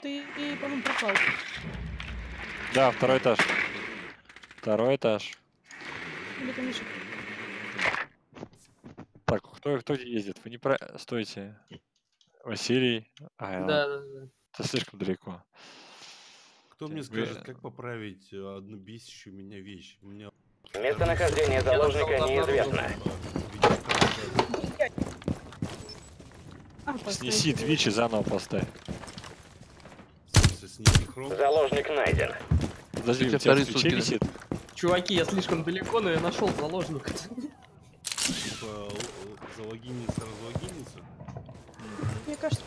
ты, по-моему, пропал. Да, второй этаж. Второй этаж. Или там еще... Так, кто, кто ездит? Вы не про... Стойте. Василий. А, Да, да, да. это слишком далеко. Кто мне скажет, как поправить э, одну бесящую меня вещь? У меня Местонахождение заложника неизвестно. Снеси Твич и заново поставь. В смысле, снеси хром. Заложник найден. Подожди, У тебя вторые сутки, висит? Чуваки, я слишком далеко, но я нашел заложника. Типа л- залогиниться, разлогиниться. Мне кажется...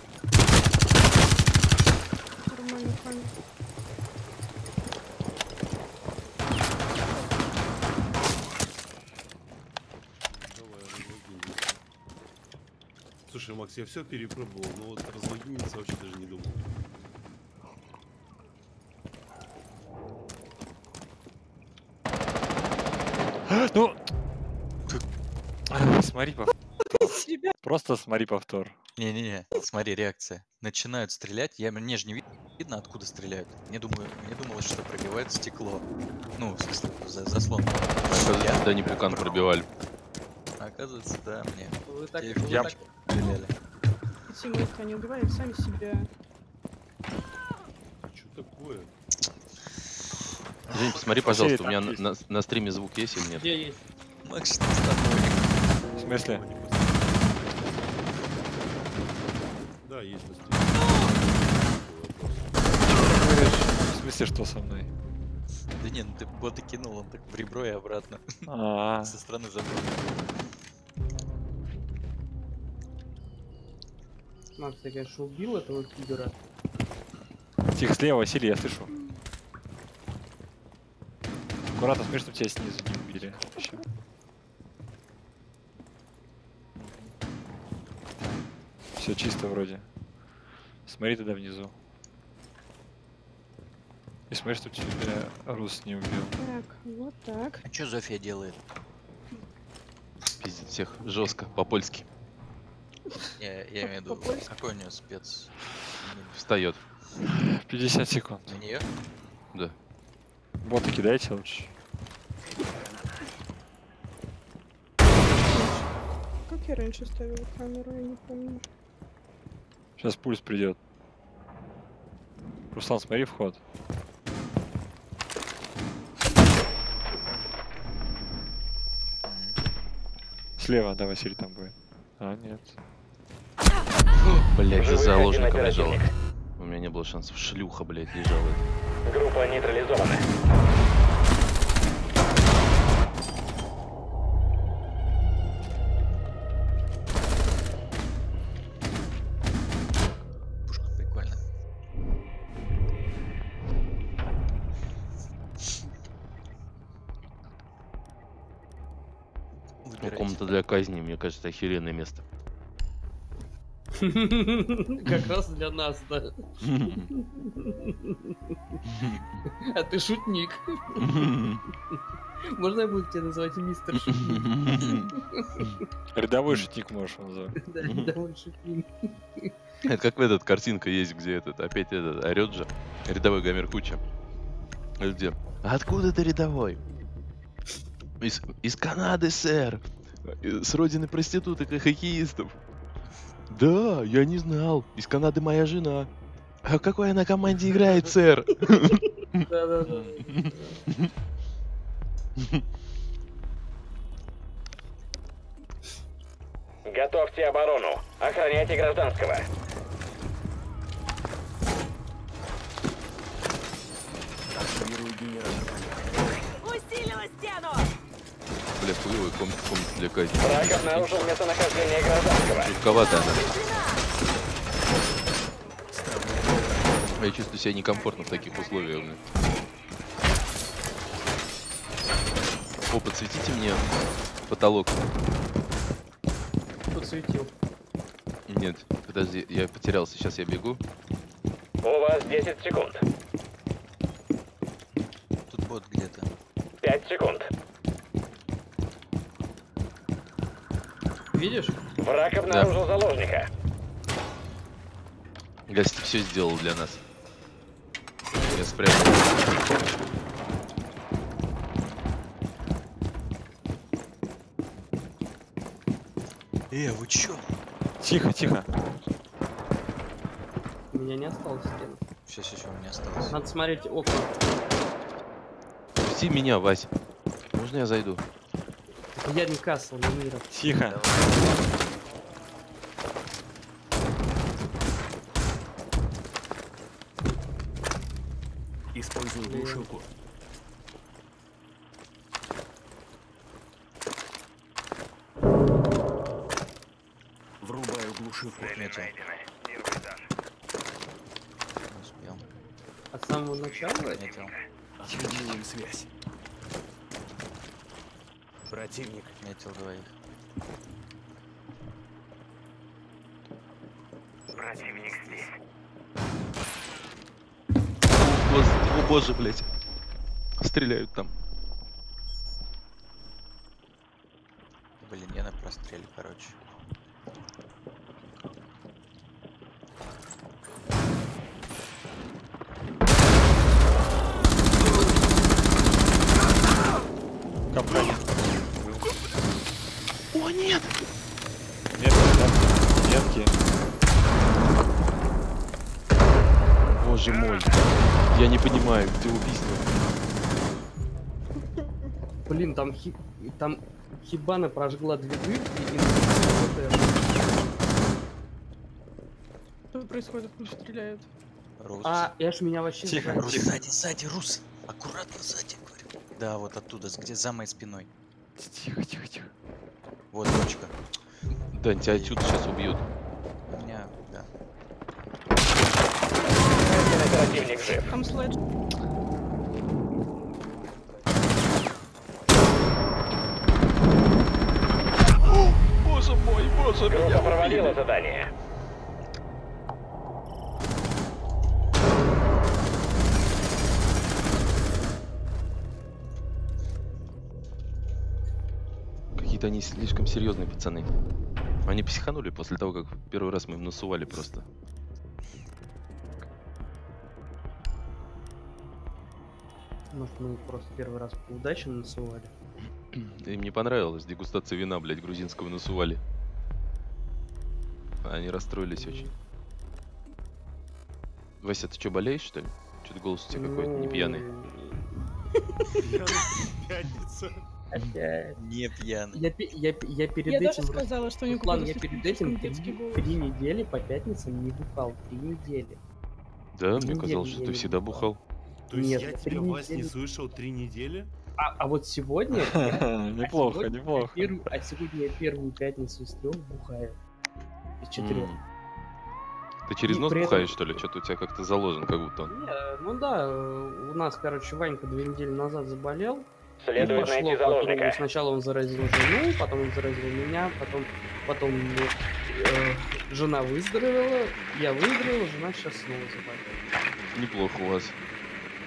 Нормально, разлогиниться. Слушай, Макс, я все перепробовал, но вот разлогиниться вообще даже не думал. Смотри повтор. Просто смотри повтор. Не-не-не, смотри, реакция. Начинают стрелять, я, мне же не ви- видно, откуда стреляют. Мне, думаю, мне думалось, что пробивает стекло. Ну, в смысле, за, заслон. Оказывается, да не пукан пробивали. А Оказывается, да, мне Вы так, Я- вы я- так- стреляли. эти мы не убивают сами себя. Что такое? Жень, посмотри, пожалуйста, у меня на, на- на стриме звук есть или нет? Есть? Макс, что с тобой? В смысле? Да, есть В смысле, что со мной? Да не, ну ты бота кинул, он так в ребро и обратно. А, Со стороны забыл. Макс, ты, конечно, убил этого пидора. тихо, слева, Василий, я слышу. Аккуратно смотри, чтобы тебя снизу не убили. Все чисто вроде. Смотри тогда внизу. И смотри, чтобы тебя Рус не убил. Так, вот так. А что Зофия делает? Пиздит всех жестко, по-польски. Я, я имею в виду, какой у нее спец? Встает. 50 секунд. На нее? Да. Боты кидайте лучше. Как я раньше ставила камеру, я не помню. Сейчас пульс придет. Руслан, смотри вход. Слева, да, Василий там будет. А, нет. Блять, за заложником лежала. У меня не было шансов. Шлюха, блять, лежала. Группа нейтрализована. Казни, мне кажется, охеренное место. Как раз для нас, да. А ты шутник. Можно я буду тебя называть мистер шутник? Рядовой шутник можешь его назвать. Да, довольно шутник. Это как в этот картинка есть, где этот опять этот орет же. Рядовой Гомер Куча. Где? Откуда ты рядовой? Из, из Канады, сэр. Э, С родины проституток и хоккеистов. Да, я не знал. Из Канады моя жена. А в какой она команде играет, сэр? Да-да-да. Готовьте оборону. Охраняйте гражданского. Усиливай стену! Бля, хуевая комната, комната для казни. Враг обнаружил местонахождение гражданского. Жутковатая она. Я чувствую себя некомфортно в таких условиях. блин. О, подсветите мне потолок. Подсветил. Нет, подожди, я потерялся, сейчас я бегу. У вас 10 секунд. Тут бот где-то. 5 секунд. Видишь? Враг обнаружил заложника. Гасти все сделал для нас. Я спрятал. Э, вы чё? Тихо, тихо. У меня не осталось стен. Сейчас еще у меня осталось. Надо смотреть окна. Пусти меня, Вась. Можно я зайду? Это я не касса, не мира. Тихо. Использую глушилку. Врубаю глушилку. От самого начала? Отметил. Отменяем связь. Противник. Отметил двоих. Господи, о боже, блядь. Стреляют там. Блин, я на простреле, короче. Капкане. О, нет! Метки, да? Метки. Боже мой. Я не понимаю, где убийство? Блин, там хи... там хибана прожгла две дырки и. Что происходит? Пусть стреляют. Рус. А, Эш меня вообще... Тихо, сзади. Рус, сзади, сзади, Рус. Аккуратно сзади, говорю. Да, вот оттуда, с- где за моей спиной. Тихо, тихо, тихо. Вот точка. Дань, тебя отсюда сейчас убьют. У меня, да. Оперативник жив. Боже мой, боже, Группа провалила задание. Какие-то они слишком серьезные пацаны. Они психанули после того, как первый раз мы им насували просто. Может, мы просто первый раз удачно насували? Им не понравилась дегустация вина, блядь, грузинского насували. Они расстроились очень. Вася, ты что, болеешь, что ли? Что-то голос у тебя какой-то не пьяный. Пятница. Не пьяный. Я, я, я перед Я даже этим... сказала, что у него Руслан, какой-то я перед этим детский три, три недели по пятницам не бухал. Три недели. Да, мне Неделю казалось, что ты не всегда бухал. То есть Нет, я три тебя, Вась, не недели. слышал три недели? А, а вот сегодня... я- Неплохо, неплохо. а сегодня я первую пятницу из трех бухаю. Из четырех. Ты через нос бухаешь, что ли? Что-то у тебя как-то заложен, как будто ну да, э, у нас, короче, Ванька две недели назад заболел. И Следует пошло найти. Сначала он заразил жену, потом он заразил меня, потом, потом э, жена выздоровела, я выздоровел, жена сейчас снова заболела. Неплохо у вас.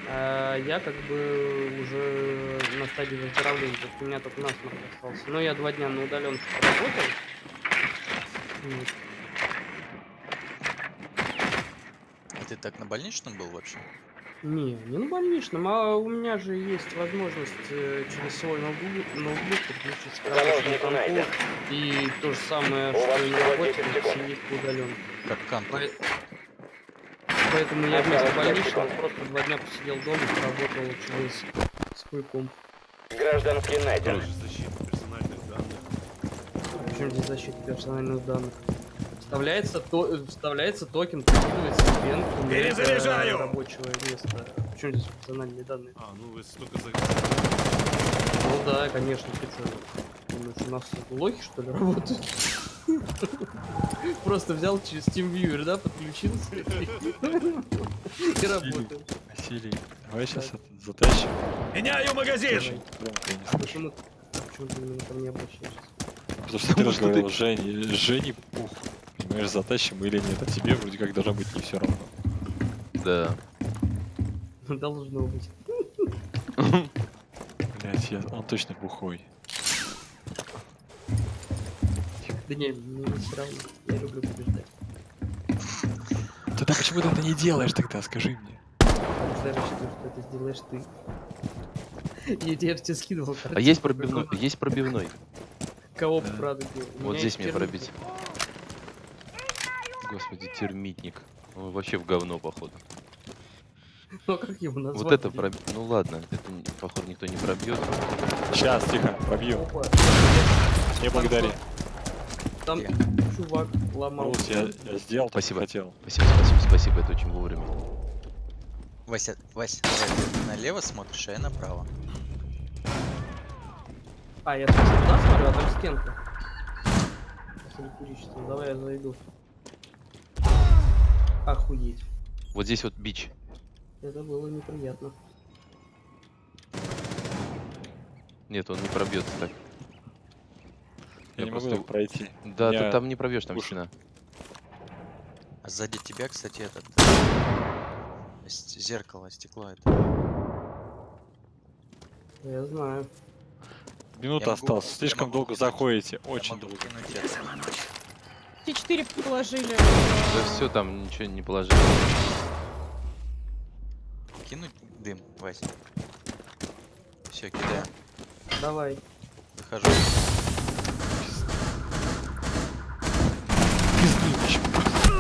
А я как бы уже на стадии выздоровления, то есть у меня только насморк остался. Но я два дня на удаленке поработал. Вот. А ты так на больничном был вообще? Не, не на больничном, а у меня же есть возможность э, через свой ноутбук, ноутбук подключить компу, найден. и то же самое, что и на работе, 10 секунд. сидеть по удаленке. Как кантор. Поэтому я вместо больничного просто два дня посидел дома, поработал через свой комп. Гражданский найден. Защита персональных данных. Причем здесь защита персональных данных. Вставляется, то, э, вставляется токен, прикидывается вен Перезаряжаю! рабочего места. Причем здесь персональные данные? А, ну вы столько за... Ну да, конечно, ты что, у нас лохи что ли работают? Просто взял через TeamViewer, да, подключился и работает. Василий, давай сейчас затащим. Меняю магазин! А почему, ты именно ко мне обращаешься? Потому что ты Потому же что ты- говорил Жене, Жене пух. Понимаешь, затащим или нет, а тебе вроде как должно быть не все равно. Да. Должно быть. Блять, я, он точно бухой. Да не, мне все равно. Я люблю побеждать. Тогда почему ты это не делаешь тогда, скажи мне? Потому что это сделаешь ты. Я тебе тебе скидывал А картинку, есть как пробивной? Есть пробивной. Кооп, правда, делал. Вот здесь есть мне пробить. Господи, термитник. Он вообще в говно, походу. Ну а как его назвать? Вот это пробить. Ну ладно, это походу никто не пробьет. Сейчас, тихо, пробью. Опа. Не благодари. Там чувак ломал. Рус, я, я сделал, Спасибо. хотел. Спасибо, спасибо, спасибо, это очень вовремя. Вася, Вася, давай ты налево смотришь, а я направо. А, я тут туда смотрю, а там стенка. Давай я зайду. Охуеть. Вот здесь вот бич. Это было неприятно. Нет, он не пробьется так. Я, Я не могу просто- так пройти. Да, Меня ты там не пробьешь, там стена. А сзади тебя, кстати, этот... с- Зеркало, стекло это. Я знаю. Минута Я могу- осталась. я Слишком могу долго кинуть. заходите. Очень могу долго. Те четыре положили. Да все, там ничего не положили. Кинуть дым, Вася. Все, кидаю. Давай. Выхожу. Пизду почему.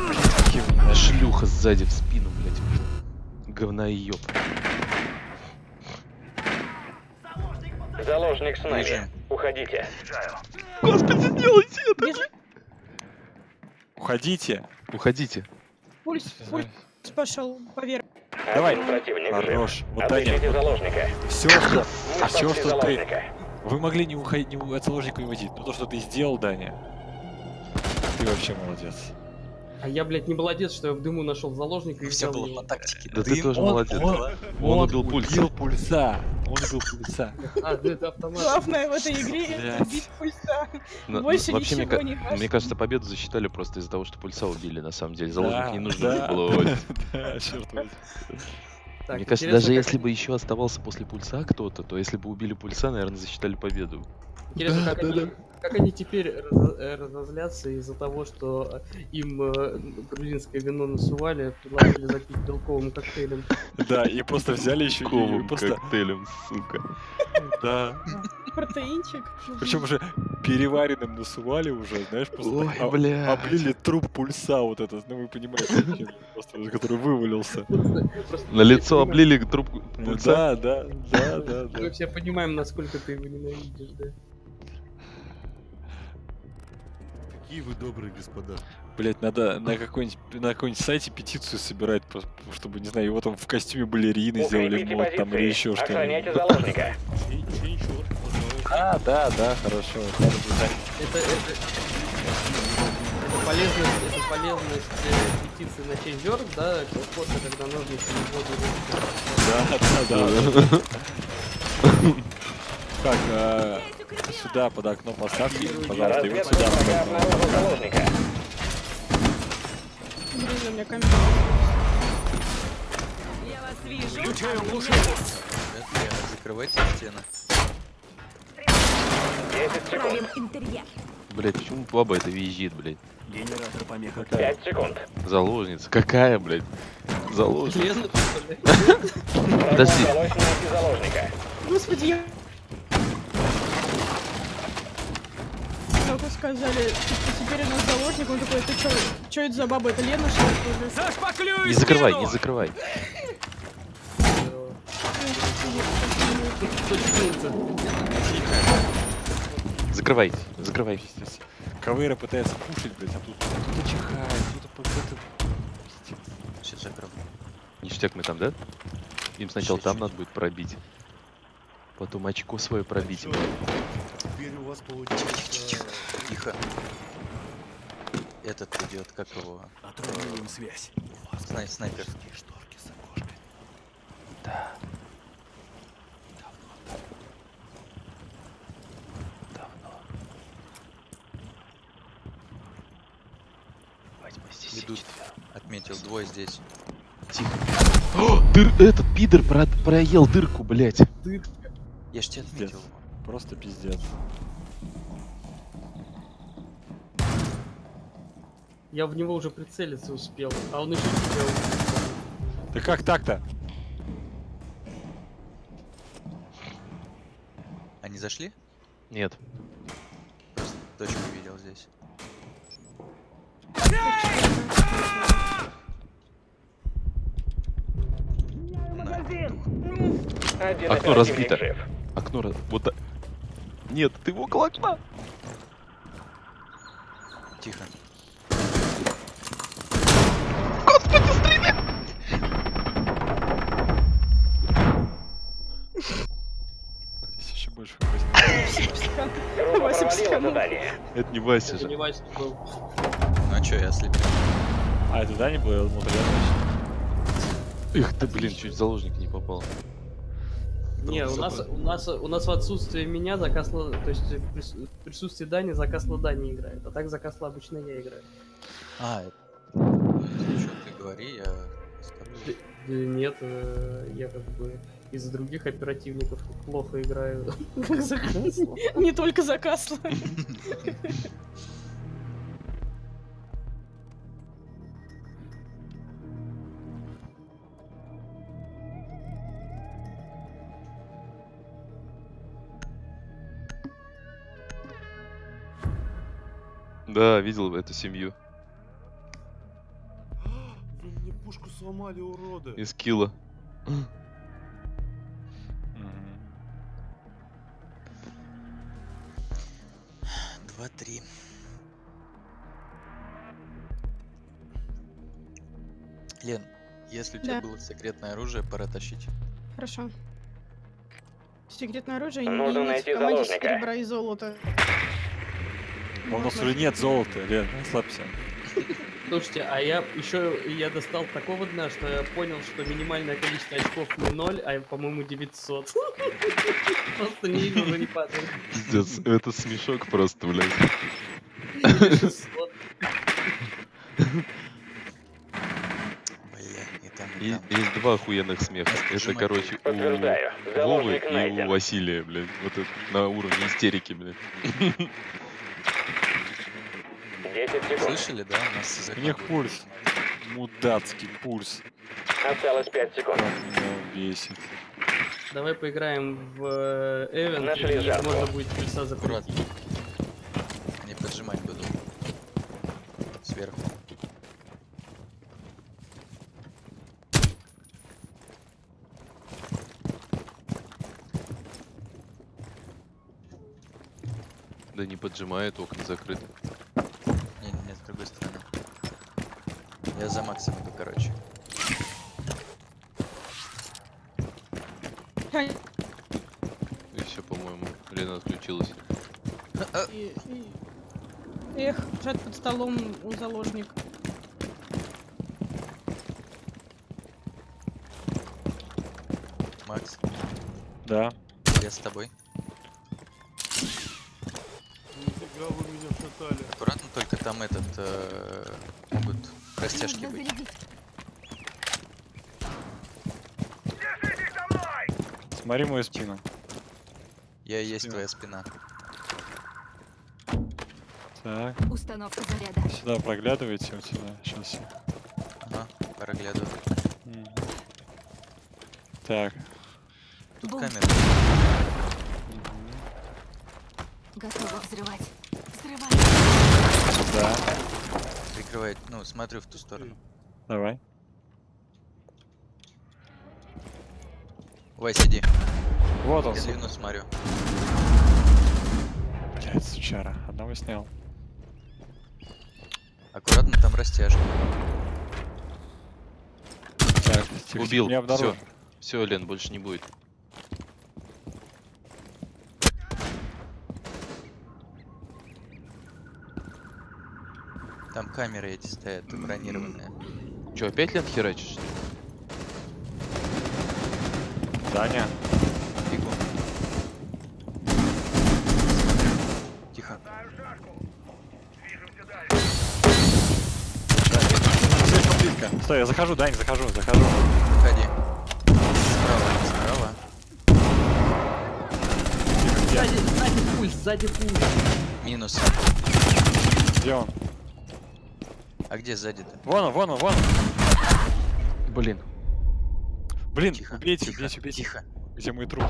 Блин, какие вы ненавижу. Шлюха сзади в спину, блядь. Говна ёб. Заложник с нами. Бежим. Уходите. Бежи. Уходите. Уходите. Пульс, пульс пошел поверх. Давай. Противник. Хорош. Вот Таня, заложника. все, что, Мы все, что ты... Вы могли не уходить, не от заложника не уйти. Но то, что ты сделал, Даня, ты вообще молодец. А я, блядь, не молодец, что я в дыму нашел заложника и Все было его. по тактике. Да ты тоже Он- молодец. он- Он убил пульса. убил пульса. Он убил пульса. А, да, это автомат. Главное в этой игре это убить пульса. На- Больше Вообще, ничего не важно. мне кажется, победу засчитали просто из-за того, что пульса убили, на самом деле. Заложники Да, не нужно да. было. Да, черт возьми. Так, Мне кажется, даже как- если бы еще оставался после пульса кто-то, то если бы убили пульса, наверное, засчитали победу. Интересно, Да, как, да, они, как они теперь э, разозлятся из-за того, что им э, грузинское вино насували, предложили запить белковым коктейлем. Да, и просто взяли еще и Ковым просто... коктейлем, сука. Да. Протеинчик. Причем уже переваренным насували уже, знаешь, просто Ой, так, а- бля. облили труп пульса вот этот, ну вы понимаете, просто, который вывалился. На лицо облили трубку пульса. Да, да, да, да. Мы все понимаем, насколько ты его ненавидишь, да? Какие вы добрые господа. Блять, надо на какой-нибудь на какой-нибудь сайте петицию собирать, просто, чтобы, не знаю, его там в костюме балерины сделали мод там или еще что-нибудь. А, да, да, хорошо. Это, это, это полезность, это полезность э, петиции на зерк, да, после, когда ножницы не будут. Да, да, да. Так, а, сюда под окно поставьте, пожалуйста, и вот сюда. обнаружила заложника. Блин, меня камера. Я вас вижу. Включаю глушитель. Ребята, закрывайте стены. 10 секунд. Правим интерьер. Блять, почему баба это визжит, блядь? Генератор помеха. 5 секунд. Заложница. Какая, блядь? Заложница. Подожди. Господи, я... Как вы сказали, типа, теперь у нас заложник, он такой, ты чё, чё это за баба, это Лена, что ли? Зашпаклюй Не закрывай, не закрывай. Закрывай. Пиздец. Кавейра пытается кушать, блядь, а тут кто-то чихает, кто-то. Все закрыл. Ништяк мы там, да? Им сначала там надо будет пробить. Потом очко свое пробить. Теперь у вас получается... Тихо. Этот идет, как его? Отрубим связь. Снай, снайпер. шторки с окошками. Идут. Отметил, двое здесь. Тихо. О, дыр, этот пидор про- проел дырку, блядь. Я ж тебя пиздец. отметил. Просто пиздец. Я в него уже прицелиться успел, а он еще успел. Да как так-то? Они зашли? Нет. Просто точку видел здесь. Окно разбито. Жив. Окно раз... Вот так. Нет, ты около окна. Тихо. Здесь еще больше. Группа Вася психанул. Это не Вася Это же. не Вася был. Ну а чё, я слепил. А, это да, не было? Я думал, это я Эх ты, блин, чуть в заложник не попал. Не, у нас, у нас, у нас в отсутствие меня закасло, то есть в прис- в присутствии Дани закасло Дани играет, а так закасло обычно я играю. А, это... Что ты говори, я... скажу. Да- да нет, э, я как бы из других оперативников плохо играю. Не только закасло. Да, видел эту семью. Вы мне пушку сломали, уроды. Из килла. Два, три. Лен, если у тебя Да. было секретное оружие, пора тащить. Хорошо. Секретное оружие не Нужно имеется найти в команде заложника. серебра и золота. А у нас уже нет золота, Лен, расслабься. Слушайте, а я еще я достал такого дна, что я понял, что минимальное количество очков не 0, а по-моему 900. Просто не вижу, уже не падает. Пиздец, это смешок просто, блядь. Или 600. Бля, и. Есть два охуенных смеха. Это, короче, у. Вовы и у Василия, блядь. Вот это на уровне истерики, блядь. 10 секунд. Слышали, да? У нас У них пульс. Мудацкий пульс. Осталось 5 секунд. Как меня бесит. Давай поиграем в э, Эвен, Нашли жертву. можно будет пульса запретить. Не поджимать буду. Сверху. Да не поджимает, окна закрыты. Не, не, с другой стороны. Я за Максом иду, короче. И все, по-моему. Лена отключилась. и- и- Эх, лежат под столом у заложник. Макс, Да. я с тобой. Нифига вы меня шатали. Аккуратно, только там этот э, могут растяжки быть. Смотри мою спину. Я и есть твоя спина. Так, Установка заряда. сюда проглядывайте вот сюда. Сейчас. Ага, проглядываю. Так. Тут Бум. камера. Готова. Взрывать. Да. Прикрывает, ну, смотрю в ту сторону. Давай. Вай, сиди. Вот он, Я длину смотрю. Блядь, сучара. Одного снял. Аккуратно, там растяжка. Так, тихо, Убил. Все. Все, Лен, больше не будет. Камеры эти стоят, бронированные. Че, опять Лен херачишь? Даня. Бегу. Тихо. Слишком. Стой, я захожу, Дань, захожу, захожу. Выходи. Справа, справа. Сзади, сзади пульс, сзади пульс. Минус. Где он? А где сзади-то? Вон он, вон он, вон он. Блин. Блин, тихо, убейте, тихо, убейте, убейте. Тихо. Где мой труп?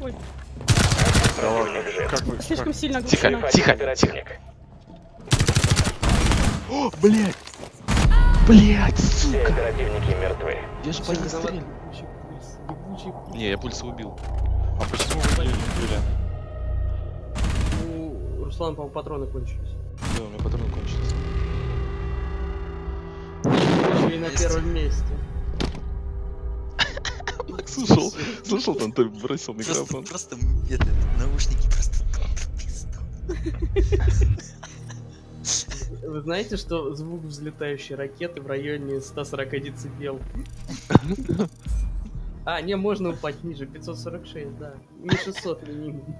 Ой. Как вы, Слишком как? сильно глушена. Тихо, тихо, тихо. О, блядь! Блядь, сука! Все оперативники мертвы. Где же по ней. Не, я пульс убил. Почему вы не убили? У Руслана, по-моему, патроны кончились. Да, у меня патроны кончились. Еще и на первом месте. Макс слушал, слушал, там ты бросил микрофон. просто это, наушники просто. Вы знаете, что звук взлетающей ракеты в районе 140 децибел? А, не, можно упасть ниже, 546, да. Не 600 минимум.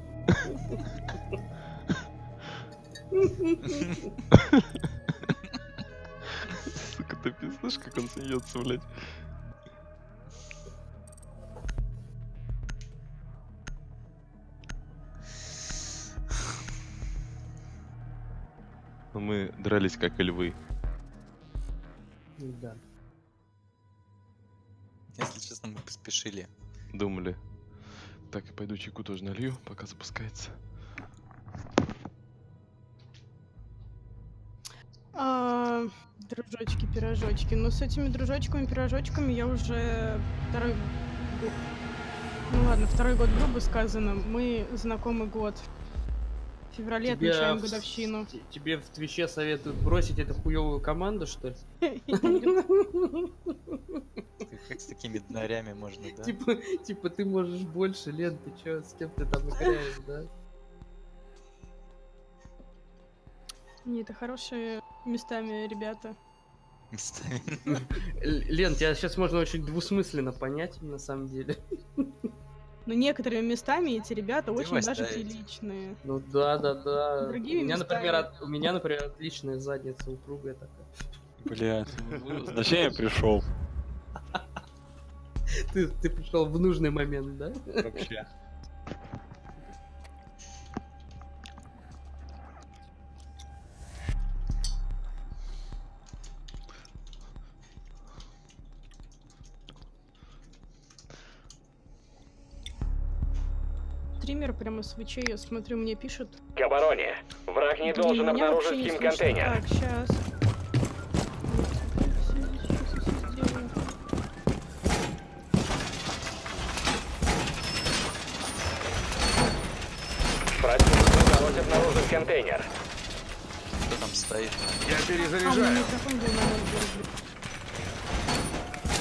Сука, ты пиздишь, как он смеется, блядь. Но Мы дрались как львы. Да. Если честно, мы поспешили. Думали. Так, я пойду чайку тоже налью, пока запускается. А, дружочки, пирожочки. Но с этими дружочками, пирожочками я уже второй год. Ну ладно, второй год грубо сказано. Мы знакомы год. Феврале Тебе отмечаем в- годовщину. Тебе в Твиче советуют бросить эту хуевую команду, что ли? Как, с такими днарями можно, да? Типа, типа ты можешь больше, Лен, ты чё, с кем ты там играешь, да? Не, это хорошие местами ребята. Местами. Лен, тебя сейчас можно очень двусмысленно понять, на самом деле. Но некоторыми местами эти ребята очень Вась, даже да, эти. приличные. Ну да, да, да. Другими у меня, местами. например, от- у меня, например, отличная задница упругая такая. Блядь, ну, зачем я пришел? Ты, ты пришел в нужный момент, да? Вообще. Стример прямо с ВЧ, я смотрю, мне пишут. К обороне. Враг не должен меня обнаружить хим-контейнер. Так, сейчас. Противник удалось обнаружить контейнер. Кто там стоит? Я А, у меня перезаряжаю. микрофон был на ноль, блин.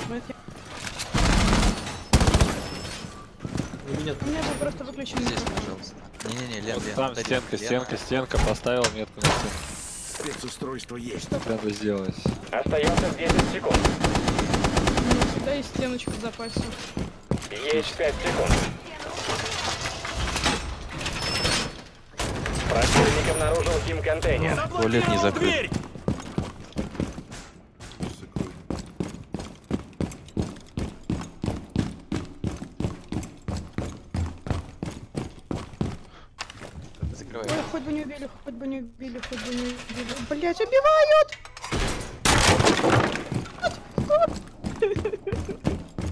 Ну, это я- У меня У меня был просто выключен Здесь, пожалуйста. Не-не-не, Лен, Вот Лен, там стенка, Лен, стенка, стенка, поставил метку на стенку. Спецустройство есть. Надо сделать. Остается 10 секунд. У меня всегда есть стеночка в запасе. Есть 5 секунд. Противник обнаружил хим-контейнер. Туалет не закрыт. дверь! Закрой. Закрывай. Ой, хоть бы не убили, хоть бы не убили, хоть бы не убили. Блять, убивают!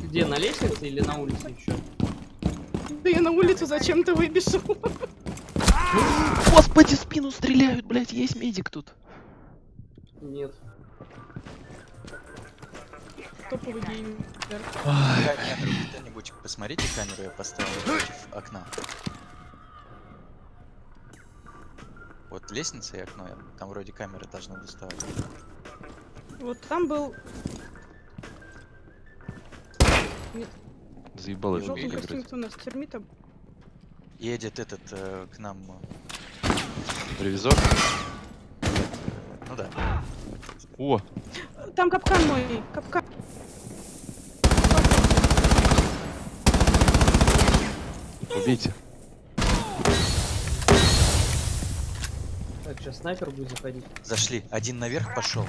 где, на лестнице или на улице еще? Да я на улицу зачем-то выбежал. Господи, спину стреляют, блядь, есть медик тут. Нет. Топовый геймер. Камеру кто-нибудь, посмотрите камеру, я поставил против окна. Вот лестница и окно, я- там вроде камеры должны доставать. Вот там был Заебало это играть. костюме, кто у нас термита. Едет этот э, к нам. э, Ревизор? Ну да. О, Там капкан мой, капкан. убейте. Так, сейчас снайпер будет заходить. Зашли. Один наверх пошел.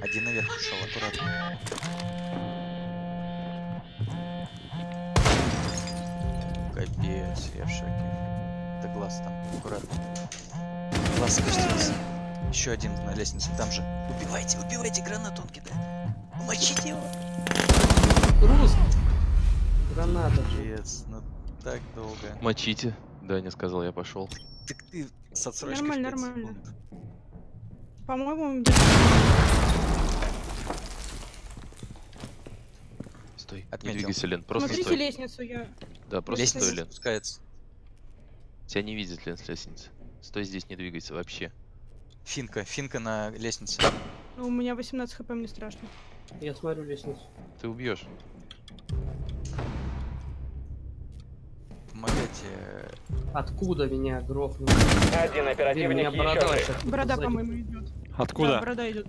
Один наверх пошел, аккуратно. Капец, я в шоке. Это глаз там, аккуратно. Глаз спустился. Еще один на лестнице, там же. Убивайте, убивайте, гранату он кидает. Мочите его. Рус! Граната. Капец, ну так долго? Мочите. Даня сказал, я пошел. Так ты с отсрочкой Нормально, нормально. По-моему, Стой. Не Отметил. двигайся, Лен. Просто смотрите стой. лестницу, я... Да, просто Лестница стой, Лен. спускается. Тебя не видит, Лен, с лестницы. Стой здесь, не двигайся вообще. Финка, финка на лестнице. Ну, у меня 18 хп, мне страшно. Я смотрю лестницу. Ты убьешь. Откуда меня грохнули? Один оперативник меня борода еще Борода, по-моему, идет. Да, Откуда? борода идет.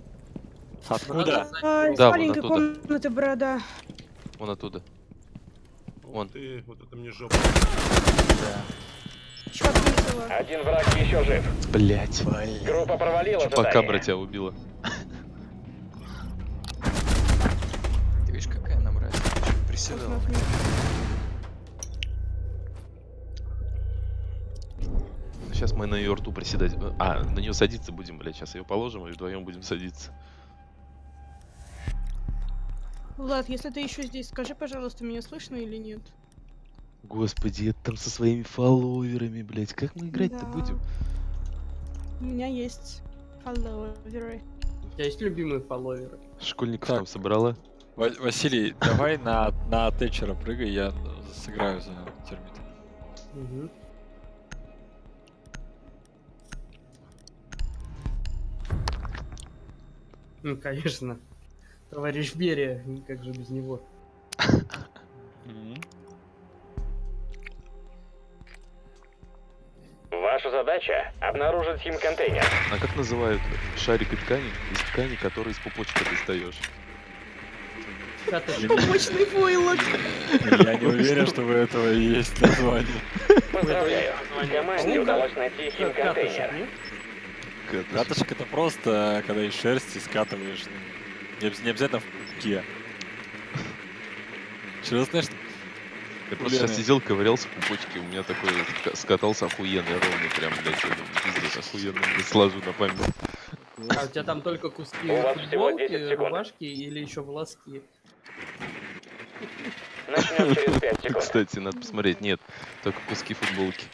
Откуда? А, из Да, вон маленькой оттуда. комнаты борода. Вон оттуда. Вон. ты, вот это мне жопа. Да. Один враг еще жив. Блять. Группа провалила Пока задание. тебя убила. Ты видишь, какая нам разница? Приседала. нас нет. Сейчас мы на ее рту приседать. А, на нее садиться будем, блядь. Сейчас ее положим и вдвоем будем садиться. Влад, если ты еще здесь, скажи, пожалуйста, меня слышно или нет? Господи, это там со своими фолловерами, блядь. Как мы играть-то Да. будем? У меня есть фолловеры. У тебя есть любимые фолловеры? Школьников Так. там собрала. Ва- Василий, давай на, на Тэтчера прыгай, я сыграю за термита. Угу. Ну, конечно. Товарищ Берия, как же без него. Ваша задача — обнаружить хим-контейнер. А как называют шарик и ткани из ткани, который из пупочка достаешь? Побочный войлок. Я не уверен, что у этого есть название. Поздравляю. Команде удалось найти хим-контейнер. Катышек это просто, когда из шерсти скатываешь. ну, Не, обяз- не обязательно в пупке. Что знаешь, Я просто сейчас сидел, ковырялся в пупочке, у меня такой ска- скатался охуенный, ровный прям, блядь, я думаю, пиздец, охуенно, сложу на память. А у тебя там только куски У вас всего футболки, 10 секунд. рубашки или еще волоски? Начнем через 5 секунд. Кстати, надо посмотреть, нет, только куски футболки.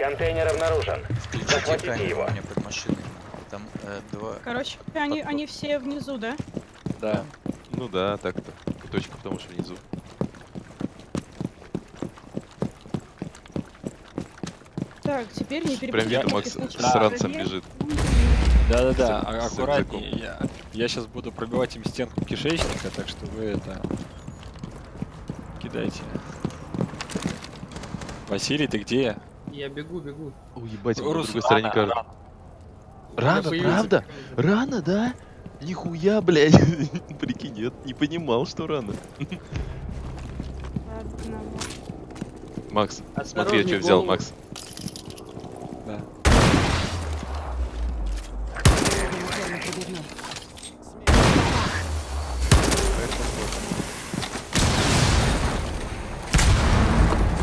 Контейнер обнаружен. Включите Захватите камеру его. у меня под машиной. Там э, два... Короче, они, Потом. они все внизу, да? да. Ну да, так-то, точка, потому что внизу. Так, теперь не Прям перепутайте видно, Макс с ранцем бежит. Да-да-да, а- аккуратнее. Я, я сейчас буду пробивать им стенку кишечника, так что вы это... Кидайте. Василий, ты где? Я бегу, бегу. Ой, ебать, он на другой стороне рано, карты. рано. Рано, Я появился правда? Рано, да? Нихуя, блядь. Прикинь, нет, не понимал, что рано. Макс, смотри, я что взял. Макс. Да.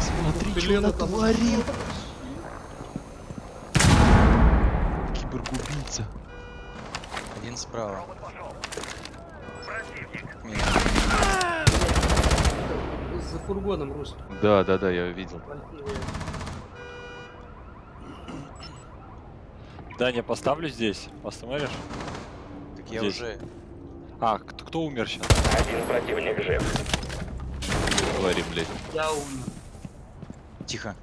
Смотри, что натворил. Киборг-убийца. Один справа. За фургоном, Рус. Да, да, да, я видел. Даня, поставлю здесь. Посмотришь? Так я Здесь. уже... А, кто, кто умер сейчас? Один противник жив. Говори, блядь. Я умер. Тихо.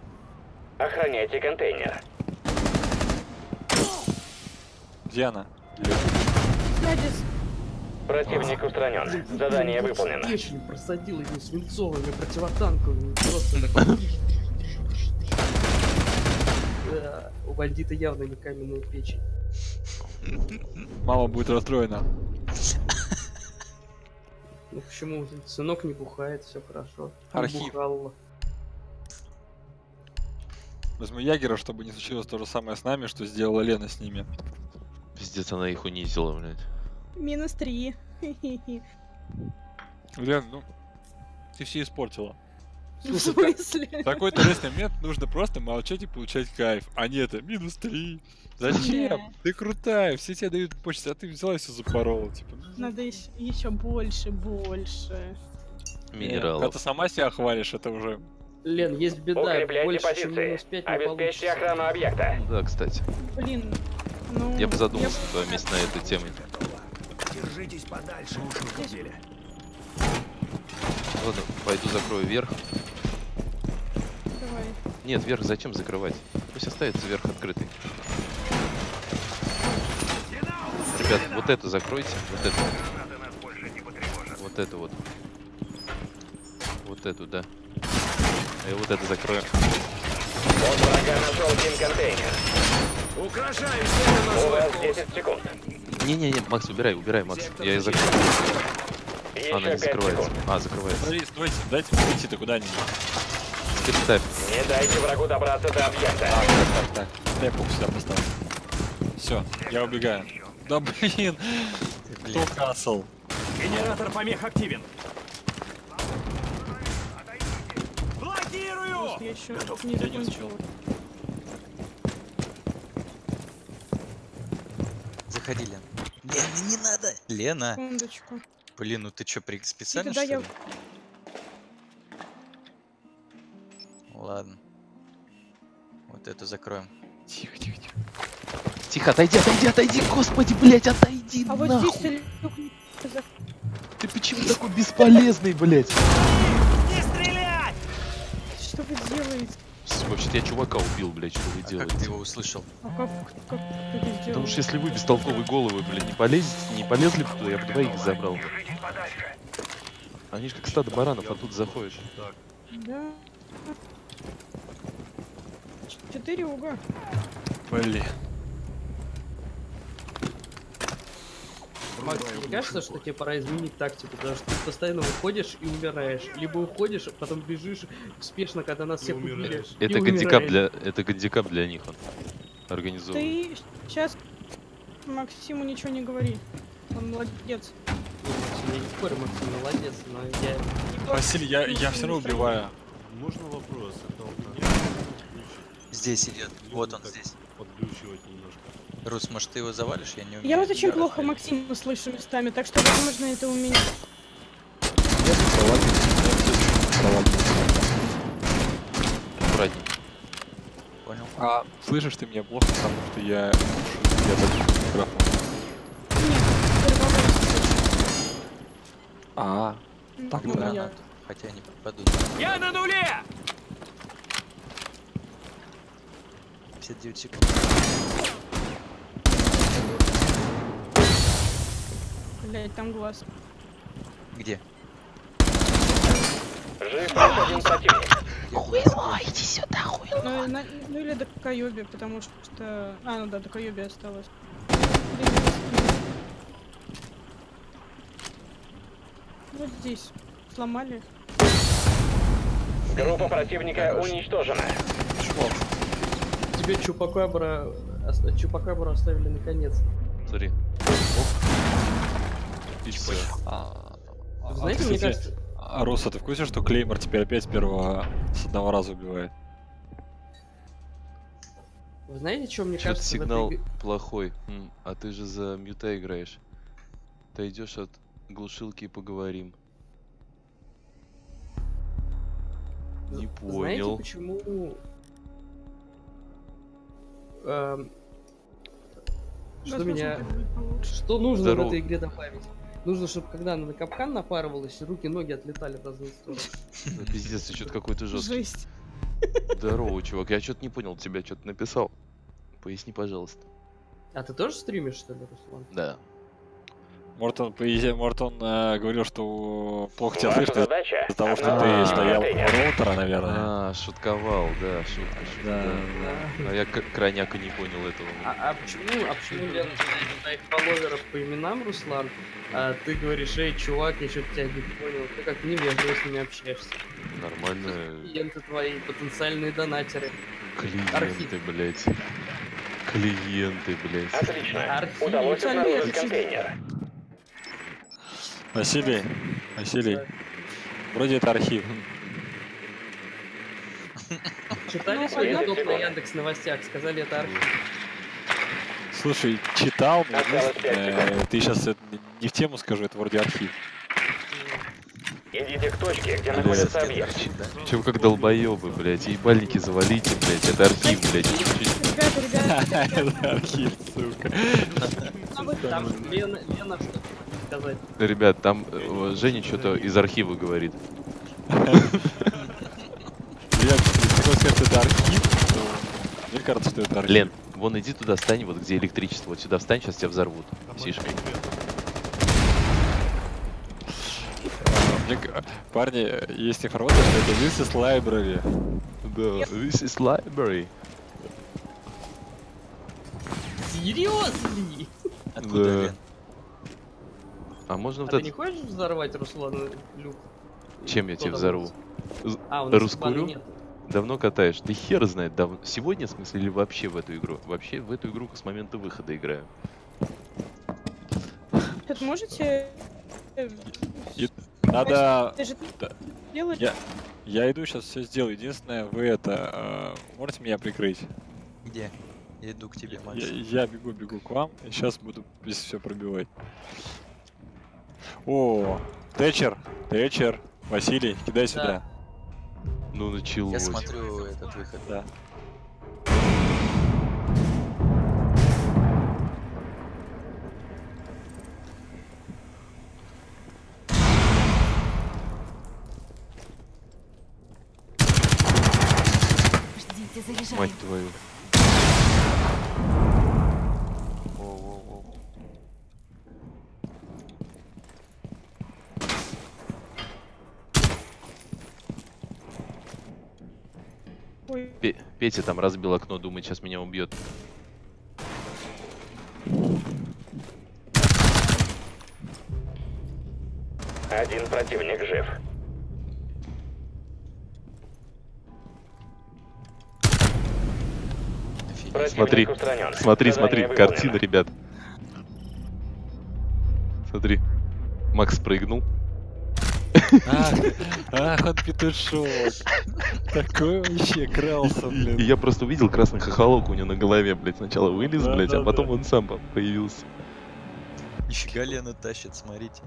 Охраняйте контейнер. Где она? Противник устранен. Задание выполнено. Печень просадил ему свинцовыми противотанковыми. Просто такой... Да, У бандита явно не каменную печень. Мама будет расстроена. Ну почему? Сынок не бухает, все хорошо. Архив. Бухалла. Возьму Ягера, чтобы не случилось то же самое с нами, что сделала Лена с ними. Пиздец, она их унизила, блядь. минус три. Лен, ну, ты все испортила. В Слушай, как- смысле? В такой интересный момент нужно просто молчать и получать кайф. А не это, минус три. Зачем? Да. Ты крутая, все тебе дают почту, а ты взяла и все запорола. Типа, ну, Надо еще больше, больше. э, Минералов. Когда ты сама себя хвалишь, это уже Лен, есть беда. Укрепляйте Больше, чем позиции. минус 5 не Обеспечьте получится. охрану объекта. Да, кстати. Блин, ну... Я бы задумался на твоем месте на этой теме. Держитесь подальше. Уши Ладно, пойду закрою верх. Давай. Нет, верх зачем закрывать? Пусть останется верх открытый. Ребят, вот это закройте, вот это. Вот это вот. Вот эту, да. А я вот это закрою. От врага нашел один контейнер. На У свой вас вкус. 10 секунд. Не-не-не, Макс, убирай, убирай, Макс. Я ее закрою. Еще Она не 5 закрывается. секунд. А, закрывается. Смотри, стойте, дайте выйти-то куда-нибудь. Теперь ставь. Не дайте врагу добраться до объекта. Так, так, так. Дай пук сюда поставь. Все, я убегаю. Да блин, кто касл? Генератор помех активен. Блокирую! Просто я еще не закончила. Заходи, Лен. Лена, не надо! Лена! Секундочку. Блин, ну ты что, при... специально что я- ли? Ладно. Вот это закроем. Тихо, тихо, тихо. Тихо, отойди, отойди, отойди, господи, блядь, отойди, А вот нахуй. здесь люк не за- Ты почему такой бесполезный, блядь? Не стрелять! Что вы делаете? Вообще-то я чувака убил, блядь, что вы А как делаете? ты его услышал? А как, как ты это сделал? Потому что если вы бестолковые головы, блядь, не полезете, не полезли бы туда, я бы двоих забрал. Они же как стадо баранов, а тут заходишь. Так, Да. Четыре уга. Блин. Макс, мне кажется, что тебе пора изменить тактику, потому что ты постоянно уходишь и умираешь. Либо уходишь, а потом бежишь успешно, когда нас всех убили. Это гандикап для, это гандикап для них он организован. Ты сейчас Максиму ничего не говори. Он молодец. Максим, Я не спорю, Максим молодец, но я... Василий, я, я все равно убиваю. можно вопрос? Здесь идет. Вот он здесь. подключивать. Рус, может ты его завалишь? Я не умею. Я вот очень плохо блин. Максима слышу местами, так что, возможно, это у меня. Аккуратней. Понял. А слышишь ты меня плохо, потому что я... Я закрыл микрофон. Нет, перебываюсь. А, Так, ну, да. я- Гранат. Хотя они попадут. Я на нуле! 59 секунд. Блядь, там глаз. Где? Жив один противник. Ну, на- ну или до Кайоби, потому что... А, ну да, до Кайоби осталось. Вот здесь. Сломали. Группа противника уничтожена. Тебе Чупакабра... ос- Чупакабру оставили наконец. Смотри. И все. а, Вы знаете, а, мне кажется... А Руса, ты в курсе, что Клеймор теперь опять первого, с одного раза убивает? Вы знаете, что мне Чё-то кажется этой сигнал игре? плохой. М, А ты же за мюта играешь. Ты идешь от глушилки и поговорим. Не Знаете, понял. почему... эм, Что меня... Что нужно Здорово. в этой игре добавить? Нужно, чтобы когда она на капкан напарывалась, руки-ноги отлетали в разные стороны. Да пиздец, ты что-то какой-то жесткий. Жесть. Здорово, чувак. Я что-то не понял, тебя что-то написал. Поясни, пожалуйста. А ты тоже стримишь, что ли, Руслан? Да. Может он, может он э, говорил, что плохо тебя слышно из-за того, что ты стоял у роутера, наверное. А, шутковал, да, шутка, шутка. Да, да. А я к- крайняко не понял этого. А, а почему, а почему Лена называет твоих фолловеров по именам, Руслан? А ты говоришь, эй, чувак, я что-то тебя не понял. Ты как невежливо с ними общаешься. Нормально. Клиенты твои, потенциальные донатеры. Клиенты, Архив. блядь. Клиенты, блядь. Отлично. Архив. Удалось обнаружить контейнер. Василий, Василий, вроде это архив. Читали сегодня топ на Яндекс новостях? Сказали, это архив. Слушай, читал, но пять ты сейчас не в тему скажу, это вроде архив. Идите к точке, где находится объект. Чем как долбоебы, блядь, ебальники завалите, блядь, это архив, блядь. Ребята, ребята, Это архив, сука. Там Лена, Лена что сказать. Ребят, там э, Женя что-то из архива говорит. Я, если хотел сказать, что это архив, то мне кажется, что это архив. Лен, вон иди туда, стань, вот где электричество, вот сюда встань, сейчас тебя взорвут. Сишкой. мне Парни, есть информация, что это This is Library. Да, this is library. Серьезно? Откуда, Да. Лен? А можно А вот ты это... не хочешь взорвать Руслана люк? Чем я там взорву? А, нет. Давно катаешь? Да хер знает, давно. Сегодня, в смысле, или вообще в эту игру? Вообще в эту игру с момента выхода играю. это можете... э, И- Надо... Ты же Да. делаешь? Я, я иду сейчас все сделаю. Единственное, вы это... э, можете меня прикрыть? Где? Иду к тебе, Макс. Я, я бегу, бегу к вам, и сейчас буду здесь все пробивать. О, Тэтчер, Тэтчер, Василий, кидай сюда. Ну Я началось. смотрю этот выход. Да. Ждите. Мать твою. Ой, Пе- Петя там разбил окно, думает, сейчас меня убьет. Один противник жив. Противник Смотри, устранен. Смотри, Задание смотри, картина, ребят. Смотри. Макс прыгнул. Ах, ах, он петушок. Такой вообще крался, И блин. я просто увидел красный хохолок у него на голове, блядь. Сначала вылез, Да, блядь, да, а потом да. он сам по- появился. Нифига Лена тащит, смотрите.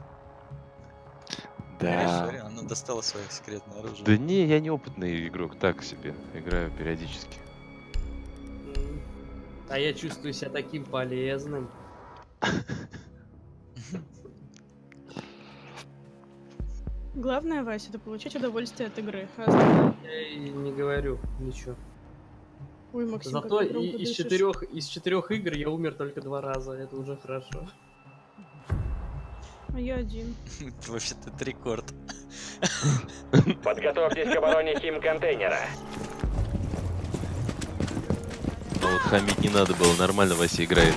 Да. Она достала свое секретное оружие. Да не, я не опытный игрок, так себе. Играю периодически. А я чувствую себя таким полезным. Главное, Вася, это получать удовольствие от игры. А остальное- Я и не говорю ничего. Ой, Максим, Зато и- из четырех из четырех игр я умер только два раза. Это уже хорошо. А я один. Вообще-то это рекорд. Подготовьтесь к обороне хим-контейнера. Но вот хамить не надо было, нормально Вася играет.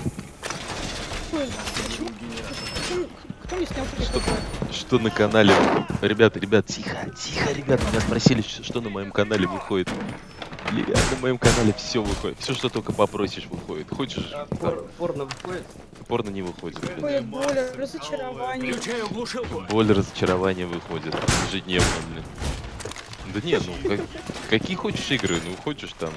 Ой, почему? Кто мне снял Что? Что на канале? Ребята, ребят, тихо, тихо, ребят, меня спросили, что на моем канале выходит. Ребят, на моем канале все выходит. Все, что только попросишь, выходит. Хочешь, А пор- порно выходит? порно не выходит. Ой, боль, разочарование. Боль разочарования выходит ежедневно, блин. Да не, ну как- какие хочешь игры, ну хочешь там,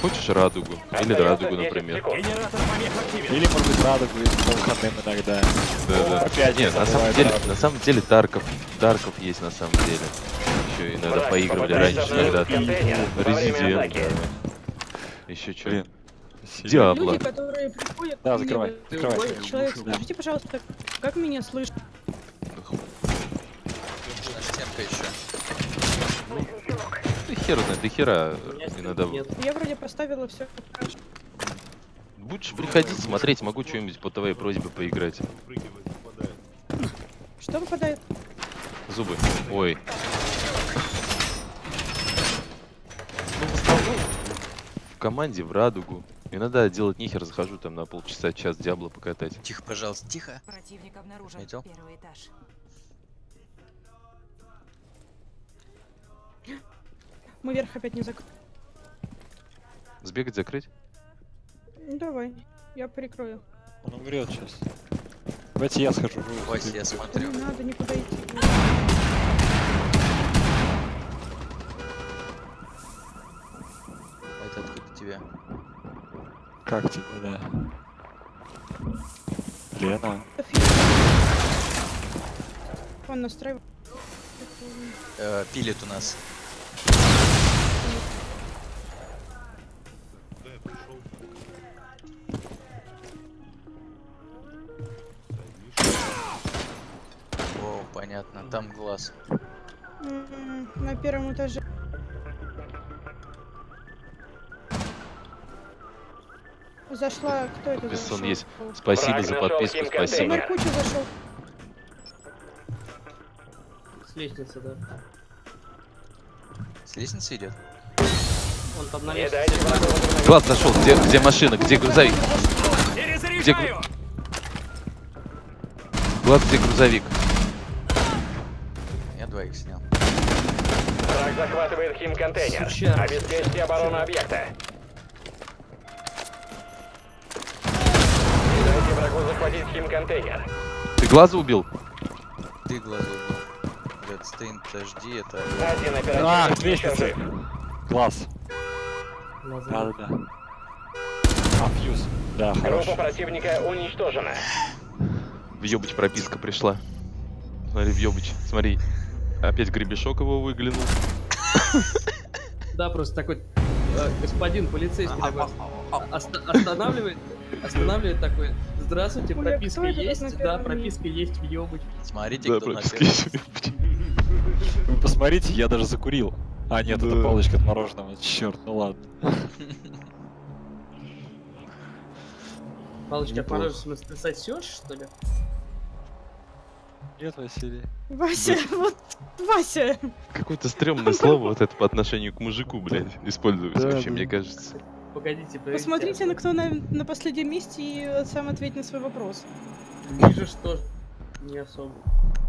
хочешь радугу или Остается радугу, 10 например. Или, может быть, радугу выходным иногда. Да, да. Опять Нет, на самом деле, на самом деле Дарков, Дарков есть на самом деле. Еще иногда поигрывали раньше, когда время Resident, атаки. Еще что? Блин. Диабло. Люди, которые приходят... Да, закрывай, закрывай. Человек, скажите, пожалуйста, как меня слышно? Нужна стенка еще. Хер знает, ты хера иногда... нет. Я вроде поставила все. Будешь приходить, смотреть, могу что-нибудь по твоей просьбе поиграть. Что выпадает? Зубы. Ой. Ну, в основном в команде, в радугу. Иногда делать нихер, захожу там на полчаса, час Диабло покатать. Тихо, пожалуйста, тихо. Противник обнаружен. Первый этаж. Мы верх опять не закрыли. Сбегать, закрыть? Давай, я прикрою. Он умрет сейчас. Давайте я схожу. вы Вася, я смотрю. Не надо никуда идти. Это откуда тебя? Как тебе, да? Лена. Он настраивает. Э, пилит у нас. Понятно, там глаз. На первом этаже. Зашла, кто это Бессон зашел? есть. Спасибо Враг за подписку, спасибо. Маркуча зашел. С лестницы, да. С лестницы идет? Он там на лестнице. Глаз зашел, где, где машина, где грузовик? Перезаряжаю! Глаз, где грузовик? Двоих снял. Враг захватывает химконтейнер. Сучара. Обеспечьте оборону объекта. Не дайте врагу захватить химконтейнер. Ты глаза убил? Ты глазу убил. Блядь, Стейн, подожди, это... Один А, лестница. жив. Класс. Да, да, да. А, фьюз. Да, Группа противника уничтожена. Въебыч прописка пришла. Смотри, въебыч, смотри. Опять гребешок его выглянул. Да, просто такой э, господин полицейский такой оста- останавливает, останавливает такой. Здравствуйте, прописка есть? Да, прописка есть, въебать. Смотрите, Да, кто на. Вы посмотрите, я даже закурил. А, нет, это палочка от мороженого. Черт, ну ладно. Палочка от Неплохо. мороженого, в смысле, ты сосешь, что ли? Нет, Василий. Вася, вот Вася. Какое-то стрёмное слово вот это по отношению к мужику, блядь, используется Да, вообще, да. мне кажется. Погодите, погодите. Посмотрите, на кто на, на последнем месте и сам ответь на свой вопрос. Вижу, что не особо.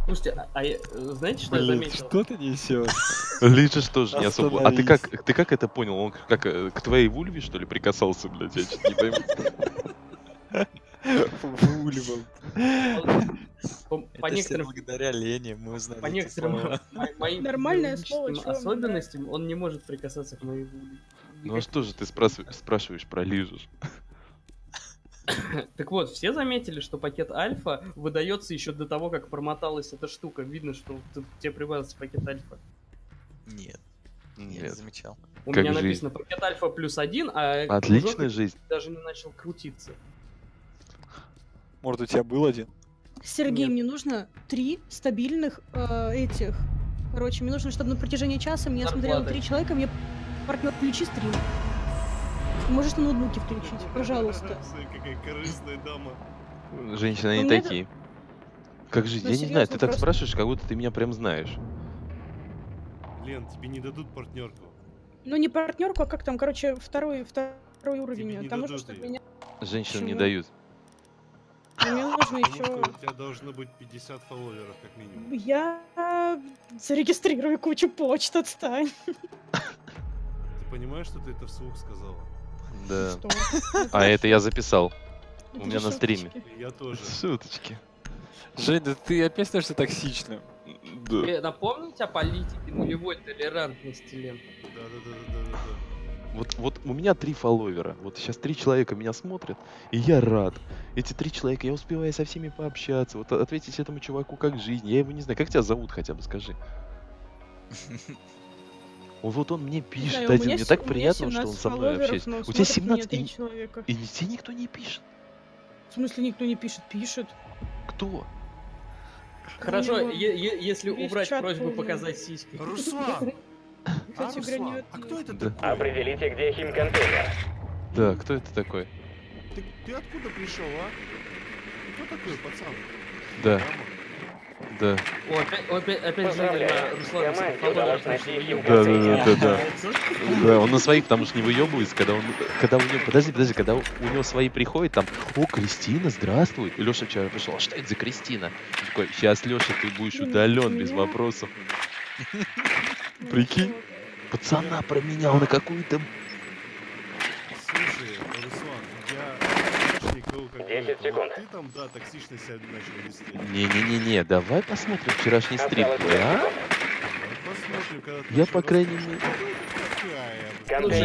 Слушайте, а, а я- знаете, что я Блин, заметил? что ты несешь? Лишишь тоже не особо. А ты как, ты как это понял? Он как э, к твоей вульве, что ли, прикасался, блядь? Я что-то не пойму. Вульвом. По, по некоторым, благодаря Лене мы узнали по некоторым слова. мо- моим Нормальное слово, особенностям он не может прикасаться к моей вуле. Ну а что же ты спрашиваешь, про лижешь? Так вот, все заметили, что пакет альфа выдается еще до того, как промоталась эта штука. Видно, что тебе прибавился пакет альфа. Нет, я не Нет. замечал. У Как меня жизнь. написано пакет альфа плюс один, а Отличная жизнь. даже не начал крутиться. Может, у тебя был один? Сергей, Нет. мне нужно три стабильных э, этих. Короче, мне нужно, чтобы на протяжении часа меня смотрело Зарплаты. три человека, мне партнер включи стрим. Можешь на ноутбуке включить, пожалуйста. Какая корыстная дама. Женщины Ну, они это- такие. Как жизнь? Ну, Я не знаю, ты так спрашиваешь, как будто ты меня прям знаешь. Лен, тебе не дадут партнерку. Ну не партнерку, а как там, короче, второй, второй уровень. Тебе не Там нужно, чтобы меня... Женщинам не дают. Мне нужно еще... у тебя должно быть 50 фолловеров, как минимум. Я зарегистрирую кучу почт, отстань. Ты понимаешь, что ты это вслух сказала? Да. Что? А это я записал. Это у меня на стриме. Я тоже. Шуточки. Жень, да ты опять становишься токсичным. Да. Напомните о политике нулевой толерантности, Лен. Да-да-да-да-да-да. Вот, вот у меня три фолловера. Вот сейчас три человека меня смотрят, и я рад. Эти три человека, я успеваю со всеми пообщаться. Вот ответить этому чуваку как жизнь. Я его не знаю. Как тебя зовут хотя бы, скажи. Вот, он мне Не пишет у один. Мне так приятно, что он 17 со мной общается. У тебя смотрят меня 17 три и, и тебе никто не пишет. В смысле никто не пишет? Пишет. Кто? Хорошо, если убрать просьбу показать сиськи. Руслан! А, Кстати Руслан, а кто это Да. такой? Определите, где химконтейнер. Да, кто это такой? Ты, ты откуда пришел, а? Кто такой, пацан? Да, да. О, опять, опять, опять же, удалось найти выебывать. Да, да, да, да, Нравится? Да, он на своих потому что не выебывается, когда он, когда у него, подожди, подожди, когда у него свои приходят, там, о, Кристина, здравствуй. И Леша вчера пришел, а что это за Кристина? Такой, сейчас, Леша, ты будешь удален без меня- вопросов. Прикинь? Пацана променял на какую-то... Слушай, Руслан, я знаешь, никого как 10 это. секунд. Ты там, да, токсично себя начал вести. Не-не-не-не, давай посмотрим вчерашний стрим Осталось твой, 5 а? секунд. Давай посмотрим, когда ты Я, по крайней мере-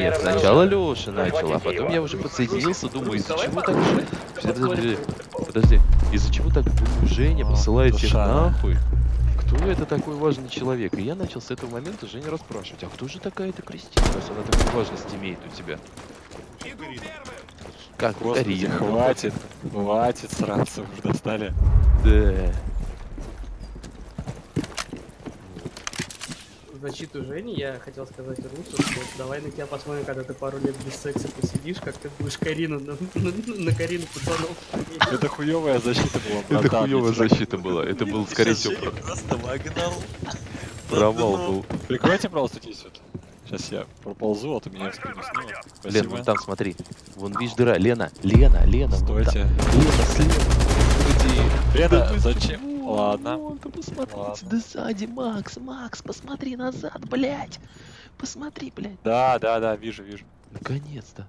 Нет, сначала Леша начал, а потом его. я уже подсоединился, думаю, из-за чего так... давай Подожди, подожди, из-за чего так Женя А, посылает всех нахуй? Кто это такой важный человек? И я начал с этого момента Женя расспрашивать, а кто же такая эта Кристина, раз она такую важность имеет у тебя? Как Господи, Карина? хватит, хватит сраться, уже достали. Да. Защиту Жени я хотел сказать Русу, что давай на тебя посмотрим, когда ты пару лет без секса посидишь, как ты будешь Карину на, на- на Карину пацанов. Это хуевая защита была, Это братан, хуевая защита была. Это был, скорее всего, про- просто вогнал. провал был. Прикройте, пожалуйста, здесь вот. Сейчас я проползу, а то меня в спину. Лен, вон там смотри. Вон видишь дыра. Лена, Лена, Лена. вон там. Стойте. Лена, слева. Лена, зачем? Ладно. Вон, да посмотрите, Ладно. да сзади, Макс, Макс, посмотри назад, блядь. Посмотри, блядь. Да, да, да, вижу, вижу. Наконец-то.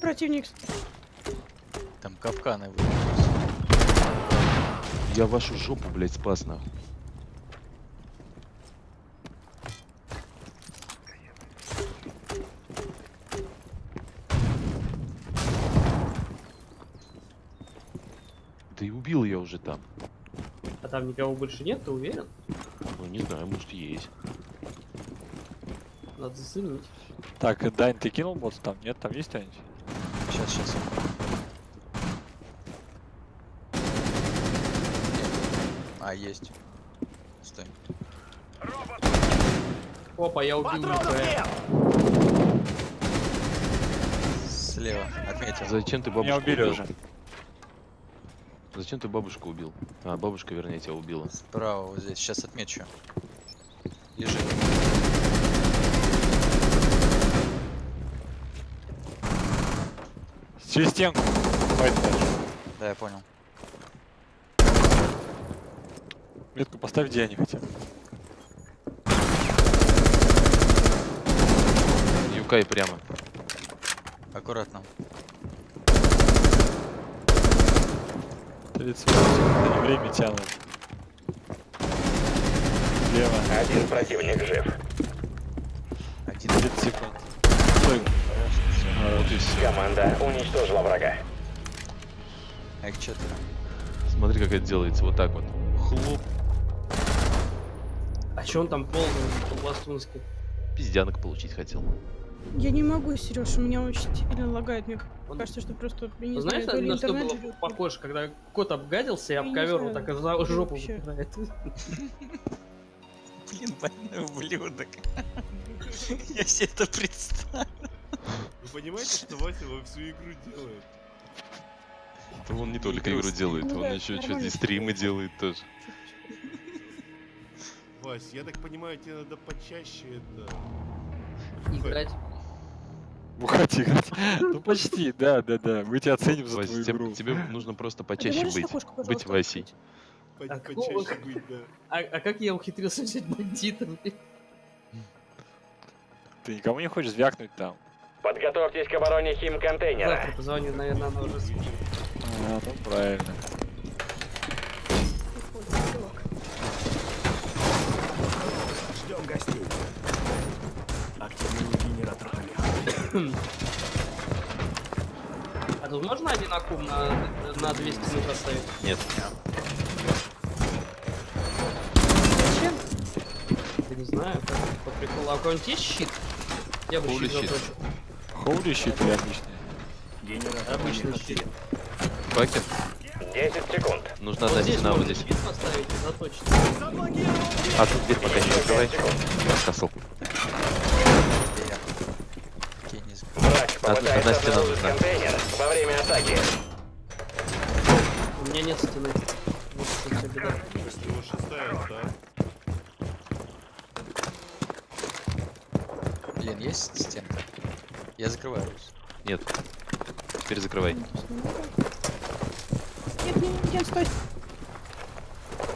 Противник Там капканы вылезли. Я вашу жопу, блядь, спас нахуй. Убил я уже там. А там никого больше нет, ты уверен? Ну, не знаю, может есть. Надо заценить. Так, Дань, ты кинул бот там? Нет, там есть кто-нибудь? Сейчас, сейчас. А, есть. Стой. Опа, я убил Михаила. Слева. Отметил. Зачем ты бабушку Меня убили убил? уже. Зачем ты бабушку убил? А, бабушка, вернее, тебя убила. Справа вот здесь. Сейчас отмечу. Лежит. Через стенку. Дальше. Да, я понял. Метку поставь, где они хотят. Юкай прямо. Аккуратно. Лицо, они время тянут. Слева. Один противник жив. Один. 30 секунд. Стой. А, вот и все. Команда уничтожила врага. А их четверо. Смотри, как это делается. Вот так вот. Хлоп. А чё он там ползал по-пластунски? Пиздянок получить хотел. Я не могу, Сереж, у меня очень сильно лагает. Мне Он- кажется, что просто, я не Ну, знаю, Знаешь, то ли на что было живет, похоже, когда кот обгадился и Я об ковер вот знаю, так за жопу вообще. выпирает. Блин, больной ублюдок. Я себе это представил. Вы понимаете, что Вася во всю игру делает? Да он не только игру делает, Ну он еще что-то и стримы делает тоже. Вась, я так понимаю, тебе надо почаще это... Играть. Бухать играть. Ну почти, да, да, да. Мы тебя оценим за твою тебе, игру. тебе нужно просто А почаще быть. Быть Васей. А почаще какого? быть, да. А, а как я ухитрился взять бандитом? Ты никому не хочешь звякнуть там? Подготовьтесь к обороне химконтейнера. Завтра позвоню, наверное, она уже спит. А, ну правильно. Ждем гостей. Активируй генератор огня. А тут можно один аккум на, на 200 минут оставить? Нет. Зачем? Да не знаю, как по приколу. А у кого-нибудь есть щит? Я бы Holy щит заточил. Хоули щит или обычный? Генератор Обычный щит. Бакер, 10 секунд. нужна Вот одна здесь стена вот здесь. щит поставить и заточить. А тут дверь пока не закрывай. 5 секунд. Косл. Где я? Окей, не знаю. Враг одна стена нужна. во время атаки. У меня нет стены. Вот это вся беда. То есть его шестая, да? Блин, есть стенка? Я закрываюсь. Нет. Теперь закрывай. Нет, нет, нет, стой.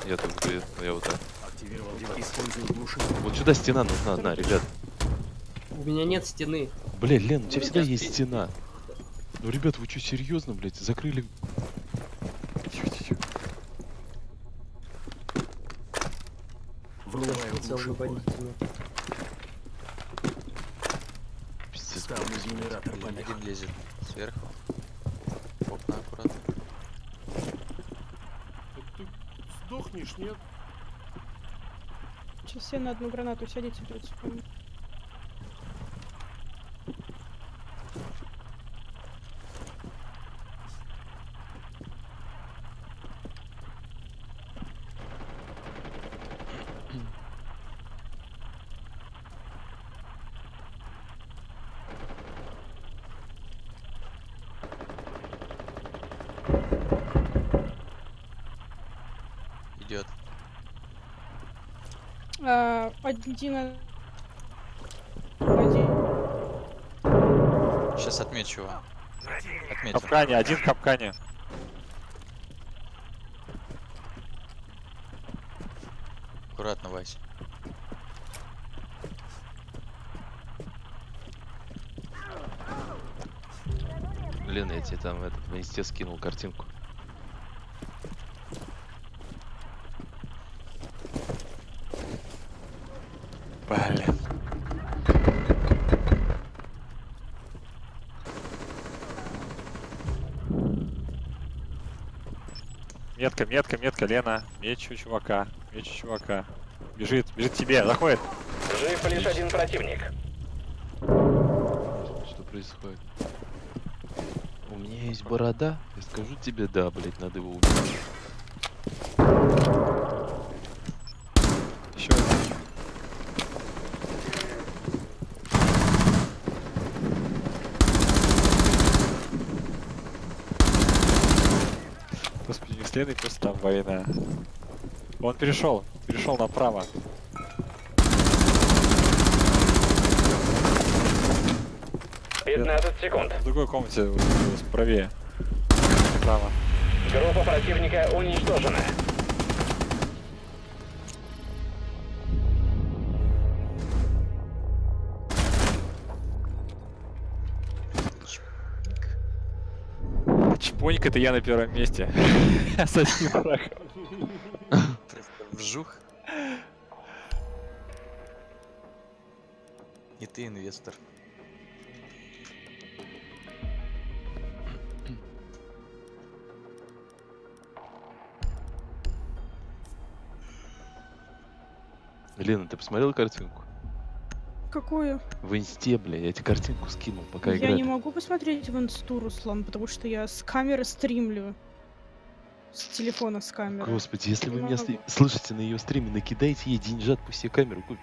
Я тут, я, я вот так. Активировал глушитель. Вот сюда стена нужна одна, ребят. У меня нет стены. Бля, Лен, у тебя Ну, всегда есть спи- стена. Ну, ребят, вы что, серьезно, блядь? Закрыли... Врубаю бы глушилку. бандитами. Пиздец. Ставлю генератор один лезет сверху. Окна аккуратно. Так ты Сдохнешь, нет? Сейчас все на одну гранату сядете, тут вспомню. Идет. А, один... а- Один... Сейчас отмечу его. Отметил. капкане, один в капкане. Аккуратно, Вась. Лена, я тебе там этот, в инсте скинул картинку. Блин. Метка, метка, метка, Лена. Меч у чувака. Меч у чувака. Бежит, бежит тебе, заходит. Жив лишь один противник. Что происходит? У меня есть борода. Я скажу тебе, да, блять, надо его убить. Еще один. Следуй, просто там война. Он перешел, перешел направо. Пятнадцать секунд. В другой комнате, правее. Право. Группа противника уничтожена. Чпоник это я на первом месте. С одним врагом. Просто Вжух. И ты инвестор. Лена, ты посмотрела картинку? Какую? В инсте, бля, я тебе картинку скинул, пока я играли. не могу посмотреть в инсту, Руслан, потому что я с камеры стримлю. С телефона с камеры. Господи, если вы Не меня могу. сли- слышите на ее стриме, накидайте ей деньжат, пусть себе камеру купит.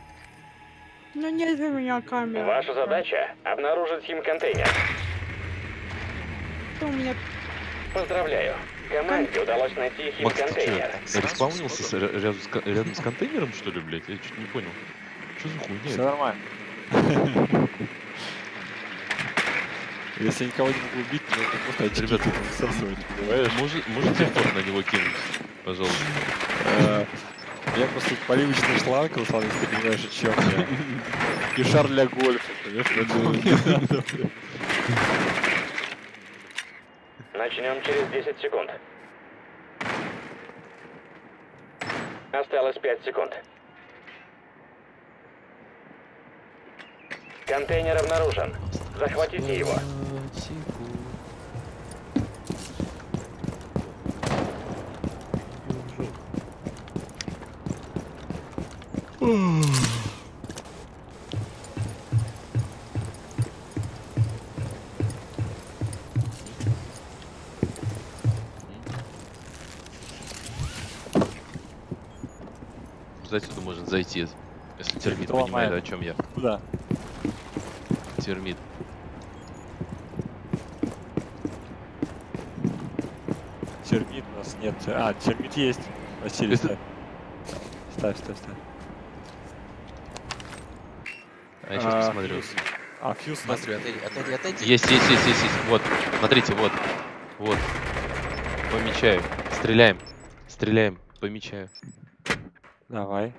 Ну нет у меня камеры. Ваша задача — обнаружить хим-контейнер. Что у меня Поздравляю. Команде удалось найти Макс, ты хим-контейнер. что, респаунился с- рядом, с, рядом с контейнером, что ли, блядь? Я чуть не понял. Что за хуйня? Все это? нормально. Если я никого не могу убить, мне нужно просто очки Ребята, высасывать, понимаешь? Может, можете фото на него кинуть, пожалуйста? Э, Я просто поливочный шланг, Руслан, если ты понимаешь, о чем я. И шар для гольфа, понимаешь? Начнем через 10 секунд. Осталось 5 секунд. Контейнер обнаружен. Захватите его. Куда сюда можно зайти, если термит понимает, о чем я. Куда? Термит. Термит у нас нет. А, термит есть. Василий, Это- ставь. Ставь, ставь, ставь. А я сейчас А, посмотрю. фьюз. А, фьюз. Смотри, отойди, отойди, отойди. Есть, есть, есть, есть, есть. Вот, смотрите, вот. Вот. Помечаю. Стреляем. Стреляем. Помечаю. Давай.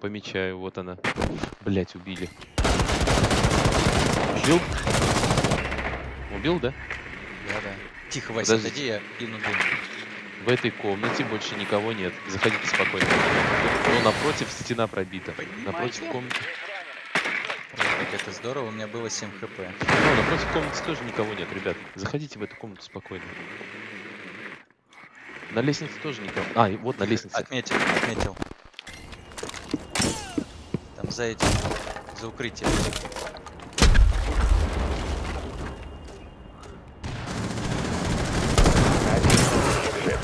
Помечаю. Вот она. Блять, убили. Убил? Убил, да? Да, да. Тихо, Вася, Подождите. отойди, я кину дым. В этой комнате больше никого нет. Заходите спокойно. Ну, напротив стена пробита. Напротив комнаты... Как это здорово, у меня было 7 хп. Ну, напротив комнаты тоже никого нет, ребят. Заходите в эту комнату спокойно. На лестнице тоже никого. А, вот на лестнице. Отметил, отметил. Там за этим, за укрытием. Один противник жив.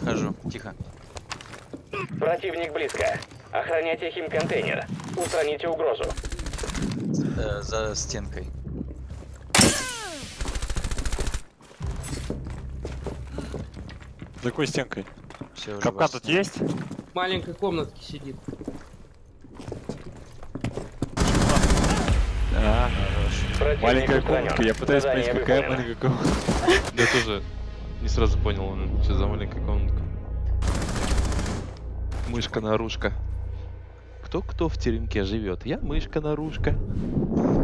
Захожу, тихо. Противник близко. Охраняйте химконтейнер. Устраните угрозу. Э, за стенкой. За какой стенкой? Все уже Капкан тут есть? В маленькой комнатке сидит. Да. Противник Маленькая комнатка. Я пытаюсь понять, какая маленькая комнатка. Я тоже не сразу понял, он что за маленькая комнатка. Мышка-нарушка. Кто-кто в теремке живет? Я мышка-нарушка.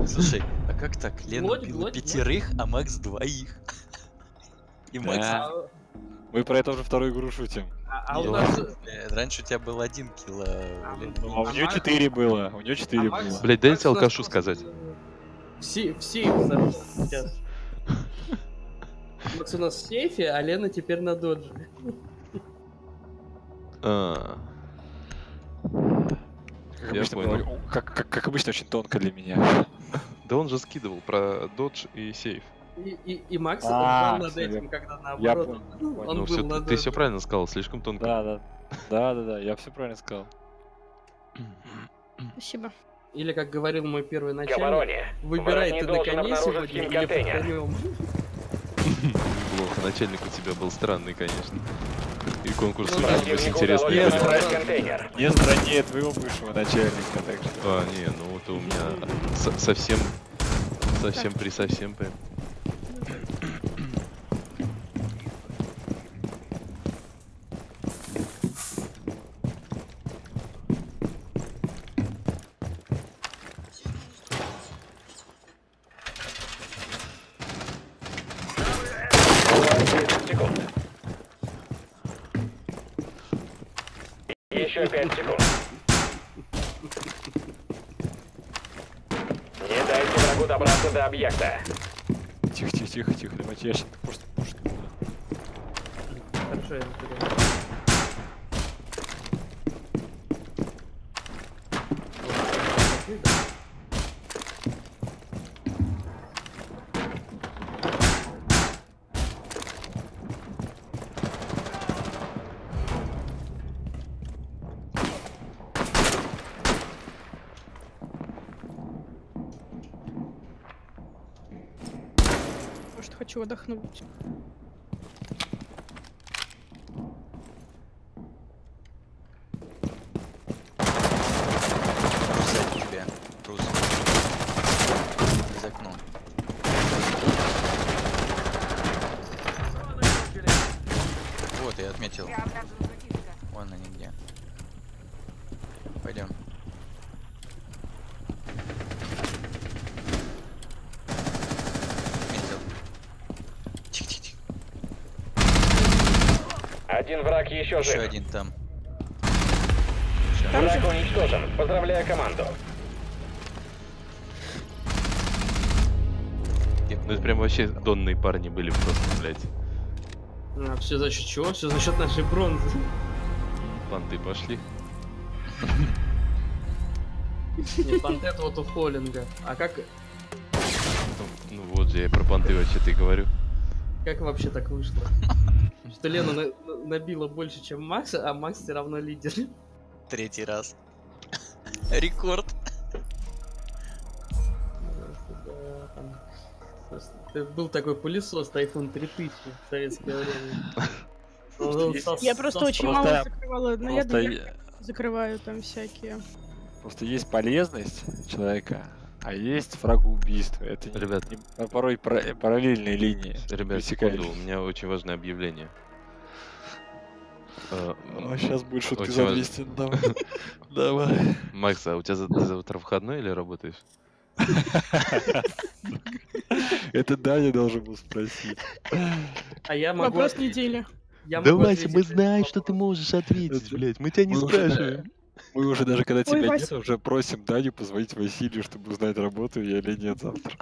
Слушай, а как так? Лена Лодь, убила лодь, пятерых, а Макс двоих. И Макс... Да. А, Мы про это уже вторую игру шутим. а- а у нас... э, Раньше у тебя был один килл, а у Лены Ну, а у А нее 4 было. У нее 4 а Макс- было. Блядь, дайте у алкашу сказать. Все, в сейф зараз сейчас. Макс у нас в сейфе, а Лена теперь на додже. Как Я обычно, понял. как, как, как обычно, очень тонко для меня. Да он же скидывал про додж и сейф. И, и, и Макс А, был над этим, когда Я наоборот. понял. Он. Ну, был всё, на ты, все правильно сказал, слишком тонко. Да, да. Да, да, да, я все правильно сказал. Спасибо. Или, как говорил мой первый начальник, обороне. выбирай ты на коне сегодня или под конем. Плохо, начальник у тебя был странный, конечно. И конкурс Ну, Противнику интересный. да. контейнер. Не страннее твоего бывшего начальника, так что... А, не, ну вот у меня со- совсем, совсем при совсем прям. У вас 10 секунд. Еще 5 секунд. Не дайте врагу добраться до объекта. Тихо, тихо, тихо, тихо, давайте отдохнуть. Трус сзади тебя. Трус. Из окном. Вот, я отметил. Вон они где. Пойдем. Отметил. Тихо-тихо-тихо. Один враг еще Еще жив. один там. Враг же- уничтожен. Поздравляю команду. Ну это прям вообще донные парни были просто, блядь. А, все за счет чего? Все за счет нашей бронзы. Понты пошли. Нет, пантет вот у Холлинга. А как, Ну, ну вот же я и про понты вообще-то и говорю. как вообще так вышло? Что Лена на- на- набила больше, чем Макса, а Макс все равно лидер. Третий раз. Рекорд. Это Был такой пылесос Тайфун 3000 в советское время. Я просто очень мало закрывала Просто, я закрываю там всякие. просто есть полезность человека, а есть врагоубийство. Это Ребят. не- порой пара- параллельные линии. Ребят, секунду, у меня очень важное объявление. Э, А сейчас будет шутка Очень за важно. 200. Давай. Давай. Макс, а у тебя за- ты завтра выходной или работаешь? Это Даня должен был спросить. А я могу... Вопрос недели. Могу ответить на этот вопрос. можешь ответить, блядь. Мы тебя не спрашиваем. Мы уже даже когда Ой, тебя Вася. нет, уже просим Даню позвонить Василию, чтобы узнать, работаю я или нет завтра.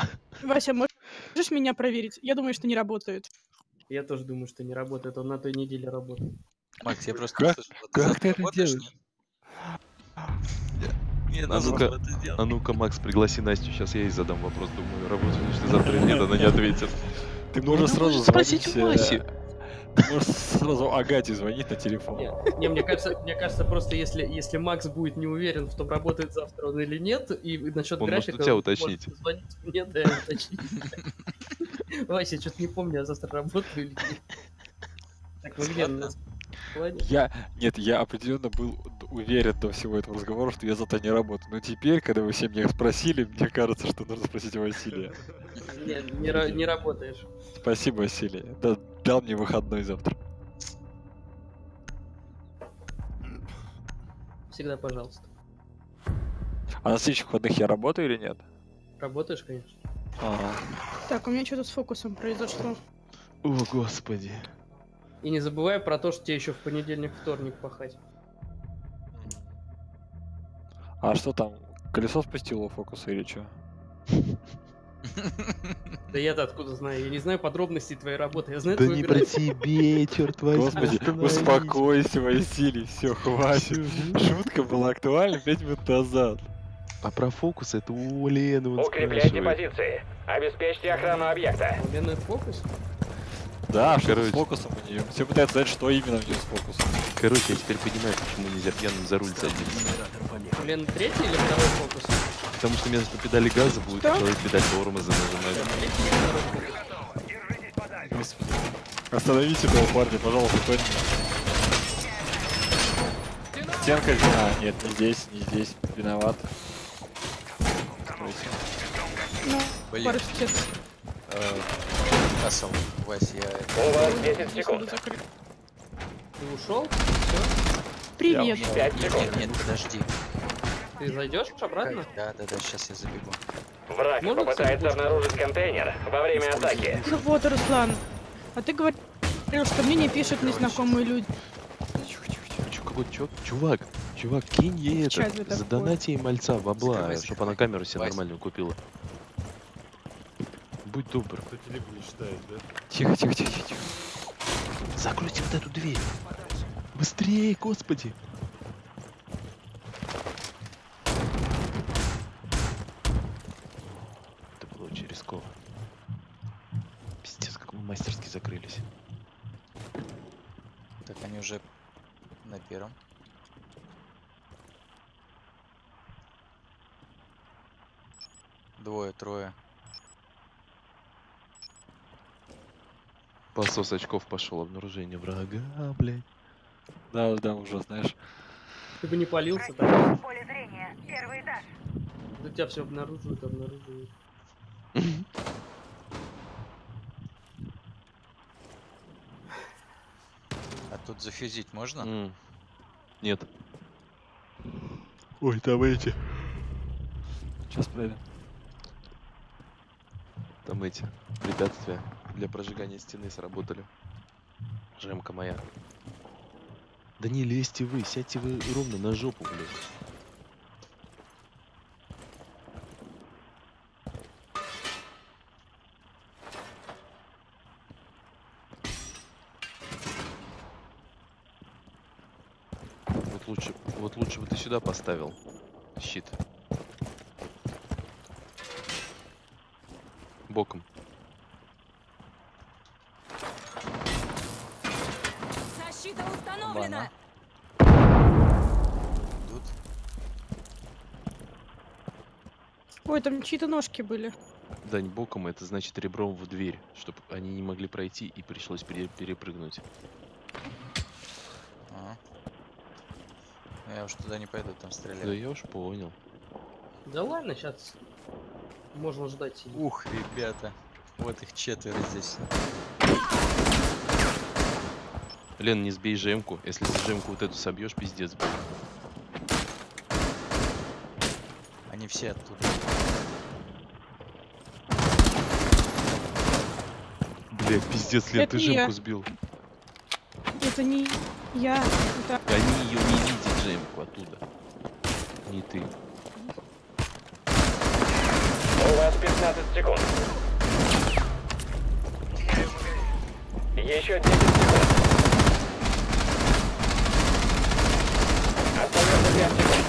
Вася, можешь меня проверить? Я думаю, что не работает. Я тоже думаю, что не работает. Он на той неделе работает. Макс, я просто Как- услышал, а как ты это работаешь, делаешь? нет? А на ну-ка. А ну-ка, Макс, пригласи Настю, сейчас я ей задам вопрос, думаю, работаешь ты завтра или нет, она не ответит. Ты Ну, можешь сразу может спросить у звонить, э, Васи. Ты можешь сразу Агате звонить на телефон. Не, не, мне кажется, мне кажется, просто если, если Макс будет не уверен в том, работает завтра он или нет, и насчет Он может графика... у тебя уточнить. может позвонить мне, да, уточнить. Вася, я что-то не помню, я завтра работаю или нет. Так, где? Складе? Я, нет, я определенно был уверен до всего этого разговора, что я завтра не работаю. Но теперь, когда вы все меня спросили, мне кажется, что нужно спросить у Василия. Не, не, не работаешь. Спасибо, Василий. Да- дал мне выходной завтра. Всегда пожалуйста. А на следующих выходных я работаю или нет? Работаешь, конечно. Ага. Так, у меня что-то с фокусом произошло. О, господи. И не забывай про то, что тебе еще в понедельник, вторник пахать. А что там? Колесо спустило фокуса или что? Да я-то откуда знаю? Я не знаю подробностей твоей работы. Я знаю Да не про тебе, черт возьми. Господи, остановись. успокойся, Василий, все, хватит. Шутка была актуальна 5 минут назад. А про фокус это у Лены он Укрепляйте спрашивает. позиции. Обеспечьте охрану объекта. У меня фокус? Да, что Короче. с фокусом у нее. Все пытаются знать, что именно у нее с фокусом. Короче, я теперь понимаю, почему нельзя пьяным за руль садиться. Лены третий или второй фокус? Потому что вместо педали газа будет Что? человек педаль тормоза нажимать. Второй? Господи. Остановите этого парня, пожалуйста, кто-нибудь. Стенка... А, нет, не здесь, не здесь. Виноват. Ну, Блин, пару Кассел, Вась, я... У вас 10 Если секунд. Ты ушел? Все? Привет. Нет, Пять нет, секунд. нет, нет, подожди. Ты зайдешь обратно? Да, да, да, сейчас я забегу. Враг Можно попытается обнаружить контейнер во время атаки. Ну вот, Руслан. А ты говорил, что мне не пишут незнакомые люди. Чувак, чувак, кинь ей это. Задонати ей мальца бабла, чтобы она камеру себе нормальную купила. Будь добр. Кто телегу не читает, да? Тихо, тихо, тихо, тихо. Закройте вот эту дверь. Быстрее, господи. Это было очень рисково. Пиздец, как мы мастерски закрылись. Так, они уже на первом. Двое, трое. Посос очков пошел, обнаружение врага, блядь. Да, да, уже, знаешь. Ты бы не полился так. Поле зрения. Первый этаж. Да тебя все обнаруживают, обнаруживают. А тут зафюзить можно? М. Нет. Ой, там эти. Сейчас проверим. Там эти препятствия для прожигания стены сработали. Жемка моя. Да не лезьте вы, сядьте вы ровно на жопу, блядь. Вот лучше, вот лучше бы ты сюда поставил щит. Боком. Защита установлена. Идут. Ой, там чьи-то ножки были. Дань боком это значит ребром в дверь, чтобы они не могли пройти и пришлось пере- перепрыгнуть. Ага. Ну, Я уж туда не пойду, там Да стреляют. я уж понял. Да ладно, сейчас можно ждать. Ух, ребята. Вот их четверо здесь. Лен, не сбей жемку. Если ты жемку вот эту собьешь, пиздец будет. Они все оттуда. Бля, пиздец, Лен, Это ты не я. жемку сбил. Это не я. Это Они ее не видят, жемку, оттуда. Не ты. У вас 15 секунд. Еще 10 секунд. Остается 5 секунд.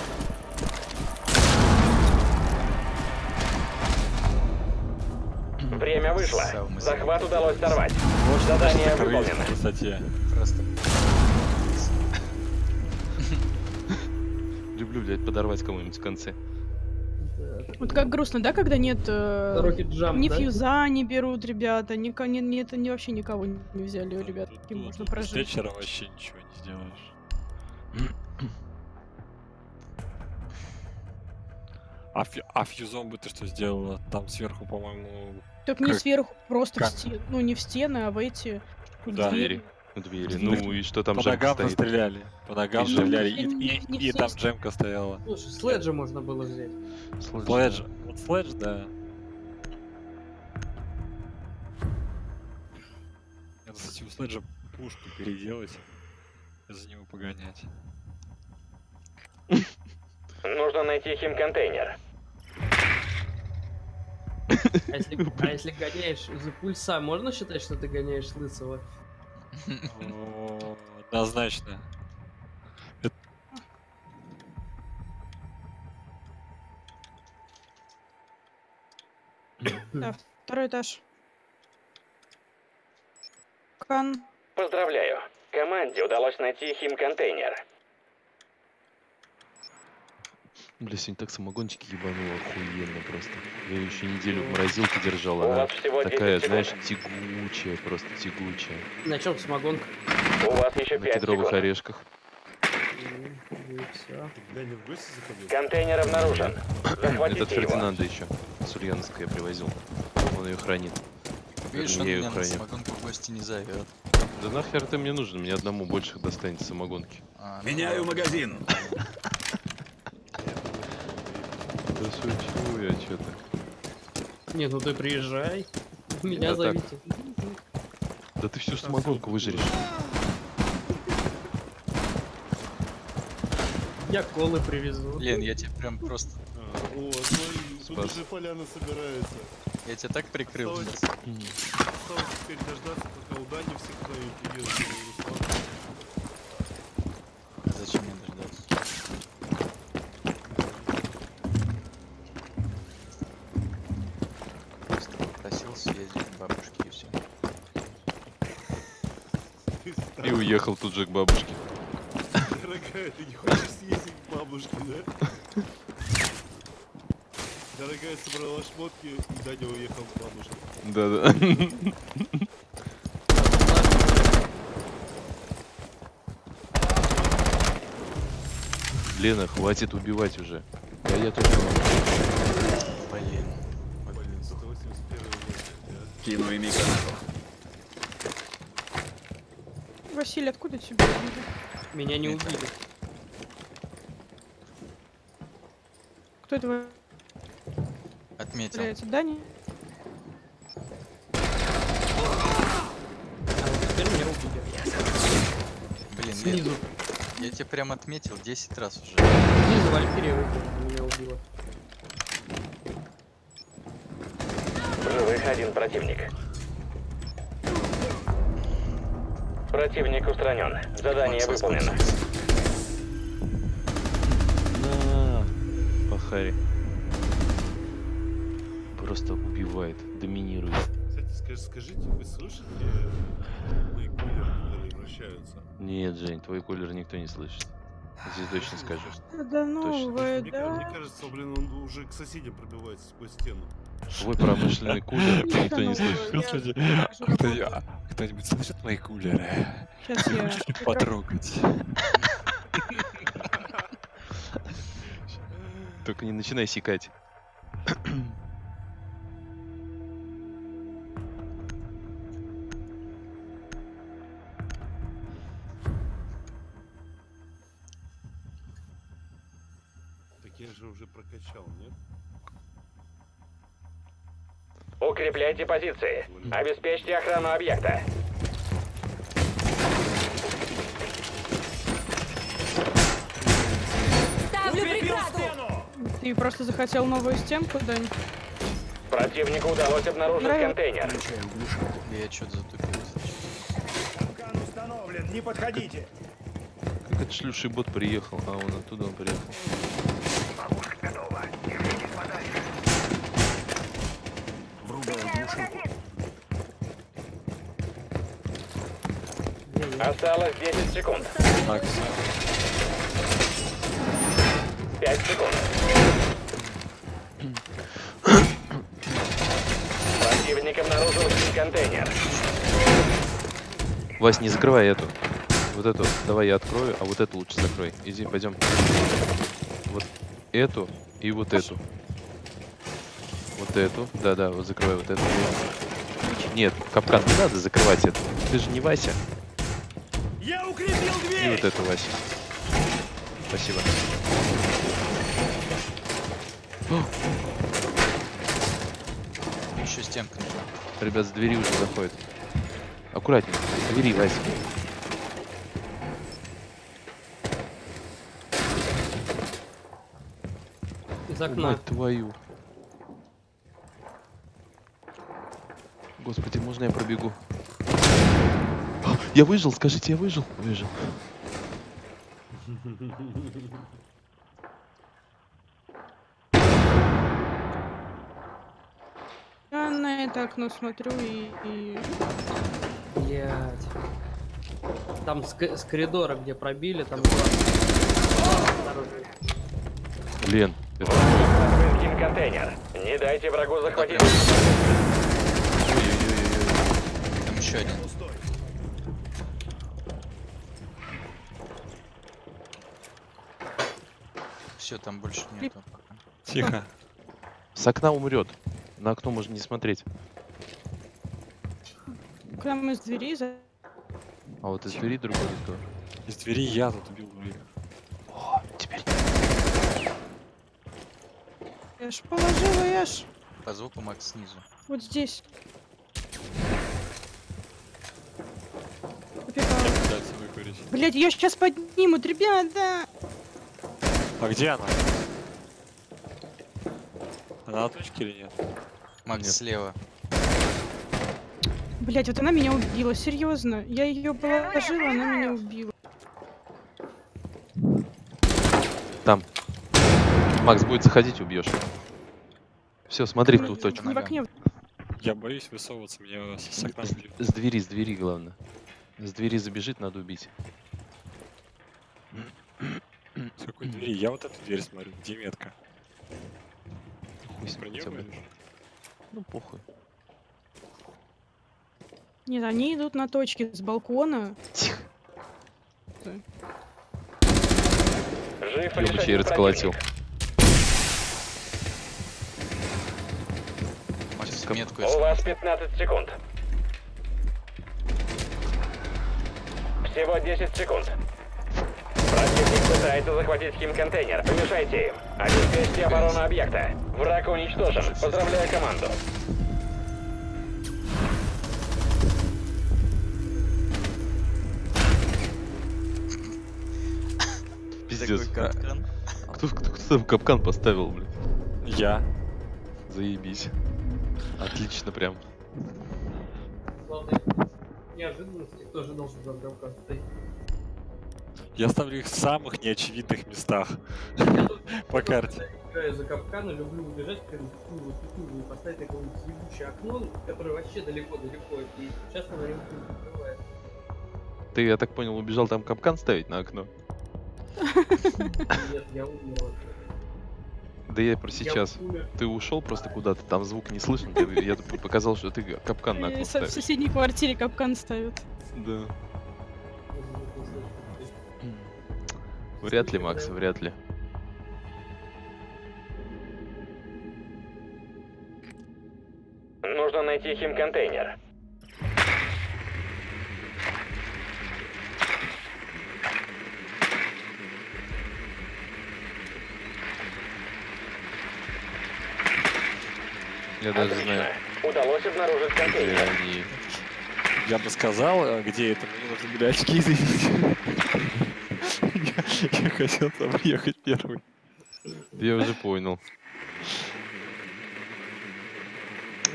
Время вышло. Захват удалось сорвать. Вот Задание выполнено. красоте. Просто Люблю, блядь, подорвать кому-нибудь в конце. Вот как грустно, да, когда нет... э, Jump, ни да? фьюза не берут ребята, ника- ни, ни- это ни, вообще никого не взяли у ребят. Тут- можно прожить. Тэтчером вообще ничего не сделаешь. А, фью- а фьюзом бы ты что сделала? Там сверху, по-моему, Так не как- сверху, просто как? в стены. Ну, не в стены, а в эти... Куда? в Двери. Двери. Ну, и что там по ногам стоит? настреляли. По ногам И стреляли, и, не- и- не и все там джемка стояла. Слушай, следжа можно было взять. Следж, вот следж, да. Надо, кстати, у следжа пушку переделать, и за него погонять. Нужно найти химконтейнер. А если, а если гоняешь за пульса, можно считать, что ты гоняешь лысого? Однозначно. Да, второй этаж. Кан. Поздравляю. Команде удалось найти химконтейнер. Бля, сегодня так самогончики ебануло охуенно просто. Я ее еще неделю в морозилке У держал, она вас всего 10 такая, знаешь, тягучая, просто тягучая. На чем самогонка? У вас еще На 5 кедровых секунд. орешках. И все. Заходил? Контейнер обнаружен. Этот. Фердинанда еще с Ульяновска я привозил. Он ее хранит. Видишь, он меня на храню. самогонку в гости не зовет. Да нахер ты мне нужен? Мне одному больше достанется самогонки. А, ну Меняю ладно. магазин. Да шучу я что-то. Не, ну ты приезжай. Меня Я так. зовите. Да ты всю самогонку выжрешь. Я колы привезу. Лен, я тебе прям просто... А, О, смотри, тут Спас. уже поляна собирается. Я тебя так прикрыл. Осталось-. Осталось теперь дождаться, пока у Дани всех кто-нибудь уедет. и Руслан. А Зачем мне дождаться? Просто попросил съездить к бабушке и все. И уехал тут же к бабушке. Дорогая, ты не хочешь съездить к бабушке, да? Дорогая собрала шмотки, и Даня уехал к бабушке. Да-да. Лена, хватит убивать уже. Да я тоже. Блин. Блин, 181 год. Кину ими гранату. Василий, откуда тебя? убили? Меня не убили. Кто это Отметил. стреляет? Дани? А вот теперь меня убили. Блин, Снизу. нет. Я тебе прям отметил 10 раз уже. Снизу Валькирия убила, меня убила. Живых один противник. Противник устранен. Задание Макс, выполнено. На, пахари. Просто убивает, доминирует. Кстати, скаж- скажите, вы слышите мои кулеры, которые вращаются? Нет, Жень, твой кулер никто не слышит. Здесь точно скажешь. Да Мне, ка- мне да? кажется, блин, он уже к соседям пробивается сквозь стену. Твой промышленный кулер никто не Ну, слышит. Господи, а кто-нибудь слышит мои кулеры? Раз- потрогать? Только не начинай секать. Укрепляйте позиции. Обеспечьте охрану объекта. Ставлю преграду! Ты просто захотел новую стенку, Дань? Противнику удалось обнаружить Нравится. контейнер. Я что-то затупился. подготовлен, не подходите. Как этот шлюший бот приехал? А, он оттуда он приехал. Глушилку. Осталось 10 секунд. Макс. 5 секунд. Противник обнаружил контейнер. Вась, не закрывай эту. Вот эту. Давай я открою, а вот эту лучше закрой. Иди, пойдем. Вот эту и вот эту. Вот эту. Да-да, вот закрывай вот эту. Нет, капкан не надо закрывать это. Ты же не Вася. Я укрепил И дверь! вот эту, Вася. Спасибо. Еще стенка нужна. Ребят, с двери уже заходит. Аккуратнее. Двери, Вася. Из окна. Мать твою. Господи, можно я пробегу? Я выжил, скажите, я выжил? Выжил. Я на это окно смотрю и... и... Блять. Там с, с коридора, где пробили, там... Лен, это... Контейнер. Не дайте врагу захватить. Еще один. Все, там больше нету. Тихо. С окна умрет. На окно можно не смотреть. Прямо из двери за... А вот из двери другой никто. Из двери я тут убил двоих. О, теперь... Я ж положила, я ж По звуку Макс снизу. вот здесь. Выкурить. Блять, я сейчас поднимут, ребята! А где она? Она на точке или нет? Макс Нет. слева. Блять, вот она меня убила, серьезно. Я ее положила, она меня убила. Там. Макс будет заходить, убьешь. Все, смотри в ту точку. Я боюсь высовываться, мне с с окна с двери, с двери, главное. С двери забежит, надо убить. С какой двери? Я вот эту дверь смотрю. Где метка? Хуй Про? Ну, похуй. Нет, они идут на точке с балкона. Тихо. Жив Ёбучий расколотил. метку У вас 15 секунд. Всего 10 секунд. Противник пытается захватить химконтейнер. Помешайте им. Обеспечьте оборону объекта. Враг уничтожен. Поздравляю команду. Пиздец. капкан. Кто, кто, кто там капкан поставил, блин? Я. Заебись. Отлично прям. Неожиданности, кто ожидал, что там капкан стоит. Я ставлю их в самых неочевидных местах. По карте. играю за капкан и люблю убежать прям такую и поставить какое-нибудь ебучее окно, которое вообще далеко-далеко, и сейчас оно не открывает. Ты, я так понял, убежал там капкан ставить на окно? Нет, я умер. Да я про Я сейчас. умер. Ты ушел просто куда-то, там звук не слышно. Я, я показал, что ты капкан на окно Э, в соседней квартире капкан ставят. Да. Вряд ли, Макс, вряд ли. Нужно найти химконтейнер. Я даже Отлично. знаю, Удалось обнаружить где контейнер. они. Я бы сказал, э, где это, мне нужно были очки заявить. Я я хотел там ехать первый. Я уже понял.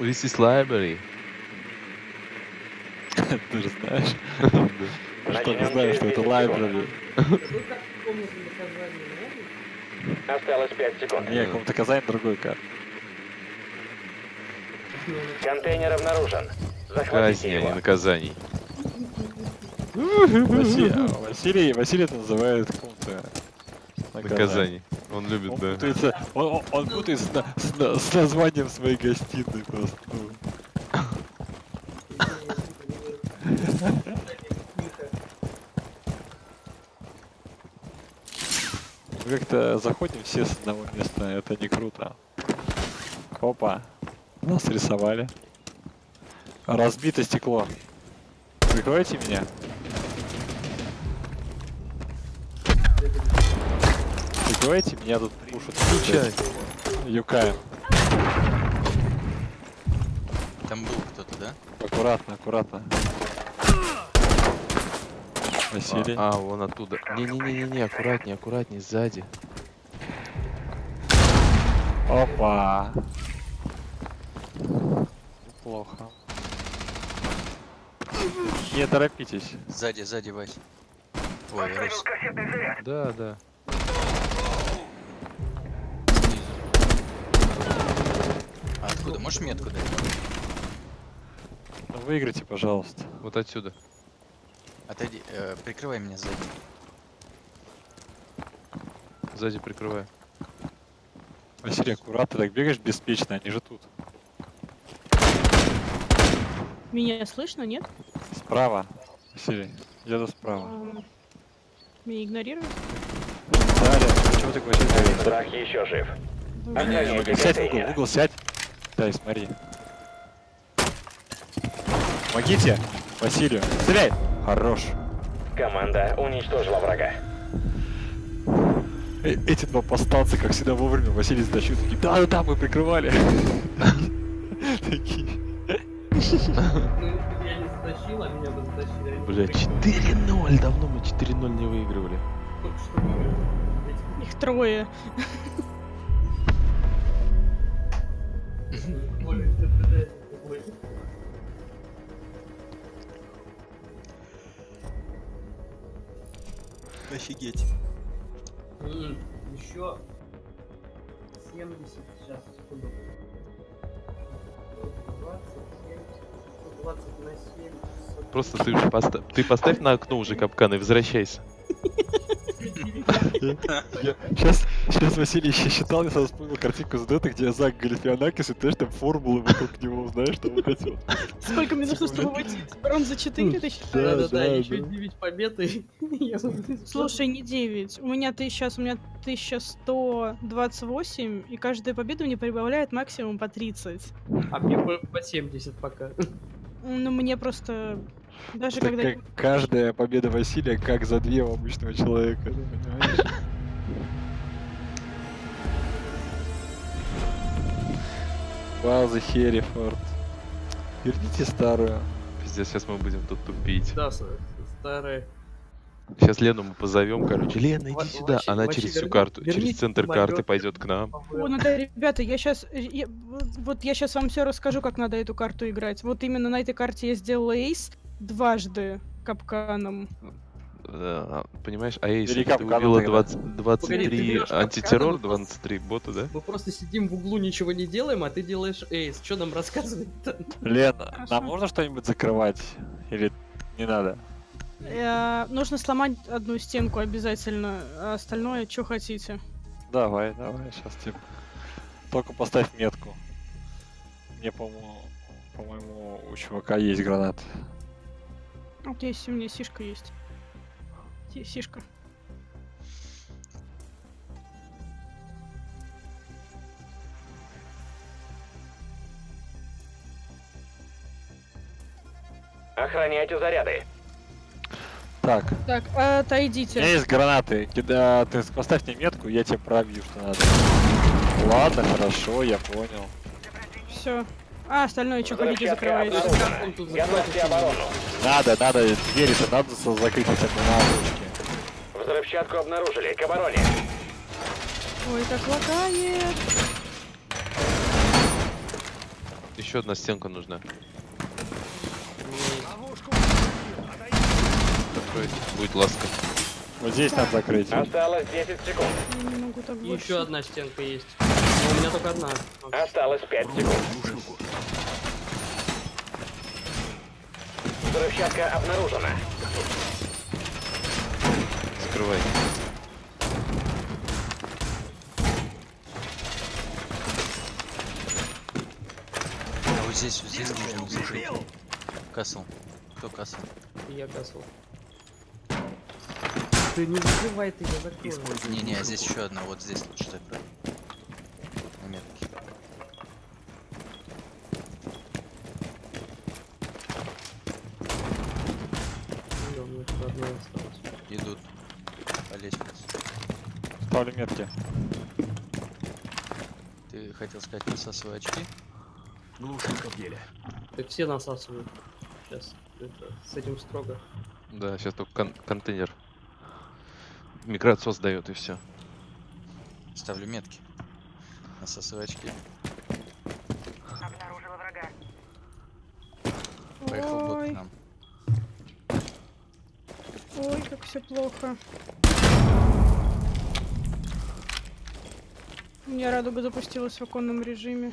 This is library. Ты же знаешь. Что, знаю, через что это 10 лайбрери. Вы как комнату наказания можете? Осталось 5 секунд. Не, комната Казань другой карт. Контейнер обнаружен. Захватите Казни, а не его. наказаний. Василий, а, Василий, Василий это называет каком-то Наказаний. Он любит, Он да. путается, он, он- он путается с, на- с на- с названием своей гостиной просто. ну. Мы как-то заходим все с одного места, это не круто. Опа, нас рисовали. Разбито стекло. Прикройте меня. Прикройте меня тут пушат. Включай. Юкаем. Там был кто-то, да? Аккуратно, аккуратно. Василий. А, а, вон оттуда. Не-не-не-не, аккуратнее, аккуратнее, сзади. Опа. Плохо. Не торопитесь. Сзади, сзади, Вась. Ой, Рось. Да, да. А откуда? Можешь метку дать? Ну, выиграйте, пожалуйста. Вот отсюда. Отойди, э, прикрывай меня сзади. Сзади прикрываю. Василий, аккуратно, так бегаешь беспечно, они же тут. Меня слышно, нет? Справа. Василий, еду справа. Ам, Меня игнорируют? Далее, чего ты говоришь? Враг еще жив. Да, Охраняйте Сядь в угол, в угол сядь. Дай, смотри. Помогите Василию. Стреляй! Хорош. Команда уничтожила врага. Э, Эти два повстанца, как всегда, вовремя Василий затащил. Такие, да-да-да, мы прикрывали. Такие. Я не затащил, а меня бы затащили. Они Бля, прикольно. 4-0. Давно мы 4-0 не выигрывали. Только что Их трое. Офигеть. Еще 70, сейчас, секунду. Просто ты уже поста- ты поставь на окно уже капкан и возвращайся. Сейчас, сейчас Василий еще считал, я сразу вспомнил картинку с Дота, где Зак Галифианакис, и ты там формулы вокруг него, знаешь, там вот эти. Сколько мне нужно, чтобы выйти? Бронза 4 ты считаешь? Да, Да-да-да, да, еще да. 9 побед и. Слушай, не 9. У меня ты сейчас, у меня 1128, и каждая победа мне прибавляет максимум по 30. А мне по, по 70 пока. Ну, мне просто... Даже Это когда... как каждая победа Василия, как за две у обычного человека, ты понимаешь? База Херрифорд. Верните старую. Пиздец, сейчас мы будем тут тупить. Да, старая. Сейчас Лену мы позовем, короче. Лена, иди сюда. вообще- Она вообще через всю верни- карту, через центр карты пойдет к нам. О, ну да, ребята, я сейчас... вот я сейчас вам все расскажу, как надо эту карту играть. Вот именно на этой карте я сделала эйс дважды капканом. Э, Понимаешь, а если ты убила тогда. 20 23 Погоди, антитеррор, а потом- 23 бота, да? Мы просто сидим в углу, ничего не делаем, а ты делаешь эйс. Что нам рассказывать-то? Лена, Хорошо. нам можно что-нибудь закрывать? Или не надо? Э, нужно сломать одну стенку обязательно, а остальное, что хотите. Давай, давай, сейчас тебе. Только поставь метку. Мне, по-моему, по-моему, у чувака есть гранат. Вот есть у меня сишка есть. Си- Сишка. Охраняйте заряды. Так, Так, у меня отойдите. есть гранаты. Кида... Ты поставь мне метку, я тебе пробью, что надо. Ладно, хорошо, я понял. Все. А, остальное, что Готовьте оборону. Надо, надо, двери-то надо за- закрыть хотя бы на ручке. Взрывчатку обнаружили. К обороне. Ой, так лагает. Еще одна стенка нужна. Закройте. Будет ласка. Вот здесь надо закрыть. Осталось 10 секунд. Я не могу так больше. еще одна стенка есть. Но у меня только одна. Осталось 5 секунд. Взрывчатка обнаружена. Закрывай. А вот здесь, вот здесь можно закрыть. Касл. Кто касл? Я гасил. Ты не закрывай ты, я закрою. Не-не, а здесь еще одна, вот здесь лучше закрой. На метке. Идут по лестнице. Ставлю метки. Ты хотел сказать насасывай очки? Глушилка в деле. Так все насасывают. Сейчас. Это, с этим строго. Да, сейчас только кон- контейнер. Миграцию сдает и все. Ставлю метки. Насасывай очки. Поехал бот Ой, к нам. ой, как все плохо. У меня радуга запустилась в оконном режиме.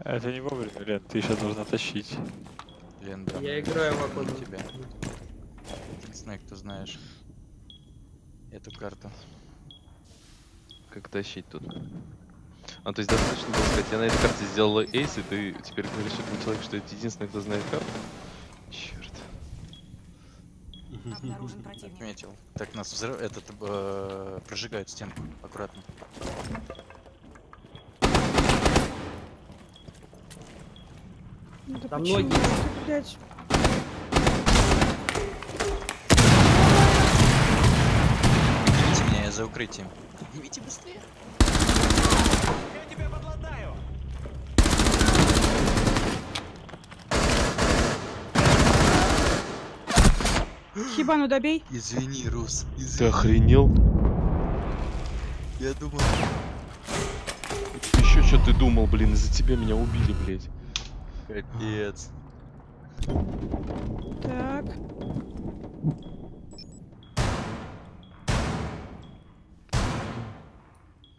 Это не вовремя, Лен, ты еще должна тащить. Лен, да. Я играю в оконном. тебя. Единственное, кто знаешь эту карту. Как тащить тут? А, то есть достаточно было сказать, я на этой карте сделала эйс, и ты теперь говоришь этому человеку, что это единственный, кто знает карту? Черт. Отметил. Так нас взрыв... этот э, прожигают стенку. Аккуратно. Ну да Там почему ноги. За укрытием. Поднимите быстрее. Я тебя подлатаю. Хибану добей. Извини, Рус. Ты Извини. охренел? Я думал... Еще что ты думал, блин, из-за тебя меня убили, блядь. Капец. Так.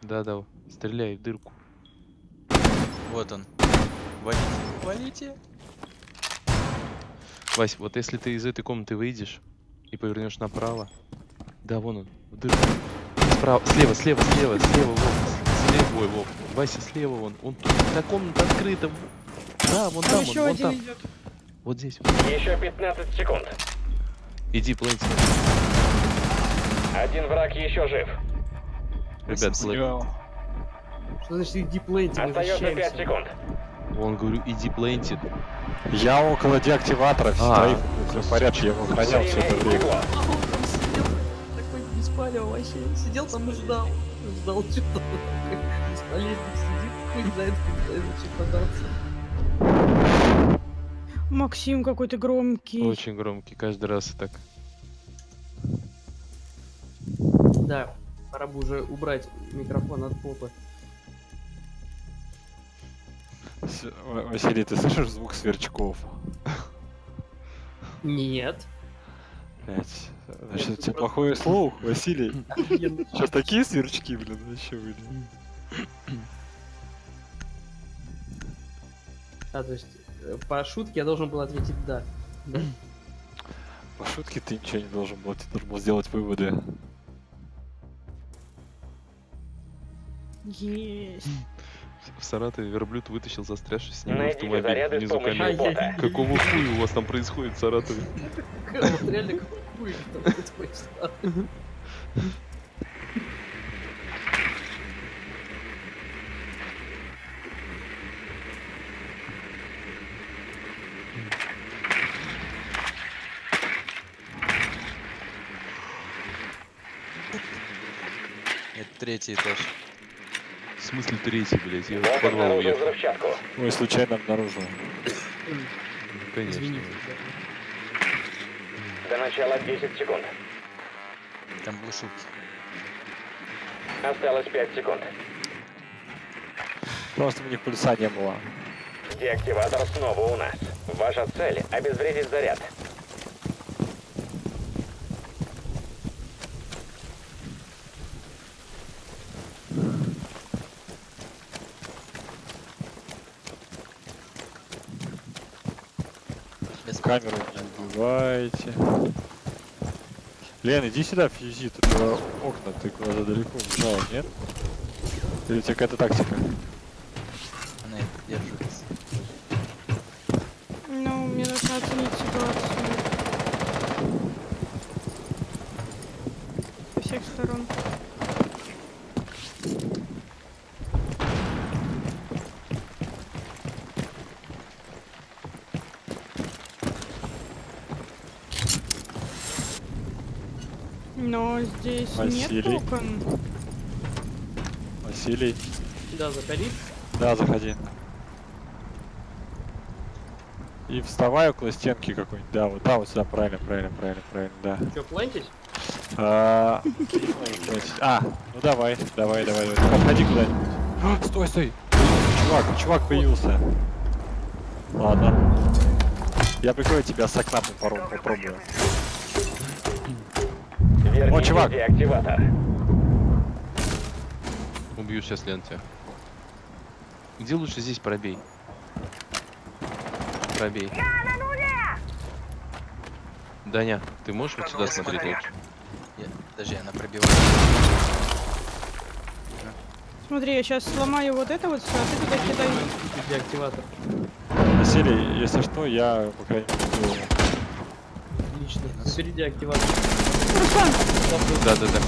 Да-да, стреляй в дырку. Вот он. Валите. Валите. Вась, вот если ты из этой комнаты выйдешь и повернешь направо, да, вон он, в дырку. Справа, слева, слева, слева, слева, вон, слева, ой, вон, Вася, слева, вон, он тут, та комната открыта, да, вон Там там, еще он, вон один там, идет. вот здесь, Еще 15 секунд. иди, плейте, Один враг еще жив. Ребят, У плей- него Что значит иди плейте, Остается 5 защищаемся. секунд. он, говорю, иди, плейте, Я около деактиватора, все А. стоит, все в порядке, я его охранял все это Время такой без палева вообще. Сидел там и ждал. Ждал что-то. Бесполезник сидит, хуй знает, куда зачем податься. Максим какой то громкий. очень громкий, каждый раз так. Да, пора бы уже убрать микрофон от попы. Василий, ты слышишь звук сверчков? Нет. Блять, значит, у тебя плохой слух, Василий. Сейчас такие сверчки, блин, вообще были. А, то есть, э, по шутке я должен был ответить да. Да? По шутке ты ничего не должен был, ты должен был сделать выводы. Есть. В Саратове верблюд вытащил застрявший с ним автомобиль внизу бота. Какого хуя у вас там происходит в Саратове? Реально какой хуй там происходит. Это третий этаж. В смысле третий, блядь? Я в подвал уехал. взрывчатку. Ой, случайно обнаружил. Конечно. Извините. До начала 10 секунд. Там глушилки. Осталось 5 секунд. Просто у них пульса не было. Деактиватор снова у нас. Ваша цель — обезвредить заряд. Камеру не убивайте. Лен, иди сюда, фьюзи, тут э, окна, ты куда-то далеко убежала, нет? Или у тебя какая-то тактика? Она и придерживается. Ну, мне нужно оценить ситуацию. Со всех сторон. Но здесь нет Василий. окон. Василий. Да, заходи. Да, заходи. И вставай около стенки какой-нибудь. Да, вот, да, вот сюда, правильно, правильно, правильно, правильно, да. Че, плантить? А, а, ну давай, давай, давай, давай. Подходи куда-нибудь. А, Стой, стой. Чувак, чувак появился. Ладно. Я прикрою тебя с окна попробую. Верните чувак. деактиватор. Убью сейчас ленте. Где лучше здесь пробей? Пробей. Даня, ты можешь вот сюда смотреть лучше? Я, подожди, она пробивает. Смотри, я сейчас сломаю вот это вот все, а ты туда кидай. Деактиватор. Василий, если что, я, по крайней мере, буду- Отлично. Забери деактиватор. Руслан, Да, да, да.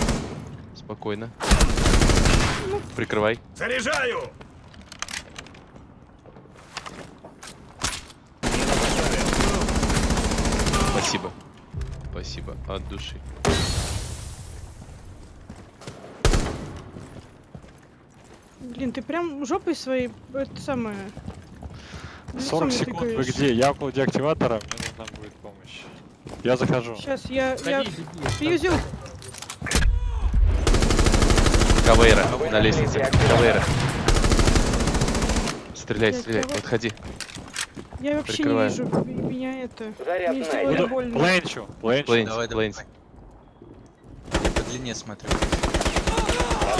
Спокойно. Прикрывай. Заряжаю! Спасибо. Спасибо. От души. блин, ты прям жопой своей, это самое... лицом 40 не секунд, вы где? Я около деактиватора, мне. Я захожу. Сейчас я, я фьюзил. Кавейра на лестнице. Кавейра. Стреляй, стреляй. кого- Подходи. Я вообще Прикрываю. не вижу, меня это... Заряд Мне больно. пленчу, пленчу. Плейнс, Давай, давай. Я по длине смотрю.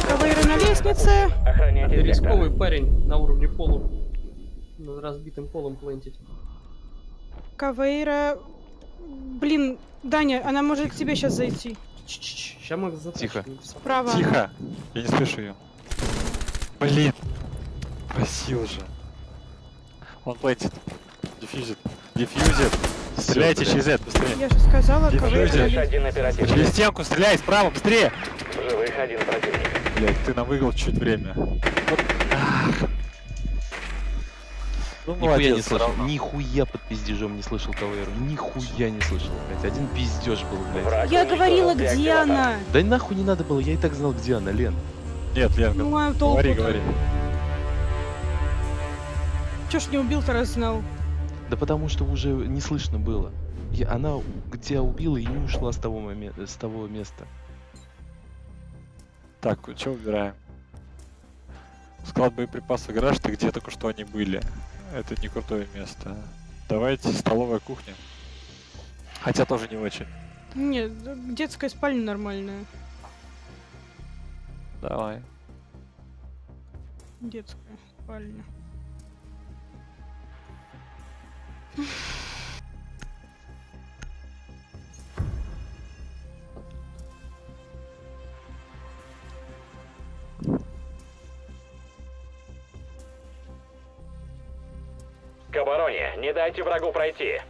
Кавейра на лестнице. Охраняйте сектор. рисковый парень на уровне полу. Над разбитым полом плантить. Кавейра... Блин, Даня, она может к тебе сейчас зайти. Сейчас мы. Тихо. Справа. Тихо, я не слышу ее. Блин, просил же. Он плентит, дефьюзит, дефьюзит. Стреляйте через это, быстрее. Я же сказала, один Через стенку стреляй, справа, быстрее! Живых один противник. Блять, ты нам выиграл чуть время. Вот. Ну, Нихуя не молодец, всё слышал. равно. Нихуя под пиздежом не слышал Кавейру. Нихуя не слышал, блядь. Один пиздеж был, блядь. Враг Я говорила, где деактиватор. она. Да нахуй не надо было, я и так знал, где она, Лен. Нет, Лен, Ну а толку говори, говори. Чё ж не убил-то, раз знал? Да потому что уже не слышно было. Я- она где убила и не ушла с того, момента, с того места. Так, что выбираем? Склад боеприпасов гараж, ты где только что они были. Это не крутое место. Давайте столовая кухня. Хотя тоже не очень. Нет, детская спальня нормальная. Давай. Детская спальня. К обороне. Не дайте врагу пройти.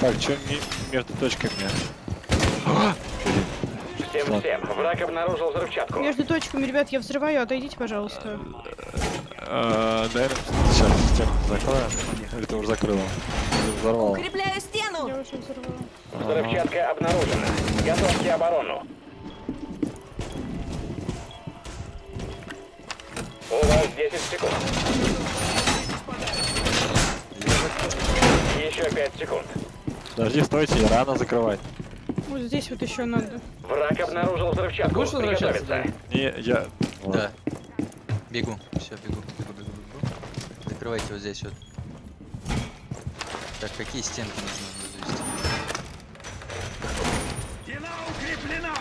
Так, что между точками? Всем Ладно. всем. Враг обнаружил взрывчатку. Между точками, ребят, я взрываю, отойдите, пожалуйста. Э, Наверное, сейчас стенку закроем. Или ты уже закрыла? Взорвала? Укрепляю стену! Ага. Взрывчатка обнаружена. Готовьте оборону. У вас 10 секунд. Еще 5 секунд. Подожди, стойте, рано закрывать. Вот здесь вот еще надо. Враг обнаружил взрывчатку. будешь возвращаться. Не, я... Да. Бегу. Все, бегу, бегу, бегу, бегу. Закрывайте вот здесь вот. Так, какие стенки нужно возвести? Стена укреплена!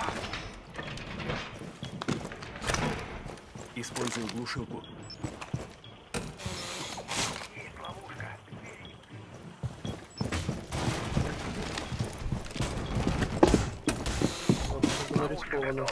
Использую глушилку. Вот, особенно рискованно.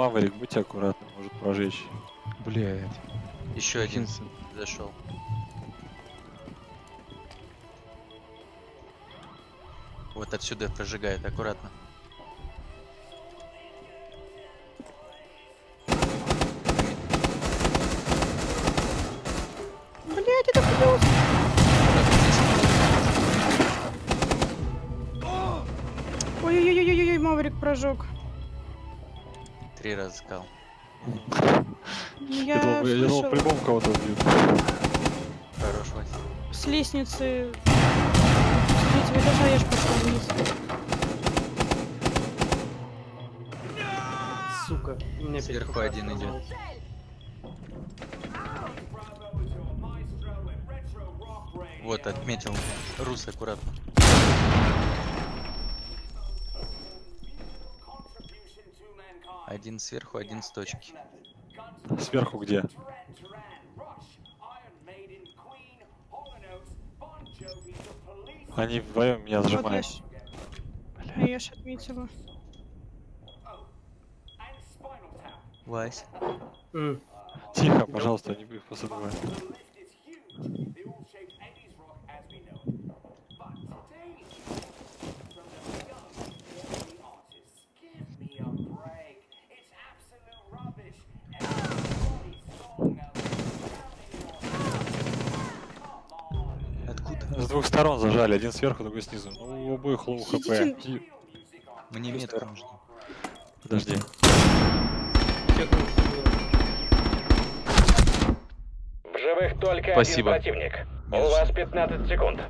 Маврик, будьте аккуратны, может прожечь. Блядь. Еще один зашел. Вот отсюда прожигает, аккуратно. Три раза сказал. Я Я думал, я думал, слышала по-любому кого-то убьют. Хорош, Вась. с лестницы с третьего этажа я ж пошла вниз. Сука, у меня опять Сверху один идет. Вот, отметил. Рус, аккуратно. Один сверху, один с точки. Сверху где? Они вдвоем меня Вот я сжимают. ж- А я ж отметила. Вась. Тихо, пожалуйста, не будь посадывать. С двух сторон зажали, один сверху, другой снизу. Ну, у обоих low HP. Мне метку нужно. Подожди. В живых только Спасибо. один противник. У вас 15 секунд.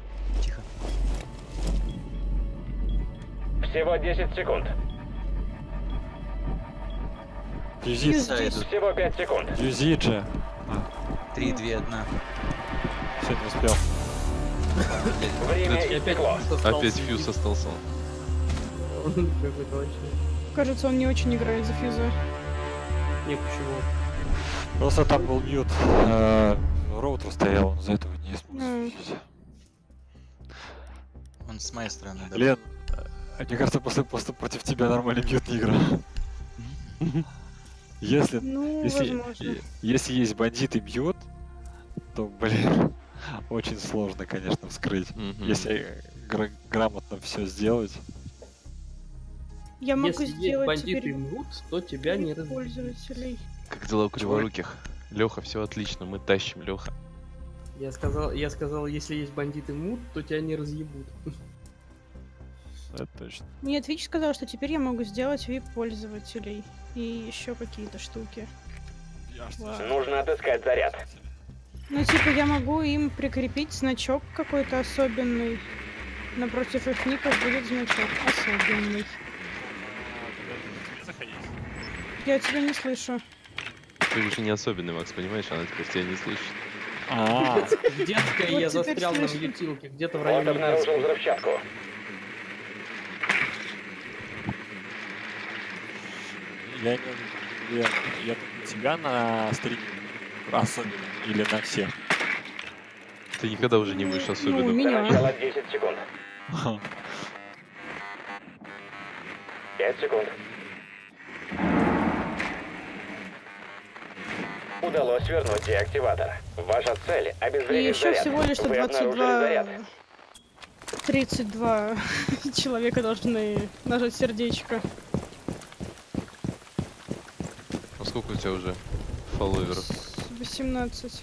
Тихо. Всего 10 секунд. Юзит. Всего 5 секунд. юзит же. А, Три, две, одна. все, не успел. Время опять истекло. Fuze остался. Опять Fuze остался. Он какой-то вообще. Кажется, он не очень играет за фьюза. Не, почему? Просто там был Mute. э, Роутер стоял, он за этого не смог А. Он с моей стороны, да. Лен, э, мне кажется, после, после против тебя нормальный Mute не играл. Если, Ну, если, возможно. если есть бандит и мьют, то, блин, очень сложно, конечно, вскрыть. Мгм. Если гра- грамотно все сделать. Я могу Если сделать бандиты теперь мут, то тебя не пользователей. Как дела у криворуких? Леха, все отлично, мы тащим, Леха. Я сказал, я сказал, если есть бандиты мут, то тебя не разъебут. Это точно. Нет, Вич сказал, что теперь я могу сделать VIP-пользователей. И еще какие-то штуки. Нужно отыскать заряд. Ну, типа, я могу им прикрепить значок какой-то особенный. Напротив их ников будет значок особенный. Я тебя не слышу. Ты уже не особенный, Макс, понимаешь? Она теперь тебя не слышит. А, В детской Вот я застрял на мьютилке, где-то в районе обнаружил взрывчатку. я, я, я тебя на стриме особенно или на всех. Ты никогда уже не будешь Ну, особенным. меня. Начало 10 секунд. 5 секунд. Удалось вернуть деактиватор. Ваша цель — И обезвредить еще заряд. всего лишь Вы обнаружили заряд. 122... 32 человека должны нажать сердечко. А сколько у тебя уже фолловеров? 18.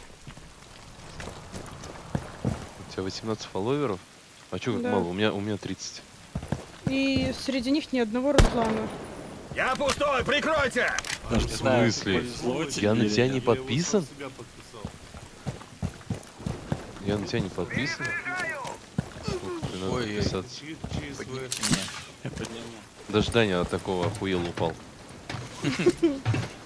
У тебя 18 фолловеров? А чё как Да. мало? У меня, у меня 30. И среди них ни одного Руслана. Я пустой, прикройте! Даже В смысле? Я на тебя не подписан? Я на тебя не подписан? Ух ты. Надо Ой-ой. подписаться. Поднимите меня. Даже Даня от такого охуел упал.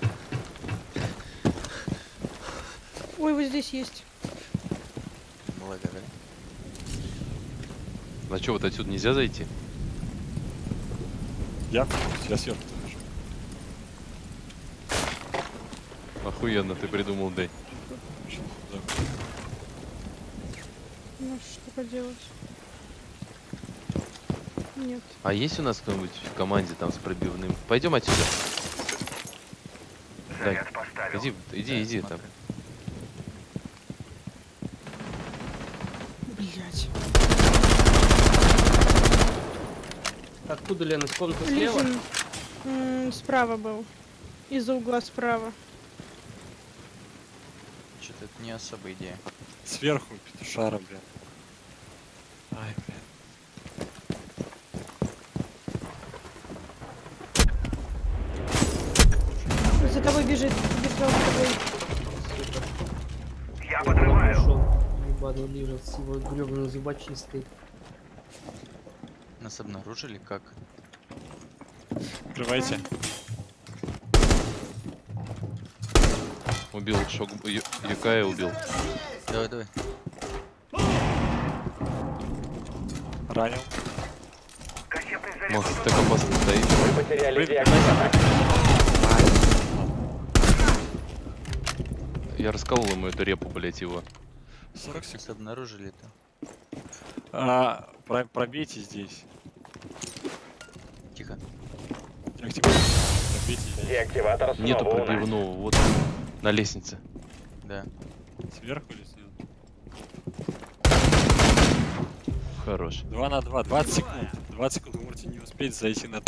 Ой, вот здесь есть. Благодарю. А что, вот отсюда нельзя зайти? Я я сверху захожу. Охуенно, ты придумал, Дэй. Ну, что поделать. Нет. А есть у нас кто-нибудь в команде там с пробивным? Пойдем отсюда. Дань, иди, иди, Да, иди там. смотрю. Блять. Откуда, Лена, из комнаты слева? Лизин м, справа был. Из-за угла справа. Что-то это не особая идея. Сверху петушара, блин. С его гребаной зубочисткой. Нас обнаружили как? Открывайте. Убил Шок... Ю- Юкая убил. Давай, давай. Ранил. Ты так опасно стоишь. Вы потеряли деактиватор. Я расколол ему эту репу, блять, его. 40 секунд. Обнаружили-то. А, про- пробейте здесь. Тихо. Деактиватор. Пробейте здесь. Деактиватор снова Нету пробивного, вот на лестнице. Да. Сверху или снизу? Хорош. 2 на 2, 20 секунд. 20 секунд вы можете не успеть зайти на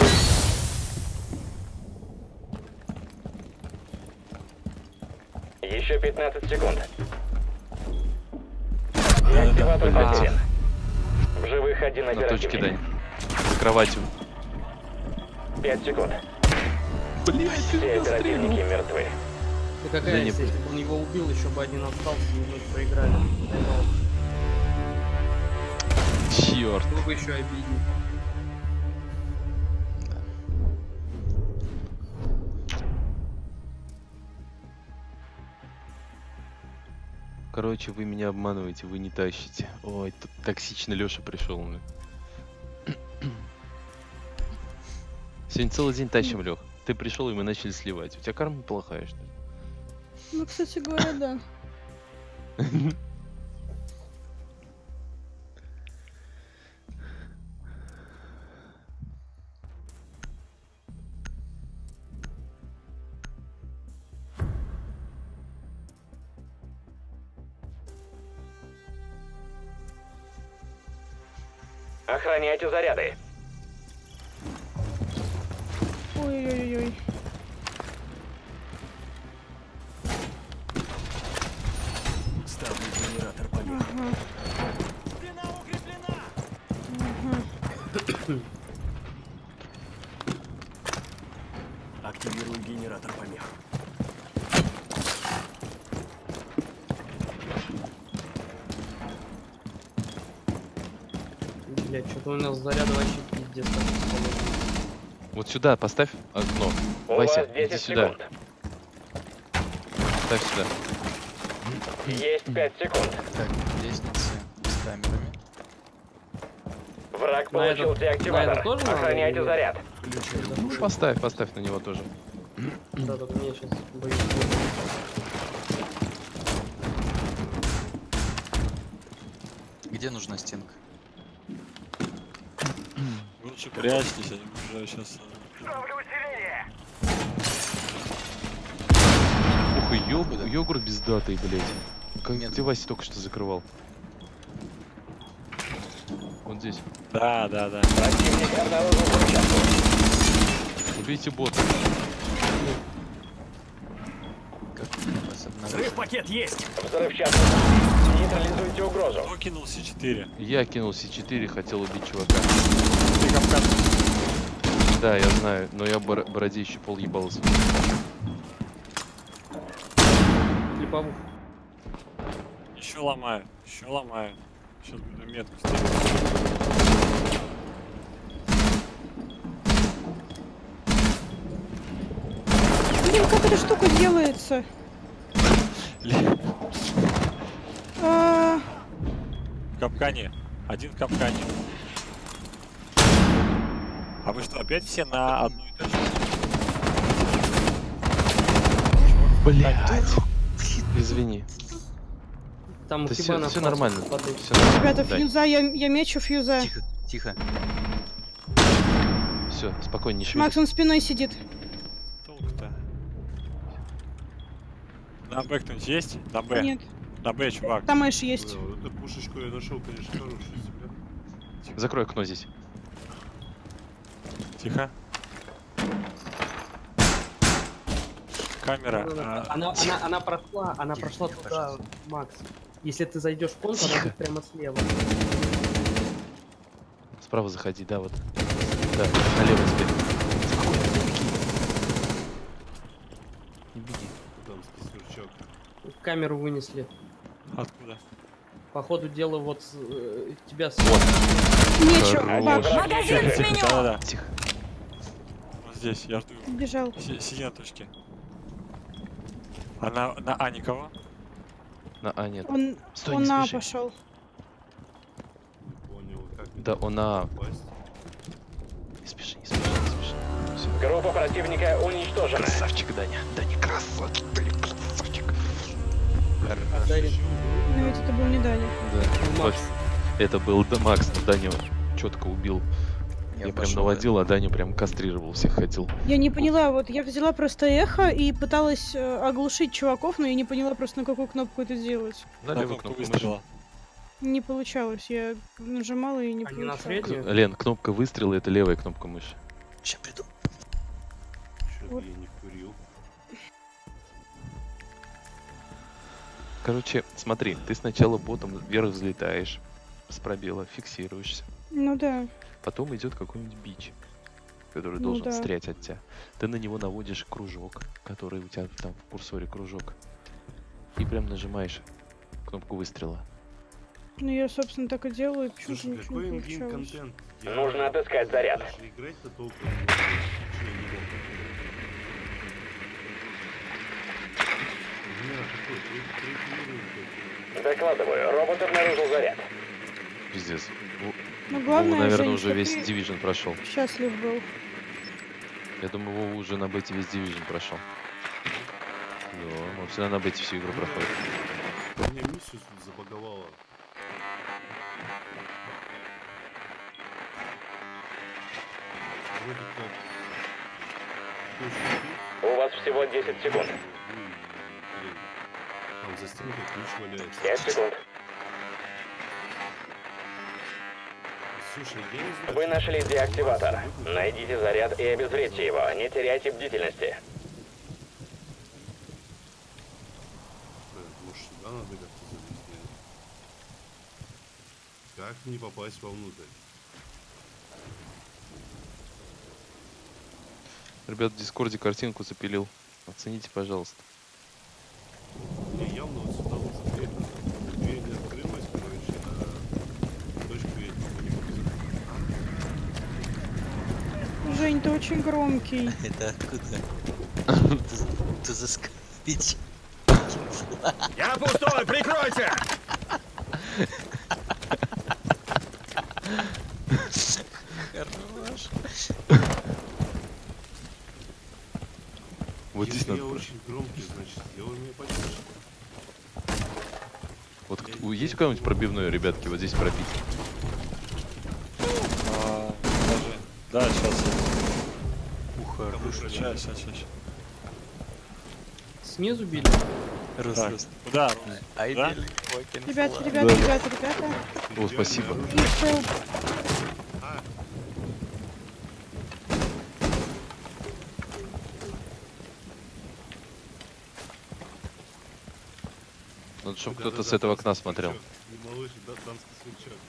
Еще 15 секунд. Потерян. В живых один На точке. Дань. За кроватью. 5 секунд. Блять, Все оперативники мертвы. Да какая Да не если бы он его убил, еще бы один остался, и мы проиграли. Черт. Было бы еще обиднее. Короче, вы меня обманываете, вы не тащите. Ой, тут токсично Леша пришел. блин. Сегодня целый день тащим, Лех. Ты пришел, и мы начали сливать. У тебя карма плохая, что ли? Ну, кстати говоря, да. Охраняйте заряды. Что-то у нас заряда вообще пиздец. Вот сюда поставь окно. У Вася, вас иди 10 сюда. секунд. Ставь сюда. Есть 5 секунд. Так, лестницы с камерами. Враг На получил этот- деактиватор. тоже надо Охраняйте или- заряд. Ну, поставь, поставь на него тоже. Да, только мне сейчас боюсь. Где нужна стенка? Лучше прячьтесь, они уже сейчас... Ставлю усиление. Ух, йог- йогурт бездатый, блядь. Как Нет. ты Вася только что закрывал? Вот здесь. Да, да, да. Убейте бота. Взрыв пакет есть. Взрывчатка. Нейтрализуйте угрозу. Кто кинул С4? Я кинул С4, хотел убить чувака там. Да, я знаю, но я бор бородище пол ебался. Липовух. Еще ломаю, еще ломаю. Сейчас буду метку стрелять. Блин, как эта штука делается? А. Капкане. Один в капкане. А вы что, опять все на одну и ту же? Блять. Извини. Там Да хиба все, все нормально. Все нормально. ребята, Дай. фьюза, я, я мечу фьюза. Тихо, тихо. Все, спокойно, не Макс, он спиной сидит. Толк-то. На Б кто-нибудь есть? На Б. Нет, На Б, чувак. там Эш есть. Да, вот эту пушечку я нашел, конечно, хорошую себе. Закрой окно здесь. Тихо. Камера. Она, а, она, она, она прошла, она Тихо, прошла тихо, туда, пожалуйста. Макс. Если ты зайдешь в контур, она будет прямо слева. Справа заходи, да, вот. Да, налево теперь. Спокойно, не беги. Камеру вынесли. Откуда? По ходу дела вот э, тебя Хорош. бак, Магазин сменю! Да-да-да. Тихо. Здесь, я жду. бежал. Си- Сиди на точке. А на, на А никого? На А нет. Он, Стой, он не на А пошел. Понял, как мне Да, он на А. Не спеши, не спеши, не спеши. Группа противника уничтожена. Красавчик, Даня. Даня, красавчик, Даня, красавчик. Дарит. Но ведь это был не Даня. Да, Макс. Это был да, Макс, но Даню четко убил. Я, прям пошёл, наводил, а Даню прям кастрировал, всех хотел. Я не поняла, вот я взяла просто эхо и пыталась э, оглушить чуваков, но я не поняла просто на какую кнопку это сделать. На На левую кнопку выстрела. Не получалось, я нажимала и не А не на получалось. среднюю? К- Лен, кнопка выстрела это левая кнопка мыши. Сейчас приду. Чё Вот. я не курил. Короче, смотри, ты сначала ботом вверх взлетаешь, с пробела фиксируешься. Ну да. Потом идет какой-нибудь бич, который Ну должен да. стрять от тебя. Ты на него наводишь кружок, который у тебя там в курсоре кружок. И прям нажимаешь кнопку выстрела. Ну я, собственно, так и делаю, и почему-то Слушай, ничего какой не получалось. контент? Нужно отыскать заряд. Даже играть-то толком. Докладываю, робот обнаружил заряд. Пиздец. Ну Вова, главное, наверное, Жень, уже весь ты Division прошел. счастлив был. Я думаю, Вова уже на бете весь Division прошел. Да, он всегда на бете всю игру проходит. У меня миссию забаговала. Вроде как... У вас всего 10 секунд. Там за стенкой ключ валяется. 5 секунд. Вы нашли деактиватор. Найдите заряд и обезвредьте его. Не теряйте бдительности. Блин, Может, сюда надо как-то залезть, нет? Как не попасть вовнутрь? Ребят, в Дискорде картинку запилил. Оцените, пожалуйста. Мне явно вот сюда вот за дверь. Дверь не открылась, короче, а точку я не могу закрыть. Жень, ты очень громкий. Это откуда? Ты- заскопить. Я пустой, прикройте! Хорош. Вот здесь надо. я очень громкий, значит, я у меня потише. Вот есть у кого-нибудь пробивное, ребятки, вот здесь пробить? А. Да, сейчас. Сейчас, сейчас, сейчас. Снизу били? Рус, Так? I Да? I can Ребята, ребята, Да. ребята, ребята. О, спасибо. А, Надо, чтобы кто-то с этого окна смотрел. Не малыш, да, дамский сверчок.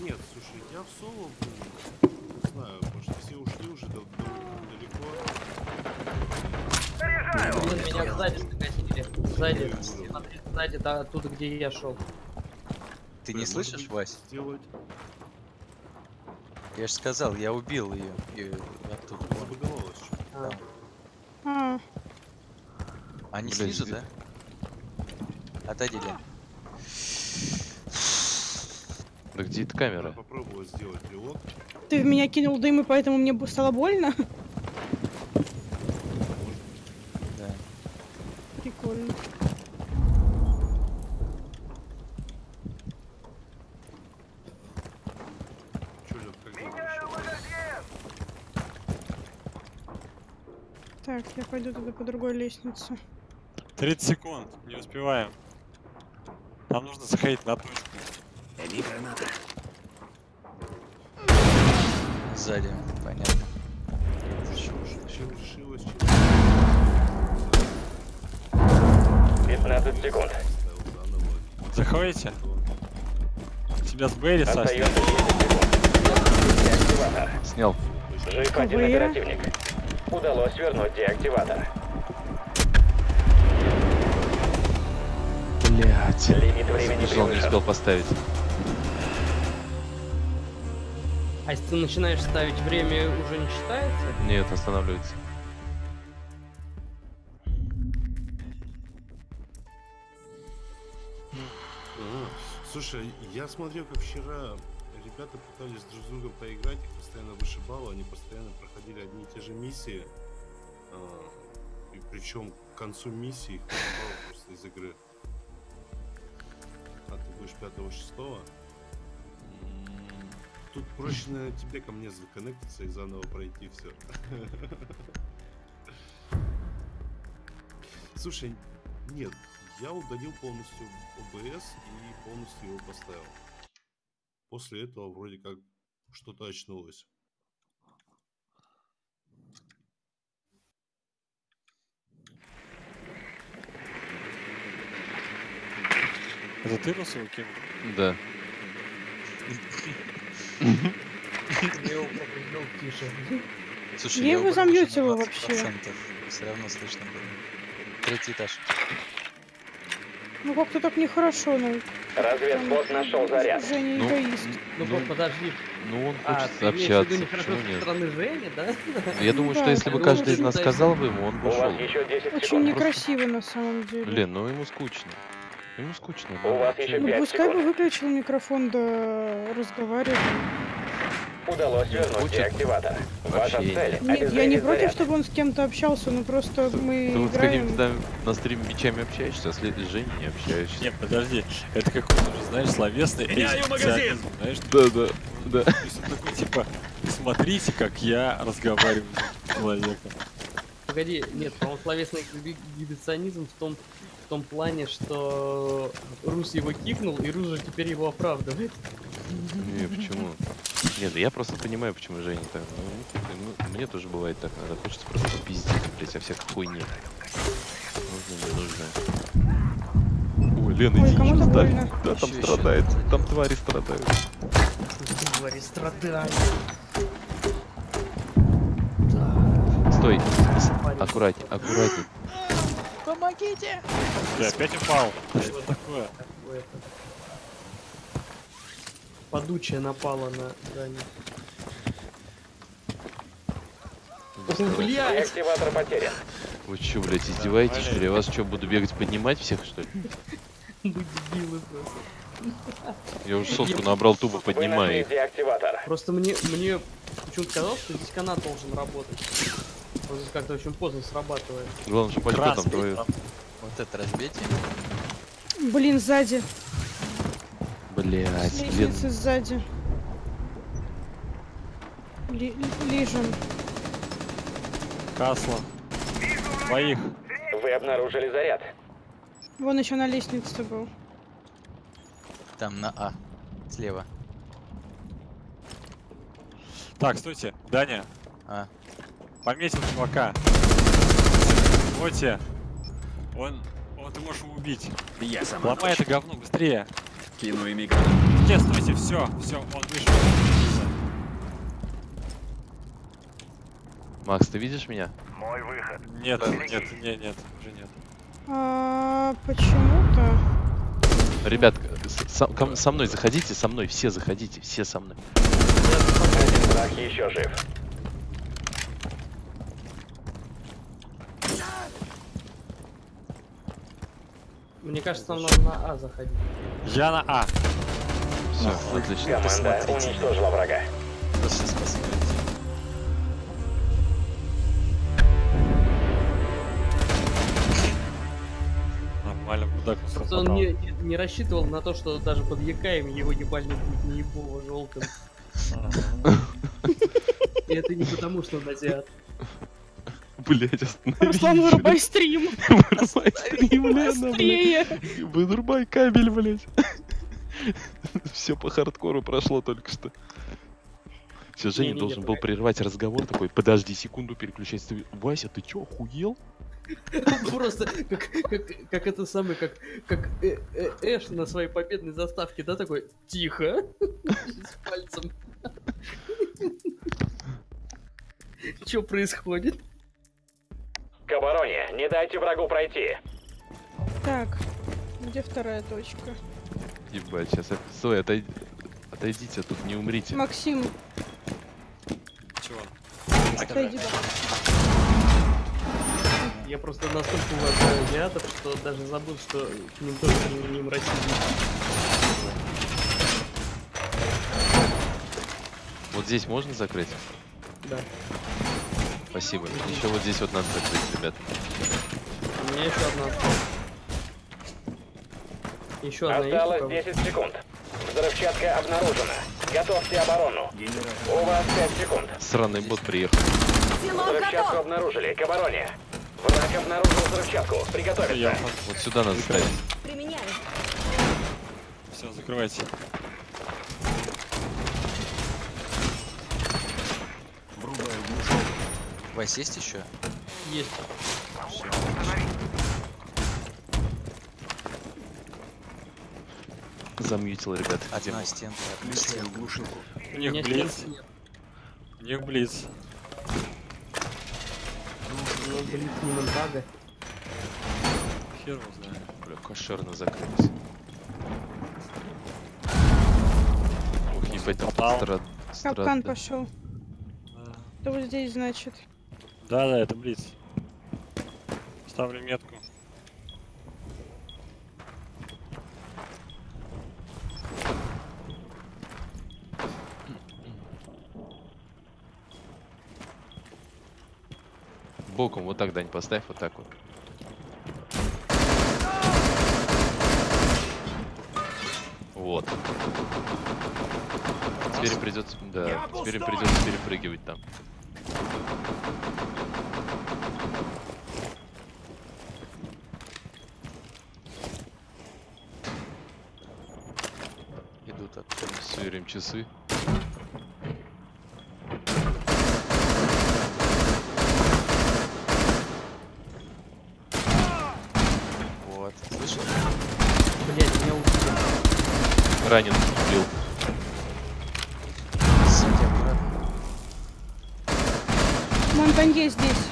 Нет, слушай, я в соло был, не знаю, может все ушли уже дал- довольно далеко. Блин, меня сзади закатили. Сзади. Смотри, сзади, да, оттуда, где я шел. Ты Блин, не может слышишь, Вась? Сделать Я же сказал, я убил ее. И оттуда. А, Они снизу, где- да? Отойди, Лен. Да где эта камера? попробовать сделать релот. ты в меня кинул дым, и поэтому мне стало больно? Да. Прикольно. Так, я пойду туда по другой лестнице. 30 секунд, не успеваем. Нам нужно заходить на точку. Эми граната. Сзади, понятно. Чем решилось? чем- 15 секунд. Заходите? Тебя с Берри сосни. Остается 10 секунд. Деактиватор. Снял. Жив один Кавейра. оперативник. Удалось вернуть деактиватор. Блять. Лимит времени не успел поставить. А если ты начинаешь ставить время, уже не считается? Нет, останавливается. Слушай, я смотрел, как вчера ребята пытались друг с другом поиграть, их постоянно вышибало, они постоянно проходили одни и те же миссии. А, и причем к концу миссии их вышибало просто из игры. А ты будешь пятого, шестого? М, Тут проще, наверное, тебе ко мне законнектиться и заново пройти все. Слушай, нет, я удалил полностью OBS и полностью его поставил. После этого вроде как что-то очнулось. Это ты кинул? Да. Слушай, Я его убрал уже замьютила вообще. 20%. Все равно слышно было. Третий этаж. Ну как-то так нехорошо, ну. Разведбот нашел заряд. Женя Ну, эгоист. Ну, Ну, вот подожди. Ну, он А, хочет ты имеешь в виду общаться. нехорошо Почему со нет? стороны Жени, да? Я думаю, что если бы это каждый из нас сказал бы ему, он бы ушел. еще 10 Очень некрасиво на самом деле. Лен, ну ему скучно. Ему скучно. У да, вас чё еще Ну пять пускай бы выключил микрофон, да разговаривал. Удалось вернуть Хочет деактиватор. Ваша цель. Нет, я не против, заряд. чтобы он с кем-то общался, но просто мы Ты вот с какими-то играем. на стриме мечами общаешься, а с Женей не общаешься. Нет, подожди. Это какой-то знаешь, словесный Меняю магазин! Знаешь, Да, да, да. то есть он такой, типа, смотрите, как я разговариваю с человеком. Погоди, нет, по-моему, словесный эксгибиционизм в том, в том плане, что Рус его кикнул, и Рус же теперь его оправдывает. Не, почему? Нет, да я просто понимаю, почему Женя так. Ну, ну, мне тоже бывает так, надо хочется просто попиздить, блять, о всякой хуйне. Нужно, не нужно. Ой, Лена, Ой, иди уже сдавь. больно. Да, там ещё. страдает, там твари страдают. Говори, страдаю. Стой, с- аккуратней, аккуратней. Ты опять упал. Что такое? Подучая напала на Дани. Блядь! Деактиватор потерян. Вы чё, блядь, издеваетесь, что ли? Я вас что, буду бегать поднимать всех, что ли? Вы дебилы просто. Я уже сотку набрал, тупо поднимаю. Просто мне, мне почему-то казалось, что здесь канат должен работать. Он здесь как-то очень поздно срабатывает. Главное, что пальто там твое. Вот это разбейте. Блин, сзади. Блять, лестницы сзади. Ли- Лижем. Касла. Двоих. Вы обнаружили заряд. Вон еще на лестнице был. Там на А. Слева. Так, стойте. Даня, А. пометил чувака. Вот тебе. Он... Он, ты можешь его убить. Я сам Ломай это говно, быстрее. кину ими гранату. Нет, стойте, все, все, он вышел. Макс, ты видишь меня? Нет, нет, нет, нет, уже нет. А, почему-то. Ребят, со, со мной заходите, со мной, все заходите, все со мной. Я Враг еще жив. Мне кажется, нам надо на А заходить. Я на А. Все, отлично. Команда уничтожила врага. Сейчас посмотрите. Нормально, он Просто он не, не- не рассчитывал на то, что даже под ЕКМ его ебальник будет не ебово желтым. И это не потому, что он азиат. Блять, остановись. Руслан, вырубай стрим. Вырубай стрим, Лена. Быстрее. Вырубай кабель, блять. Все по хардкору прошло только что. Сейчас Женя должен был прервать разговор такой, подожди секунду, переключайся. Вася, ты чё, охуел? Просто как, как, как это самое, как, как э- э- Эш на своей победной заставке, да, такой тихо, с пальцем. Что происходит? К обороне. Не дайте врагу пройти. Так, где вторая точка? Ебать, сейчас... Стой, отойди... Отойдите, тут не умрите. Максим, Чего? отойди. Я просто настолько уважаю азиатов, что даже забыл, что к ним тоже применим расизм. Вот здесь можно закрыть? Да. Спасибо. Еще вот здесь вот надо закрыть, ребят. У меня еще одна осталась. Еще одна Осталось кого? 10 секунд. Взрывчатка обнаружена. Готовьте оборону. У вас 5 секунд. Сраный бот приехал. Взрывчатку обнаружили. К обороне. Враг обнаружил взрывчатку. Приготовиться. Вот сюда надо ставить. Применяю. Все, закрывайте. Вась, есть еще? Есть. Замьютил, ребят. Одна Тему. стенка, одна Включаю стенка. глушилку. У них блиц. У них блиц. Ну, блин, не Монтага. Хер его знает. Бля, кошерно закрылись. Ух, ебать, там страд... Капкан пошел. Да. Это вот здесь, значит. Да, да, это блиц. Ставлю метку. Боком вот так, Дань, поставь, вот так вот. Вот. Теперь придется, да, теперь придется перепрыгивать там. Идут от Сверим часы. Вот. Слышал? Блять, меня убили. Ранен, убил. Монтанье здесь.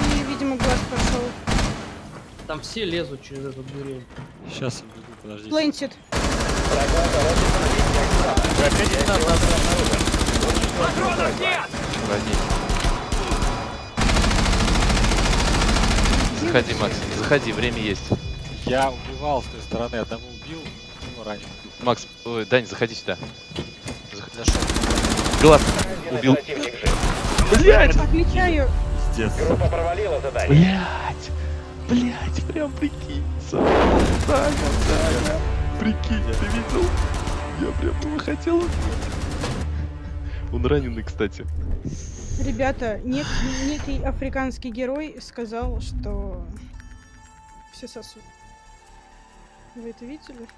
И, видимо, глаз пошел. Там все лезут через эту дурень. Сейчас Заходи, Макс, заходи, время есть. Я убивал с той стороны, одного убил, другого ранил. Макс, ой, Дань, заходи сюда. Зашел. Глаз убил. Блять! Отмечаю. Пиздец. Группа провалила задание. Блять! Блять, прям прикинь. Саня, Саня, Саня. Прикинь, ты видел? Я прям его хотел. Он раненый, кстати. Ребята, нет, некий африканский герой сказал, что все сосут. Вы это видели?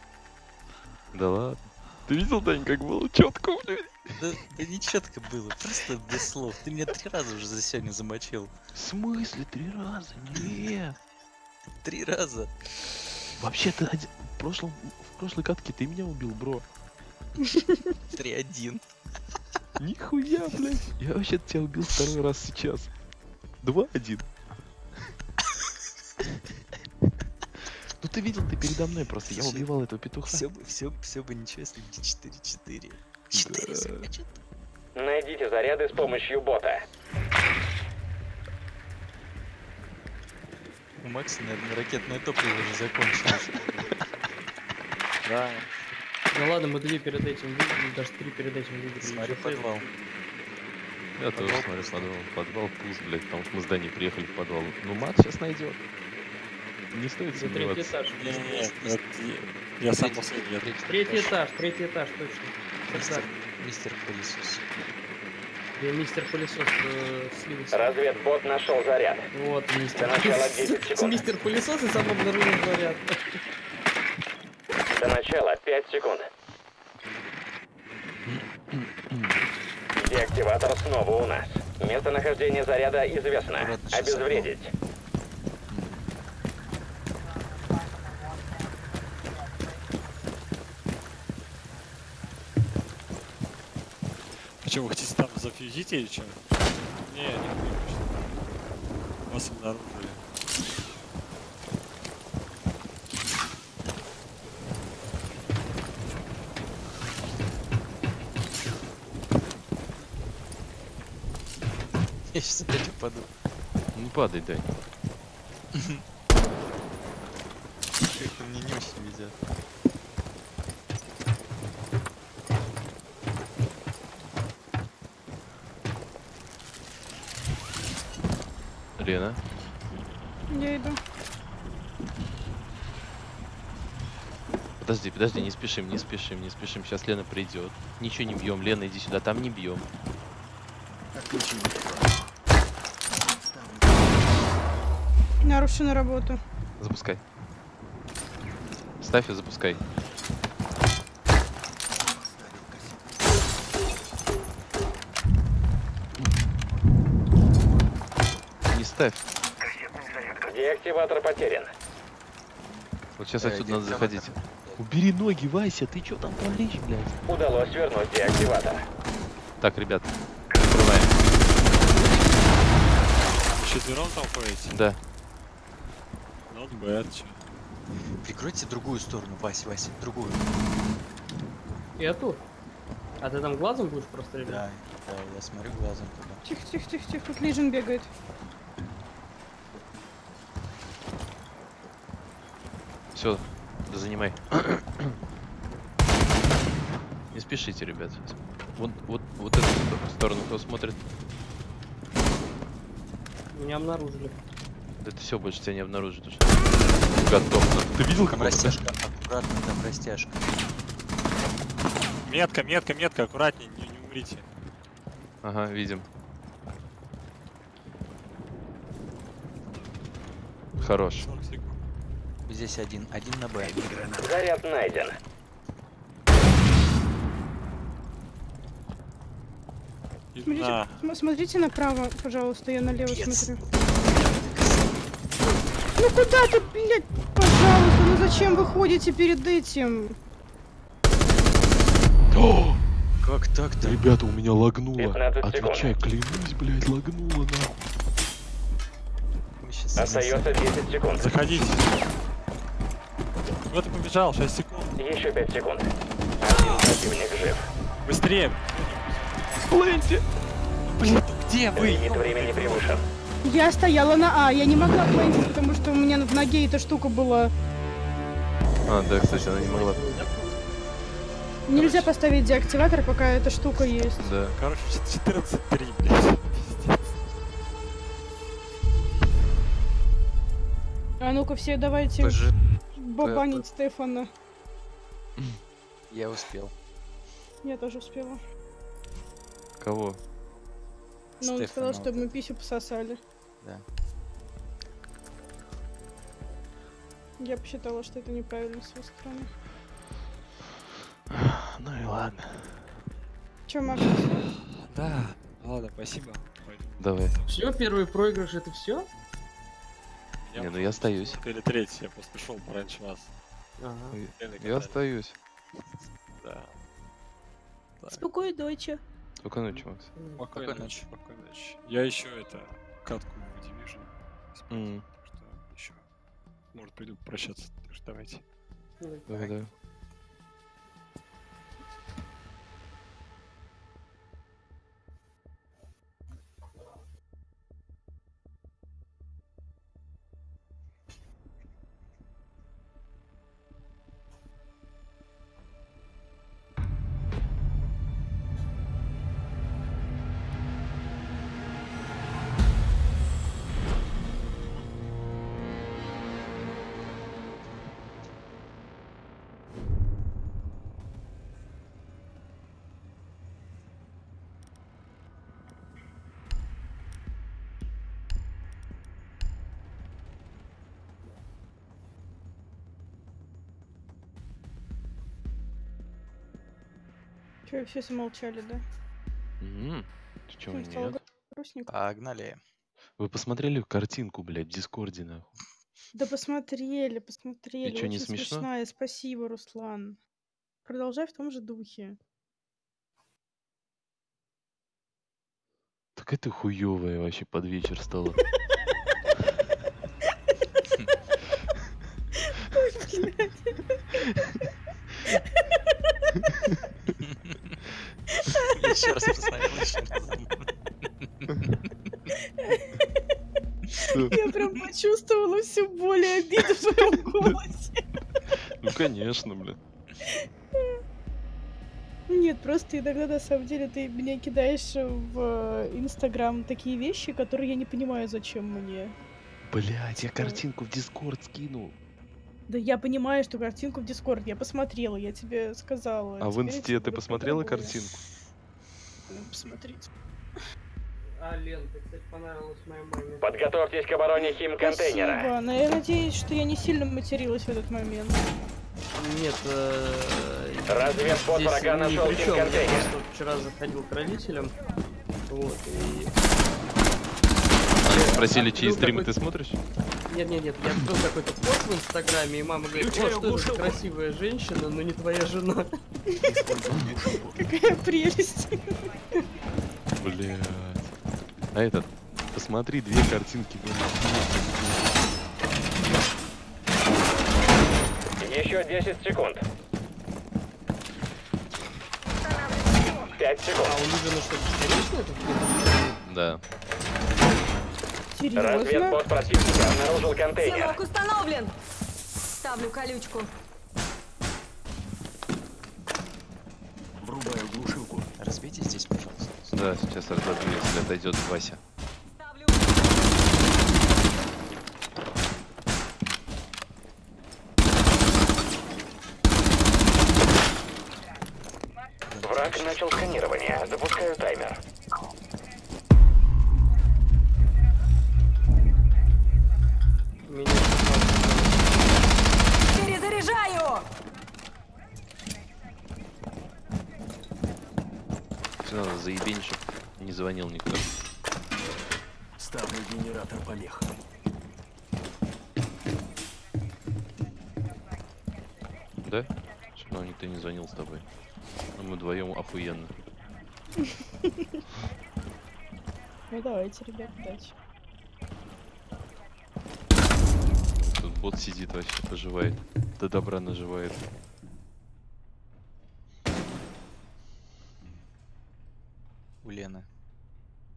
Да ладно. Ты видел, Дань, как было четко, блядь? Да, да не четко было, просто без слов. Ты меня три раза уже за сегодня замочил. В смысле три раза? Нет. Три раза. Вообще-то один- в прошлом, прошлой катке ты меня убил, бро. Три один. Нихуя, блядь. Я вообще-то тебя убил второй раз сейчас. Два один. Ну ты видел, ты передо мной просто. Я убивал этого петуха. Все бы, все, все бы ничего, если бы 4-4. Четыре Да. закачет. Найдите заряды с помощью бота. У Макса, наверное, ракетное топливо уже закончилось. Да. Да ладно, мы две перед этим видели, даже три перед этим Чё ты- подвал. Я тоже смотрю подвал. Подвал пуст, блядь, потому что мы с Дани приехали в подвал. Ну, мат сейчас найдет. Не стоит За третий этаж. Не-не-не, это я- я сам последний. я- третий Третий этаж. третий этаж, точно. Мистер, пылесос. где мистер пылесос э, слился. Разведбот нашел заряд. Вот, мистер. До начала 10 секунд. Мистер пылесос и сам обнаружил заряд. До начала 5 секунд. Деактиватор снова у нас. Местонахождение заряда известно. Обезвредить. Почему вы хотите там зафьюзить или что? Не, не точно. Вас обнаружили. Я упаду. Не падай, Дань. Как-то мне не очень везет. Лена. Я иду. Подожди, подожди, не спешим, не спешим, не спешим. Сейчас Лена придет. Ничего не бьем. Лена, иди сюда, там не бьем. Нарушена работа. Запускай. Ставь и запускай. Не ставь. Деактиватор потерян. Вот сейчас Э, отсюда надо заходить. Убери ноги, Вася, ты чё там творишь, блядь? Удалось вернуть деактиватор. Так, ребят, открываем. Четвером там ходите? Да. Not bad. Прикройте другую сторону, Вася, Вася, другую. Я тут. А ты там глазом будешь простреливать? Да, да, я смотрю глазом туда. Тихо, тихо, тихо, тихо. Тут Лижин бегает. Все, занимай. Не спешите, ребят. Вот, вот, вот эту сто- сторону кто смотрит? Меня обнаружили. Да ты все, больше тебя не обнаружит уже. Готов. Ты видел, как растяжка, аккуратно, там растяжка. Метка, метка, метка, аккуратней, не, не умрите. Ага, видим. Хорош. 40 секунд. Здесь один, один на Б. Заряд найден. Смотрите, на. см- смотрите направо, пожалуйста, я налево смотрю. Ну куда ты, блядь, пожалуйста, ну зачем вы ходите перед этим? Как так-то? Ребята, у меня лагнуло. 15 секунд. Отвечай, клянусь, блядь, лагнуло щас Остается 10 секунд. Заходите. Вот и побежал, 6 секунд. Еще 5 секунд. Один противник жив. Быстрее. Плэньте. Блин, где вы? Лимит времени превышен. Я стояла на А, я не могла плентить, потому что у меня в ноге эта штука была. А, да, кстати, она не могла. Нельзя поставить деактиватор, пока эта штука есть. Да. Короче, 14-3, блядь. А ну-ка все давайте Пожи- бабанить Стефана. Я успел. Я тоже успела. Кого? Но он сказал, чтобы мы писю пососали. Да. Я посчитала, что это неправильно с его стороны. Ну и ладно. Чё, Макс? Да, ладно, спасибо. Давай. Все, первый проигрыш это все? Не, ну я остаюсь. Или третий, я просто пришел пораньше вас. Ага. Я остаюсь. Да. Так, Спокойной ночи. Спокойной ночи, Макс. Спокойной Спокойной ночи. Спокойной ночи. Я еще это катку. М. так что еще. Может, приду прощаться. Так что давайте. Давай. Давай, давай. Чё, все замолчали, да? М, Чё Всем стало нет? грустненько. Погнали. Вы посмотрели картинку, блядь, в Дискорде, нахуй? Да посмотрели, посмотрели. чё, не Очень смешно? смешная. Спасибо, Руслан. Продолжай в том же духе. Так это хуёвая вообще под вечер стала. Еще раз посмотрел, еще раз. Я прям почувствовала всю боль и обиду в своем голосе. Ну конечно, блядь. Нет, просто иногда на самом деле ты мне кидаешь в Инстаграм такие вещи, которые я не понимаю, зачем мне. Блядь, я картинку в Дискорд скинул. Да я понимаю, что картинку в Дискорд я посмотрела, я тебе сказала. А в инсте ты посмотрела попробую. картинку? Ну, Посмотрите. А, Лен, ты, кстати, понравилась моей маме. Подготовьтесь к обороне химконтейнера. Спасибо, но я надеюсь, что я не сильно материлась в этот момент. Нет, э, Разведбот врага нашел. Я химконтейнер. просто вчера заходил к родителям, вот, и... Спросили, чьи стримы какой-то- ты смотришь? Нет-нет-нет, я открыл какой-то пост в Инстаграме, и мама говорит, о, что глушилку». красивая женщина, но не твоя жена. Какая прелесть. Блядь. А этот, посмотри, две картинки. блин. Еще 10 секунд. 5 секунд. А у Лизы что, бесконечно это? фильм? Да. Серьезно? Разведбот противника обнаружил контейнер. Силок установлен. Ставлю колючку. Врубаю глушилку. Разбейте здесь, пожалуйста. Да, сейчас разобью, если отойдет Вася. Ставлю. Враг начал сканирование. Запускаю таймер. Перезаряжаю. Все надо чтоб не звонил никто. Ставлю генератор помех. Да? Что никто не звонил с тобой. А мы вдвоем охуенно. Ну давайте, ребят, дальше. Тут бот сидит вообще, поживает. До добра наживает. У Лены.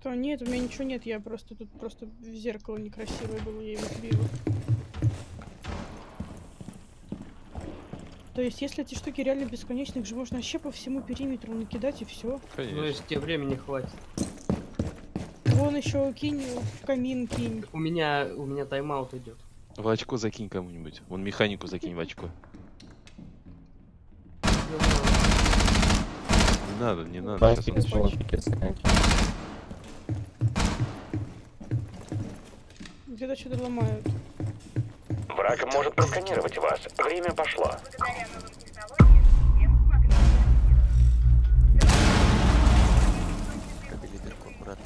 То нет, у меня ничего нет, я просто тут просто в зеркало некрасивое было, я его сбила. То есть, если эти штуки реально бесконечны, их же можно вообще по всему периметру накидать и все. Ну, если тебе времени хватит. Вон еще кинь в камин кинь. У меня, у меня тайм-аут идет. В очко закинь кому-нибудь. Вон механику закинь в очко. Не надо, не надо. Сейчас он начнёт. Где-то что-то ломают. Враг может просканировать вас. Время пошло. Дырку аккуратно.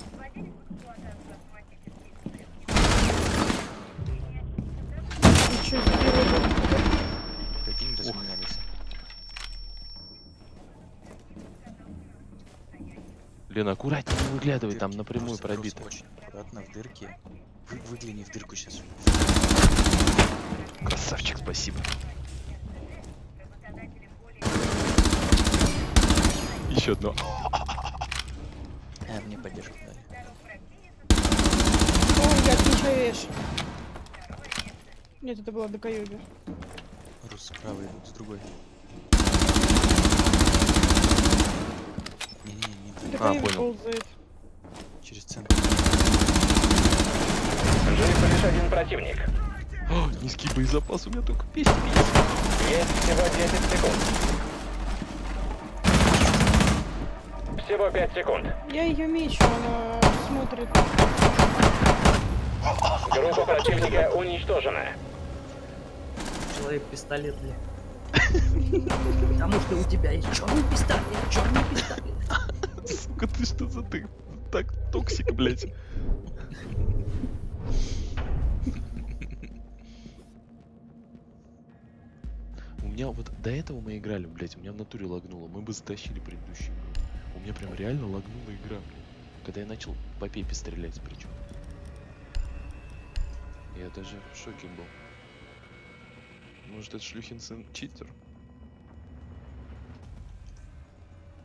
Что сделали? Прикинь, разменялись. Лена, аккуратнее не выглядывай, там Дырки напрямую просто пробито. Очень аккуратно в дырке. Вы, выгляни в дырку сейчас. Красавчик, спасибо. Еще одно. А, мне поддержку дали. Ой, я отмечаешь. Нет, это была Дакаюби. Рус справа идут, с другой. Не-не-не, не так. Дакаюби понял. ползает. через центр. Жив лишь один противник. О, низкий боезапас, у меня только песни есть. Есть всего 10 секунд. Всего 5 секунд. Я ее мечу, она смотрит. Группа противника уничтожена. Человек пистолет, бля. Потому что у тебя есть черный пистолет, черный пистолет. Сука, ты что за ты? Так toxic, блядь. У меня вот до этого мы играли, блядь, у меня в натуре лагнуло. Мы бы затащили предыдущую игру. У меня прям реально лагнула игра, блядь. Когда я начал по пепе стрелять причем. Я даже в шоке был. Может, это шлюхин сын читер?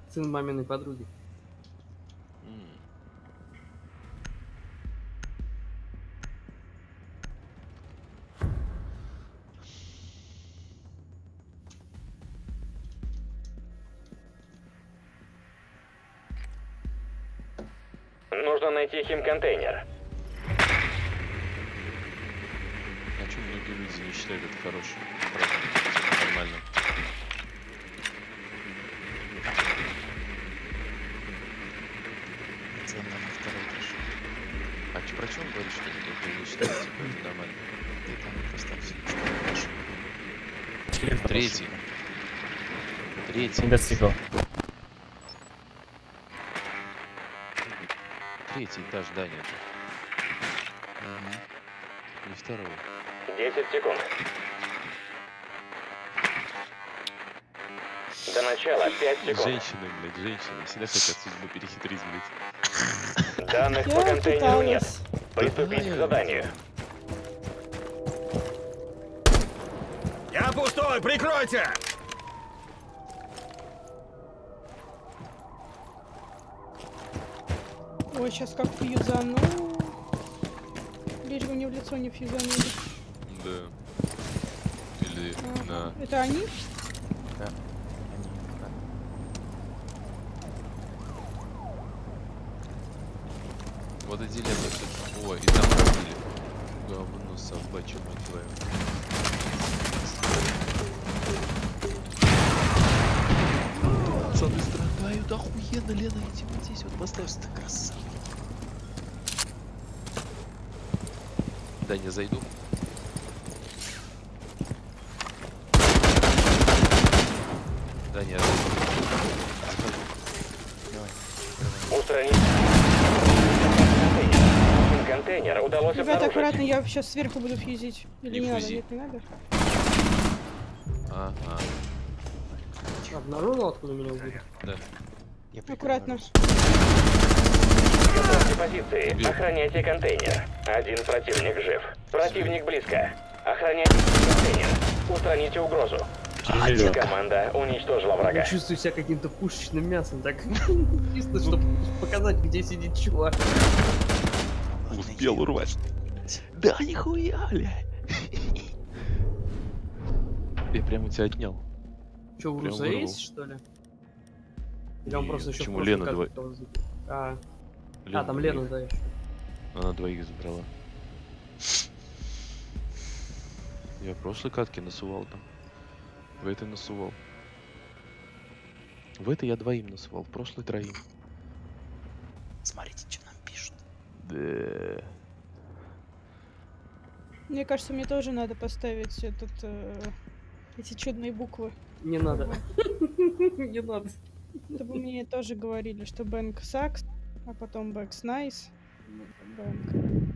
Сын маминой подруги. Нужно найти химконтейнер. А люди не считают это хорошим? Правда, нормально. Мной на второй этаж. А чё, про чем говоришь, что это не считается типа, это нормально? Ты там просто второй этаж. Третий. Третий. достигал. Третий этаж здания. Не второй. 10 секунд. До начала 5 секунд. Женщины, блядь, женщины. Всегда хотят судьбу перехитрить, блядь. Данных по Я контейнеру нет. Приступить к заданию. Я пустой, прикройте! Ой, сейчас как фьюзану. Лишь бы мне в лицо не фьюзанули. Да. Или Ага. на... Это они? Да. Они аккуратно. Вот эти ленты. О, и там разбили. Говно собачье, мать твою. Пацаны страдают охуенно, Лена, иди вот здесь вот поставь. Просто красава. Да, не зайду. Ребята, аккуратно, я сейчас сверху буду фьюзить. Или Не не, надо? Нет, не надо. Ага, Обнаружил, откуда меня убили? да. Я Аккуратно. Готовьте позиции. Убил. Охраняйте контейнер. Один противник жив. Противник близко. Охраняйте контейнер. Устраните угрозу. Команда уничтожила врага. Чувствую себя каким-то пушечным мясом, так чисто, чтобы показать, где сидит чувак. Успел я- урвать. Да нихуя, блядь. Я прям у тебя отнял. Че, у Руса есть, что ли? Или он просто еще почему? Лена давай. А, а, там. Лена, да, еще. Она двоих забрала. Я в прошлой катке насувал там. В этой насувал. В этой я двоим насувал, в прошлой троим. Смотрите, что нам пишут. Да. Мне кажется, мне тоже надо поставить этот, э, эти чудные буквы. Не надо. Не надо. Чтобы мне тоже говорили, что Bank sucks, а потом Bank's nice. Bank.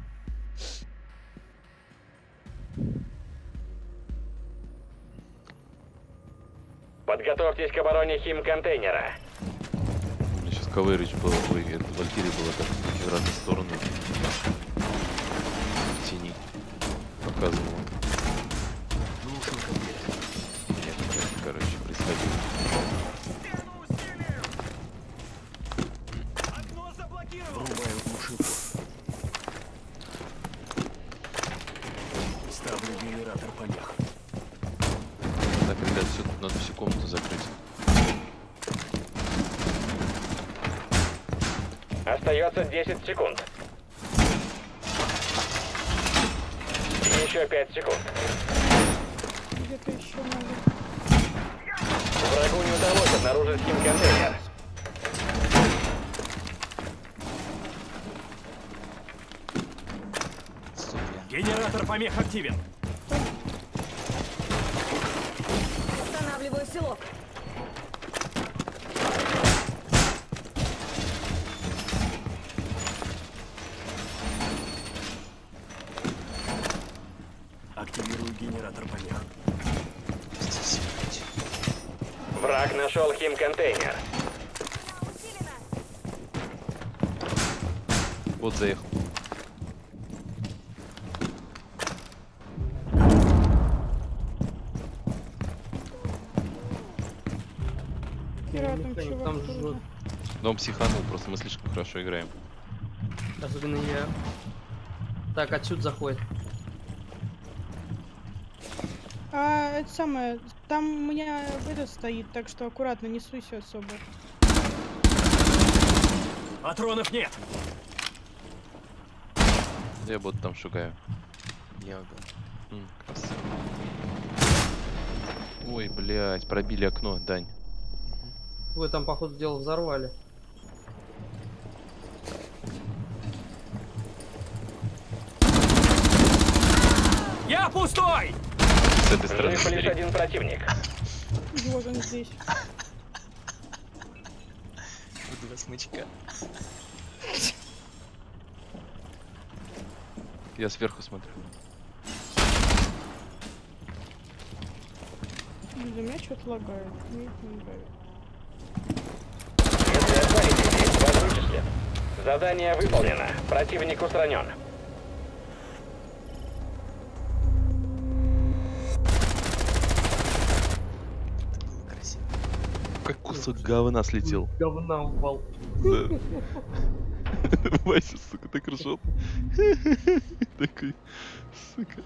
Подготовьтесь к обороне химконтейнера. У меня сейчас Каверич был, ой, это Валькирия была так в разные стороны. В Тени. Показывала. Я как-то, короче, происходило. Ставлю генератор помех. Так, ребят, все, надо всю комнату закрыть. Остается 10 секунд. Еще 5 секунд. Где-то еще надо. Врагу не удалось обнаружить химконтейнер. Генератор помех активен. Устанавливаю селок. Генератор помех. Враг нашел химконтейнер. Вот заехал. Там жжет. Он психанул, просто мы слишком хорошо играем. Особенно я. Так, отсюда заходит. А, это самое, там у меня этот стоит, так что аккуратно, не суйся особо. Патронов нет! Я вот там шугаю. Я убил. М. Ой, блядь, пробили окно, Дань. Вы там, походу, дело взорвали. Я пустой! С этой стороны Жив лишь один противник. Вот он здесь. Два смычка. Я сверху смотрю. Блин, у меня что-то лагает. Мне это не нравится. Если здесь. Задание выполнено. Противник устранен. Кусок говна слетел. Говна упал. Да. Вася, сука, так ржет. Такой, сука.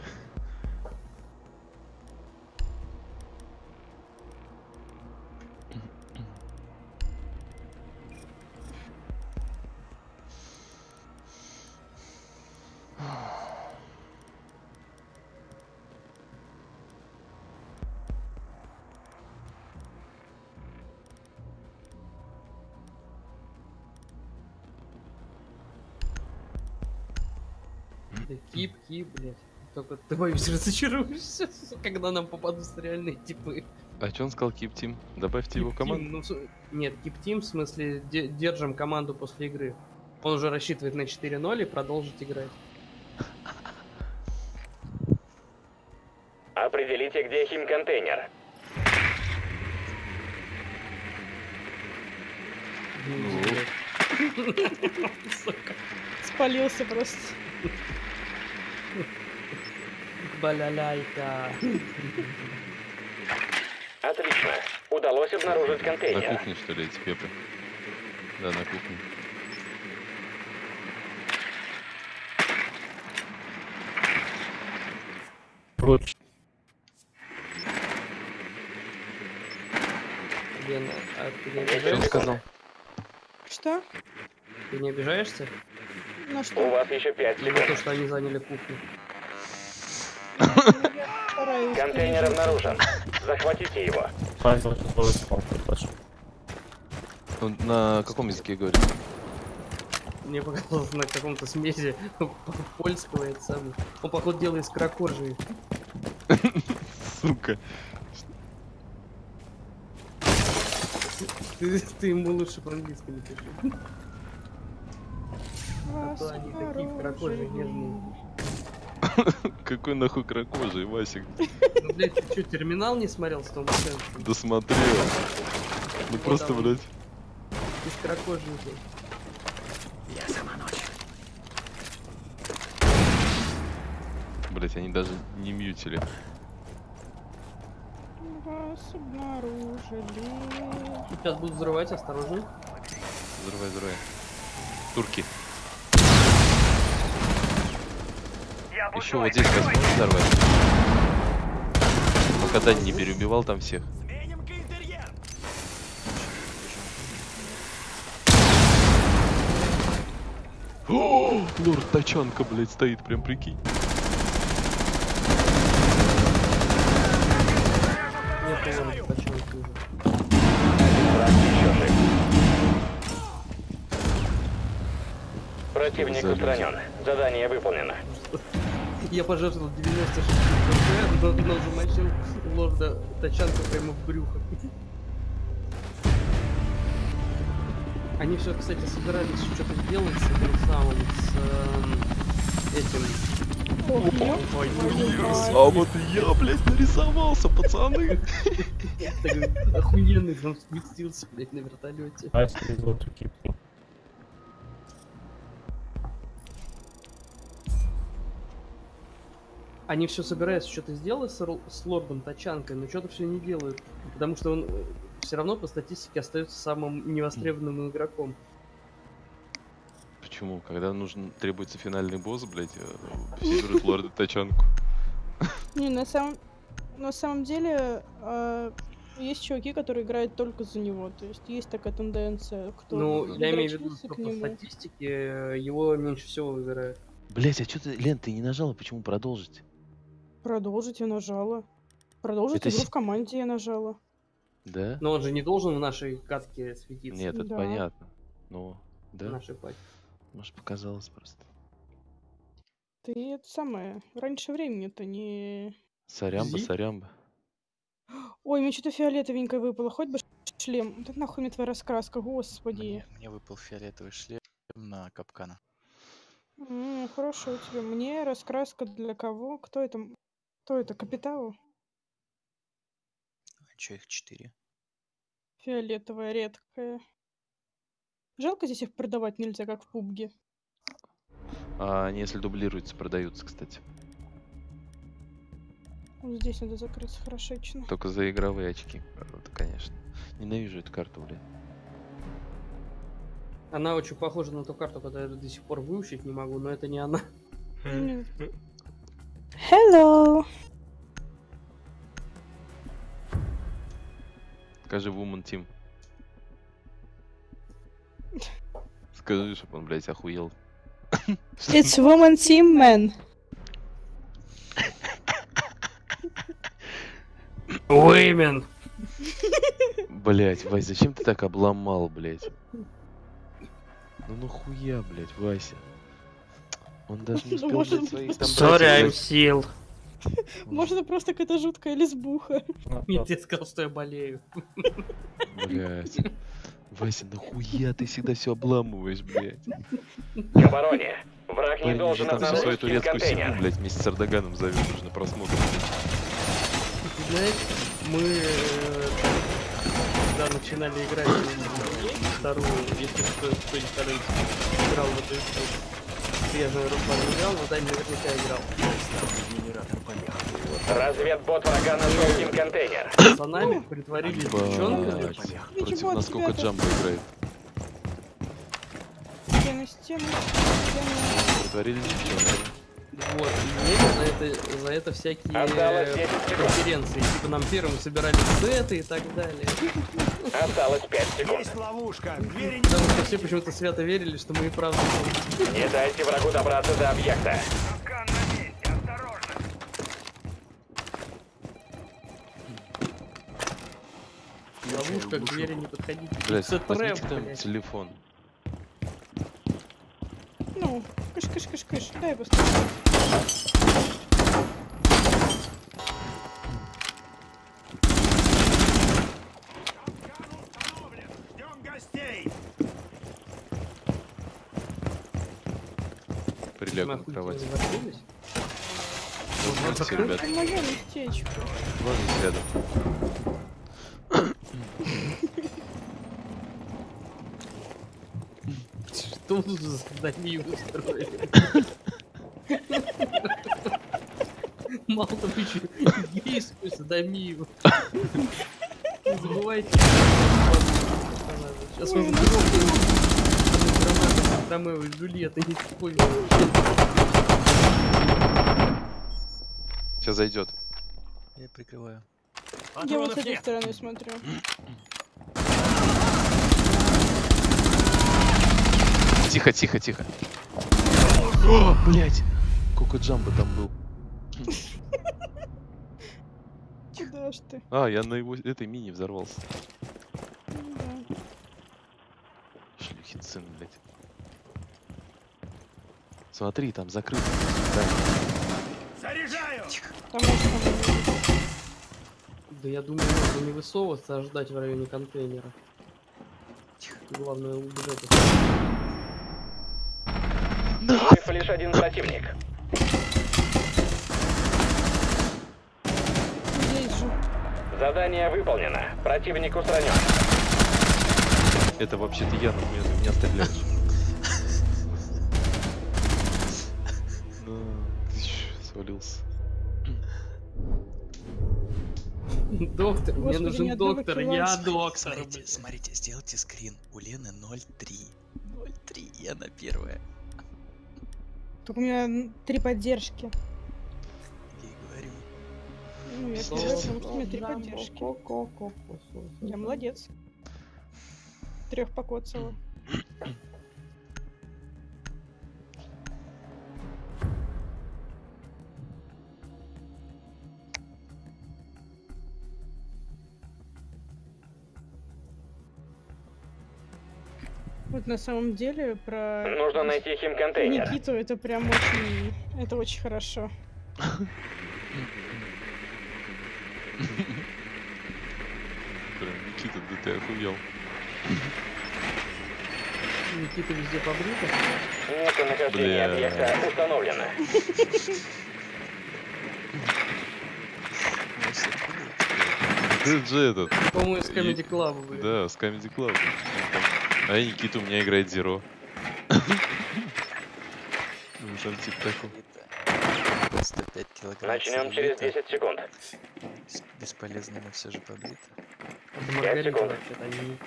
Кип, блядь. Только ты боюсь разочаруешься, когда нам попадутся реальные типы. А чё он сказал Keep Team? Добавьте его Keep команду. Team, ну, с- нет, Keep Team в смысле де- держим команду после игры. Он уже рассчитывает на 4-0 и продолжить играть. Определите, где химконтейнер. Ну. Сука. Спалился просто. Баляляйка. Отлично. Удалось обнаружить На контейнер. кухне, что ли, эти пепы? Да, на кухне. Лена, а ты не обижаешься? сказал? Что? Ты не обижаешься? На У что? вас еще пять Либо то, секунд. что они заняли кухню. Контейнер обнаружен. Захватите его. Он на каком языке говорит? Мне показалось на каком-то смеси польского и это самое. Он, походу, делает скорокожие. Сука. Ты, ты ему лучше по-английски напиши. А то Вас они такие скорокожие, нежные. Какой нахуй кракожий, Васик? Ну, блядь, ты что, терминал не смотрел с Том Хэнксом? Досмотрел. Ну Вот просто, блядь. Ты скорокожий, блядь. Блять, они даже не мьютили. Вас обнаружили. Сейчас будут взрывать, осторожно. Взрывай, взрывай. Турки. Еще вот здесь возьму взорвать. Пока Дань не переубивал там всех. О, лорд тачанка, блядь, стоит, прям прикинь. Нет. Противник устранен. Задание выполнено. Я пожертвовал 96 хп, но, но замочил лорда тачанку прямо в брюхо. Они все, кстати, собирались что-то делать с этим самым, с эм, этим... Ой. А вот я, блядь, нарисовался, пацаны. охуенный там спустился, блядь, на вертолете. Они все собираются что-то сделать с, с лордом Тачанкой, но что-то все не делают. Потому что он все равно по статистике остается самым невостребованным игроком. Почему? Когда нужен требуется финальный босс, блядь, э, все берут лорда тачанку. Не, на самом... На самом деле, а, есть чуваки, которые играют только за него. То есть есть такая тенденция, кто Ну, я имею в виду, что по статистике э, его меньше всего выбирают. Блять, а что ты, Лен, ты не нажала, почему продолжить? Продолжить я нажала. Продолжить Это игру с- в команде я нажала. Да? Но он же не должен в нашей катке светиться. Нет, это Да. понятно. Ну, В да? нашей пати. Может, показалось просто. Ты это самое. Раньше времени-то не... Сорямба, Зи? сорямба. Ой, мне что-то фиолетовенькое выпало. Хоть бы ш- шлем. Да нахуй мне твоя раскраска, господи. Мне, мне выпал фиолетовый шлем на капкана. М, хорошо у тебя. Мне раскраска для кого? Кто это? м- Кто это? Капитал? А чё их четыре? Фиолетовая, редкая. Жалко здесь их продавать нельзя, как в пубге. А они, если дублируются, продаются, кстати. Вот здесь надо закрыться хорошечно. Только за игровые очки, правда, конечно. Ненавижу эту карту, блядь. Она очень похожа на ту карту, которую я до сих пор выучить не могу, но это не она. Нет. Hello! Скажи Woman Team. Скажи, чтобы он, блядь, охуел. It's woman team man. Уэймен! Блять, Вась, зачем ты так обломал, блядь? Ну нахуя, блядь, Вася? Он даже не Ну, успел может, блядь, своих там Sorry, I'm sealed. Можно просто какая-то жуткая лесбуха. Нет, я сказал, что я болею. блядь. Вася, нахуя ты всегда все обламываешь, блядь? К обороне. Враг не должен там всю свою турецкую семью, блядь, вместе с Эрдоганом зовет уже на просмотр. Знаешь, мы э, когда начинали играть вторую, если кто кто-нибудь второй играл в эту игру, я Руслан не играл, но Дань наверняка играл. Разведбот врага нашел один контейнер. С пацанами притворились девчонками. Блядь, Ничего, против насколько. Джамбо играет. Стены, стены, стены. Притворились девчонками. Вот, и мне за это, за это всякие Осталось 10 секунд. конференции, типа нам первым собирали сеты и так далее. Осталось 5 секунд. Есть ловушка. Двери не... Потому что все почему-то свято верили, что мы и правда. Не дайте врагу добраться до объекта. Ловушка, к двери не возьмите там блядь. телефон. Ну, кыш-кыш-кыш-кыш. Дай посмотреть. Прилягу на? Вот, все, ребят, ложись рядом. Что за садомию устроили? Мало того, еще гейскую садомию. Не забывайте. Сейчас мы. Ромео и Джульетта не такой. Сейчас зайдет. Я прикрываю. Я вот с этой стороны смотрю. Тихо, тихо, тихо. О, блять! Коко Джамбо там был. Куда ж ты? А, я на его этой мини взорвался. Ну да. Шлюхин сын, блядь. Смотри, там закрыто. Да. Заряжаю! Да я думаю, нужно не высовываться, а ждать в районе контейнера. Главное убежать. Жив лишь один противник. Задание выполнено. Противник устранен. Это вообще-то я, но меня, меня стреляешь. Свалился. Доктор, мне нужен доктор, я доктор. Смотрите, смотрите, сделайте скрин. У Лены 0.3. 0.3, и она первая. Только у меня три поддержки. Я. Ну, я первая, потому что у меня три поддержки. Я молодец. Трех покоцала. Вот на самом деле про Нужно найти химконтейнер. Никиту это прям очень... Это очень хорошо. Прям, Никита, да ты охуел. Никита везде побрита. Местонахождение Бля. объекта установлено. Ну, Ты же этот, По-моему, из И- Comedy Club, да, с Comedy Club. А я Никита, у меня играет Зеро. Ну, там типа такого. это? 105 килограмм. Начнем через целлюлита. 10 секунд. Бес- Бесполезно, но все же побрита. Это Маргарита секунд. вообще-то, а не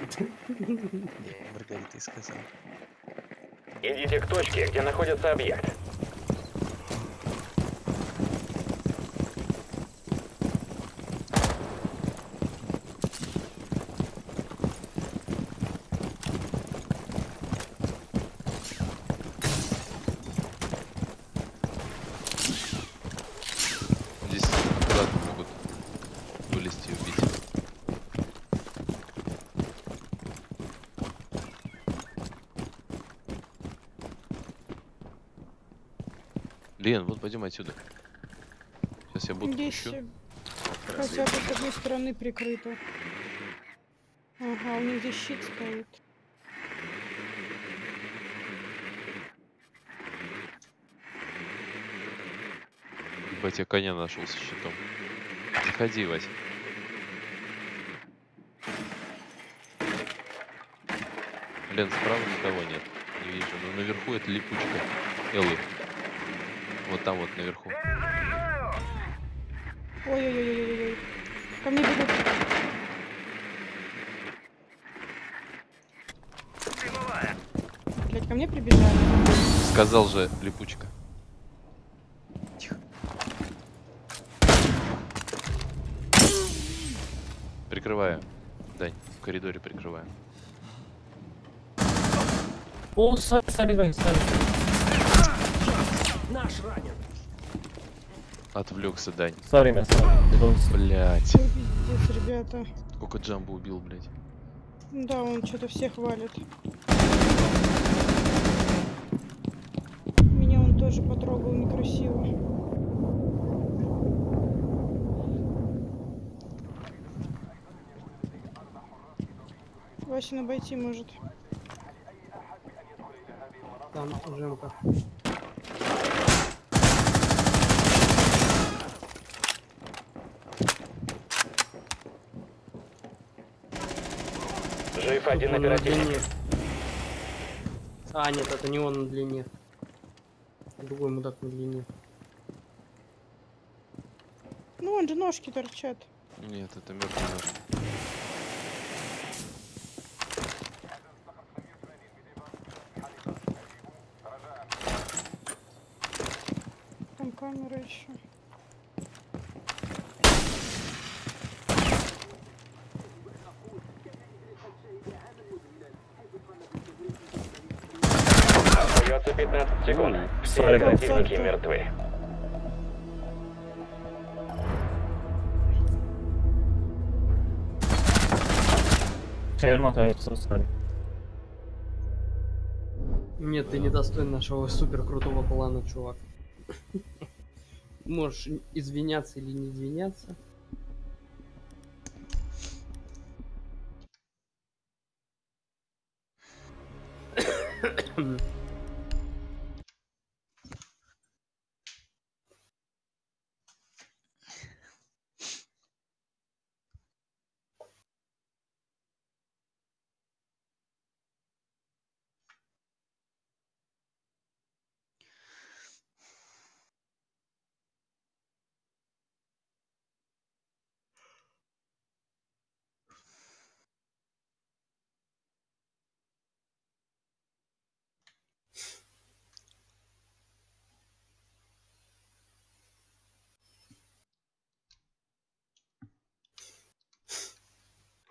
Маргарита и сказал. Идите к точке, где находится объект. Здесь аккуратно могут вылезти и убить. Лен, вот пойдем отсюда. Сейчас я буду Здесь э, хотя бы с одной стороны прикрыто. Ага, у них здесь щит стоит. Ебать, я коня нашел со щитом. Заходи, Вась. Лен, справа никого нет. Не вижу. Но наверху это липучка. Эллы. Вот там вот наверху. Ой-ой-ой-ой-ой. Ко мне бегут. Блять, ко мне прибежали. Сказал же липучка. Тихо. Прикрываю. Дань, в коридоре прикрываю. О, sorry, sorry, sorry. Отвлекся, Дань. Sorry, меня sorry. Я думал, с- Блять. Пиздец, ребята. Сколько джамбо убил, блять. Да, он что-то всех валит. Меня он тоже потрогал некрасиво. Васин обойти может. Там Жемка. Жив один оперативник. А, нет, это не он на длине. Другой мудак на длине. Ну, он же ножки торчат. Нет, это мертвый нож. Там камера еще. Остается 15 секунд. Все Sorry, guys. Противники мертвы. So sorry. Нет, ты не достоин нашего супер крутого плана, чувак. Можешь извиняться или не извиняться.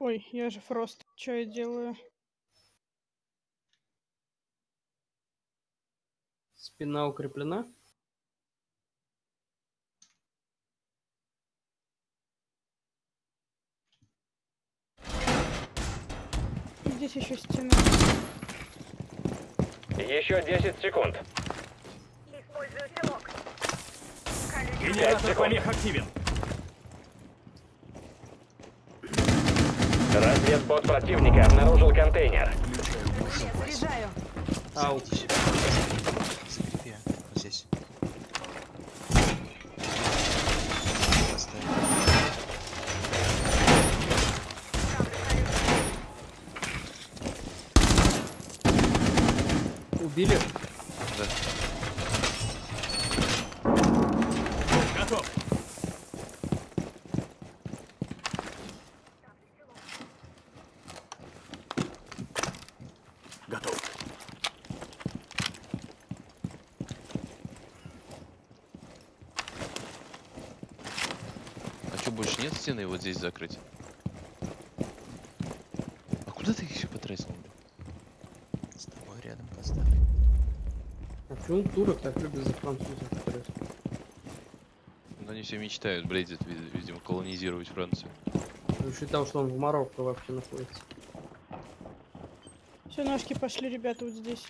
Ой, я же Фрост. Что я делаю? Спина укреплена. Здесь еще стена. Еще 10 секунд. Генератор помех активен. Разведбот противника обнаружил контейнер. Заряжаю. Ау. Вот здесь. Убили? Да. Стены вот здесь закрыть? А куда ты их еще потратил? С тобой рядом поставлю. А почему турок так любят за французов? Ну, они все мечтают, Брейдит, видимо, колонизировать Францию. Я считал, что он в Марокко вообще находится. Все, ножки пошли, ребята, вот здесь.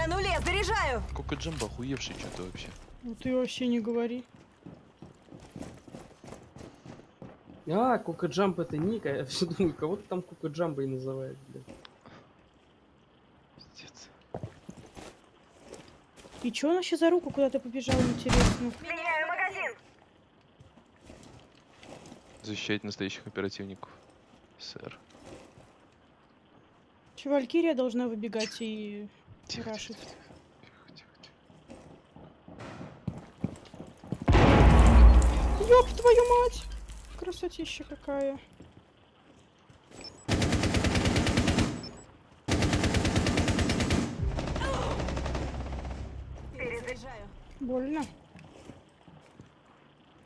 На нуле, заряжаю. Кока Джамбо охуевший что-то вообще. Ну ты вообще не говори. А, Кока Джамп это ник, а я все думаю, кого-то там Кока Джамбой называют, блядь. Пиздец. И чё он вообще за руку куда-то побежал, интересно? Меняю магазин. Защищать настоящих оперативников. Сэр. Че, Валькирия должна выбегать и Тихо, тихо, рашить? тихо, тихо, тихо, тихо. Ёб твою мать! Красотища какая. Перезаряжаю. Больно.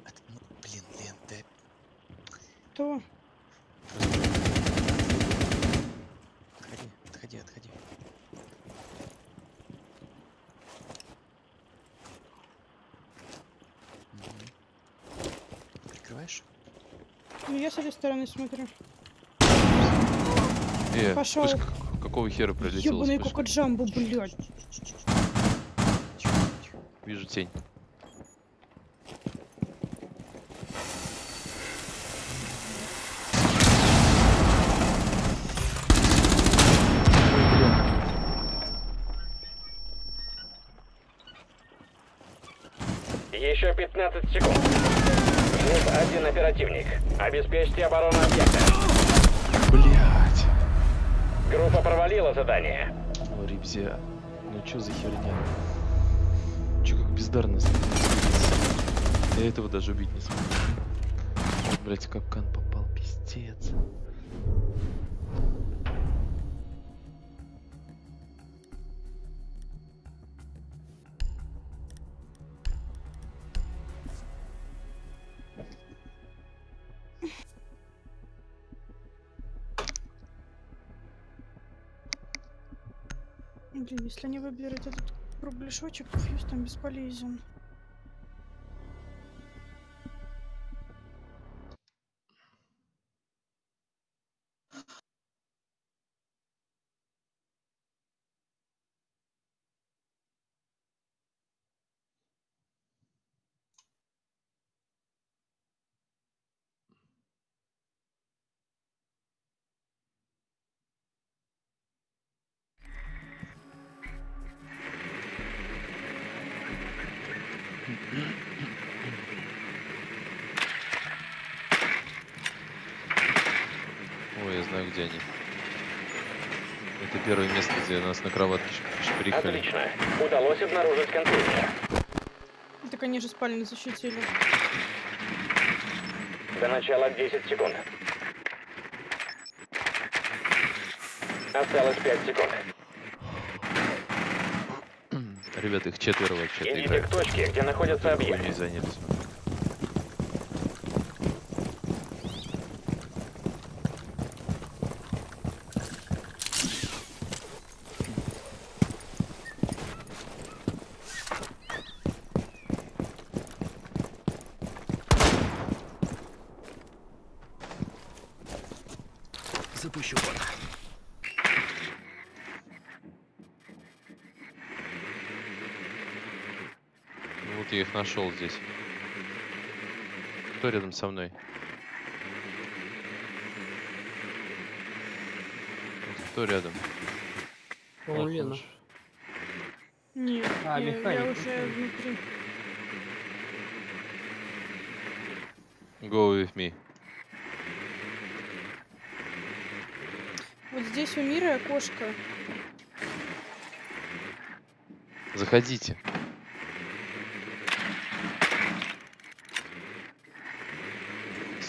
От- ну, блин, Лен, ты То. просто... Отходи, отходи, отходи. Мгм. Прикрываешь? Ну я с этой стороны смотрю. Э, к- какого хера пролетел? Ёбаный кокоджамбо, блядь. Тихо, тихо. Вижу тень. Еще 15 секунд. Один оперативник. Обеспечьте оборону объекта. Блять. Группа провалила задание. Ну. Ну чё за херня? Чё как бездарно Я этого даже убить не смог. Блять, капкан попал, пиздец. Блин, если они выберут этот кругляшочек, то Ой, я знаю, где они. Это первое место, где нас на кроватке шприкали. Отлично. Удалось обнаружить контейнер. Так они же спальню защитили. До начала 10 секунд. Осталось 5 секунд. Ребята, их четверо вообще-то играют. к точке, где находятся объекты. занялись. Нашел здесь. Кто рядом со мной? Кто рядом? По-моему, Вот Лена. Нет, А, я, я механик, уже механик. внутри. Go with me. Вот здесь у Мира окошко. Заходите.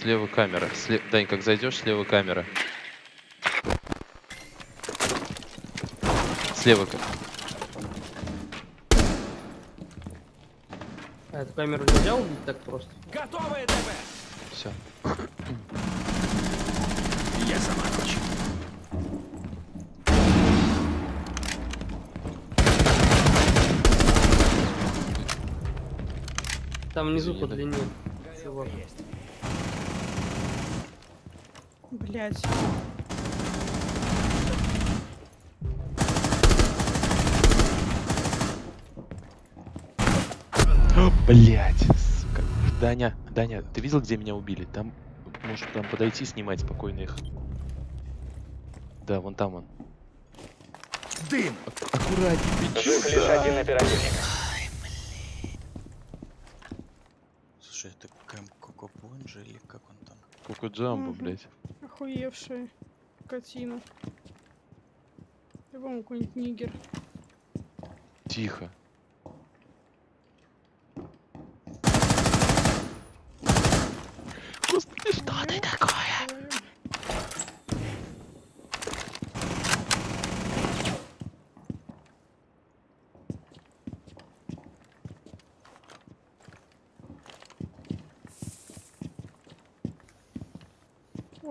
Слева камера. Сле- Дань, как зайдешь, слева камера. Слева. ка- А эту камеру нельзя убить так просто? Готовое ТП! Все. Я сама ночь. Там внизу по длине. Чувак. Есть. Блять. Блять, сука. Даня, Даня, ты видел, где меня убили? Там можешь там подойти снимать спокойно их. Да, вон там он. Дым! Аккуратнее, ты Жив лишь один оперативник. Слушай, это Кэм Кокопон же или как он там? Коко Джамбо, Мгм. блять. Охуевшая скотина. По-моему, какой-нибудь нигер. Тихо. Господи, что ты такое?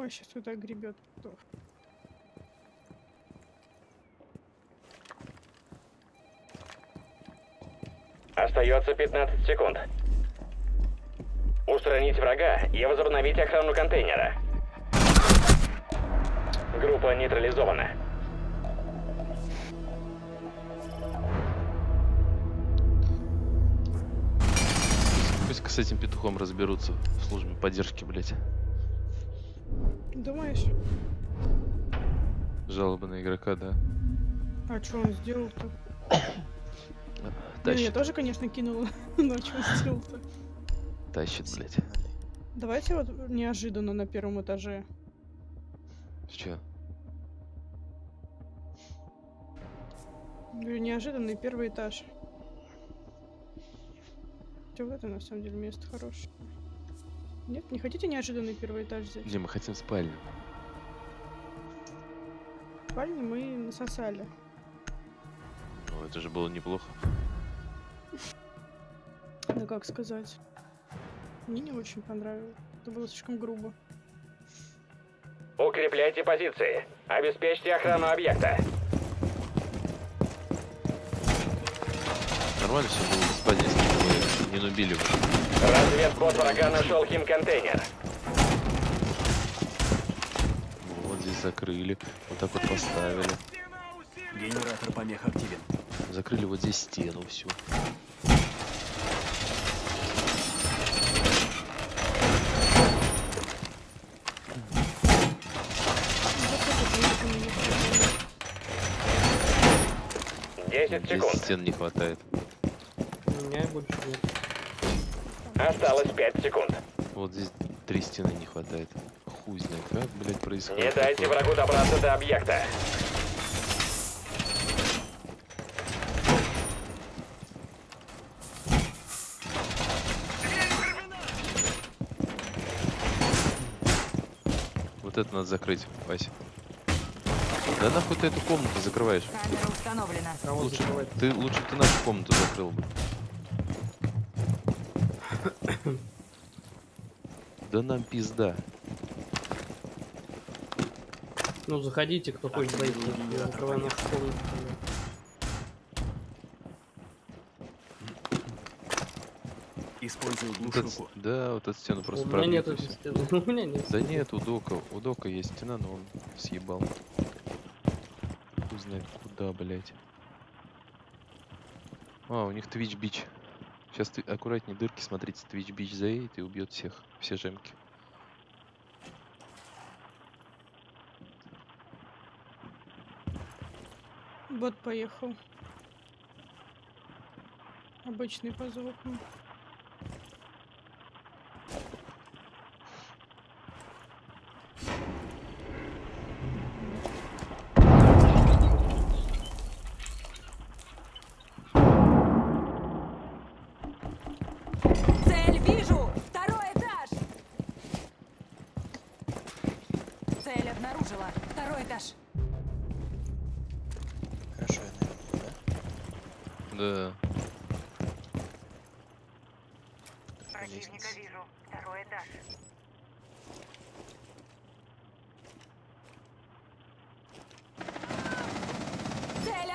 Ой, сейчас туда гребет. кто. Остается 15 секунд. Устранить врага и возобновить охрану контейнера. Группа нейтрализована. Пусть с этим петухом разберутся в службе поддержки, блять. Думаешь? Жалобы на игрока, да. А что он сделал-то? Ну, я Тащит, тоже, конечно, кинула. Но что он сделал-то? тащит. Сигналы. Давайте вот неожиданно на первом этаже. Че? Говорю, неожиданный первый этаж. Хотя вот это на самом деле место хорошее. Нет, не хотите неожиданный первый этаж взять? Где мы хотим спальню? В спальне мы насосали. Ну, это же было неплохо. Да как сказать. Мне не очень понравилось. Это было слишком грубо. Укрепляйте позиции. Обеспечьте охрану объекта. Нормально все было, господин, если бы вы не нубили бы. Разведбот врага нашел химконтейнер. Вот здесь закрыли, вот так вот поставили. Генератор помех активен. Закрыли вот здесь стену всю. Десять Здесь секунд. стен не хватает. У меня больше нет. Осталось 5 секунд. Вот здесь три стены не хватает. Хуй знает, как, блядь, происходит. Не дайте врагу добраться до объекта. Вот это надо закрыть, Вася. Да нахуй ты эту комнату закрываешь? Камера установлена. Лучше, ты, лучше ты нашу комнату закрыл бы. Да нам пизда. Ну, заходите, кто хочет зайти. Я закрываю нашу комнату. Это- глушилку. да, вот эту стену просто У меня нет пробьют и этой всё. стены. У меня нет. Да нет, у Дока, у Дока есть стена, но он съебал. Хуй знает куда, блять. А, у них Twitch Бич. Сейчас ты аккуратнее дырки смотрите, Twitch Бич заедет и убьет всех, все жемки. Бот поехал. Обычный по звуку. Цель вижу! Второй этаж! Цель обнаружила. Второй этаж. Хорошо, я, наверное, да? Да. Противника вижу. Второй этаж. Цель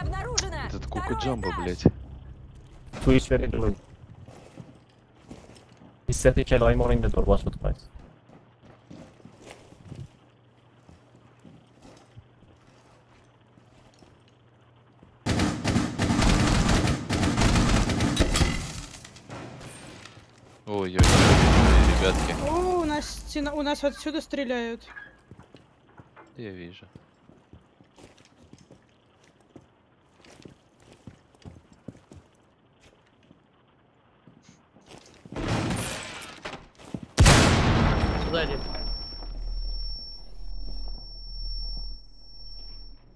Второй Джамбо, блять. Twitch very low. He said he can I'm in the door once or twice. Ой-ой-ой, ребятки. О, у нас стена, у нас отсюда стреляют. Я вижу. Сзади.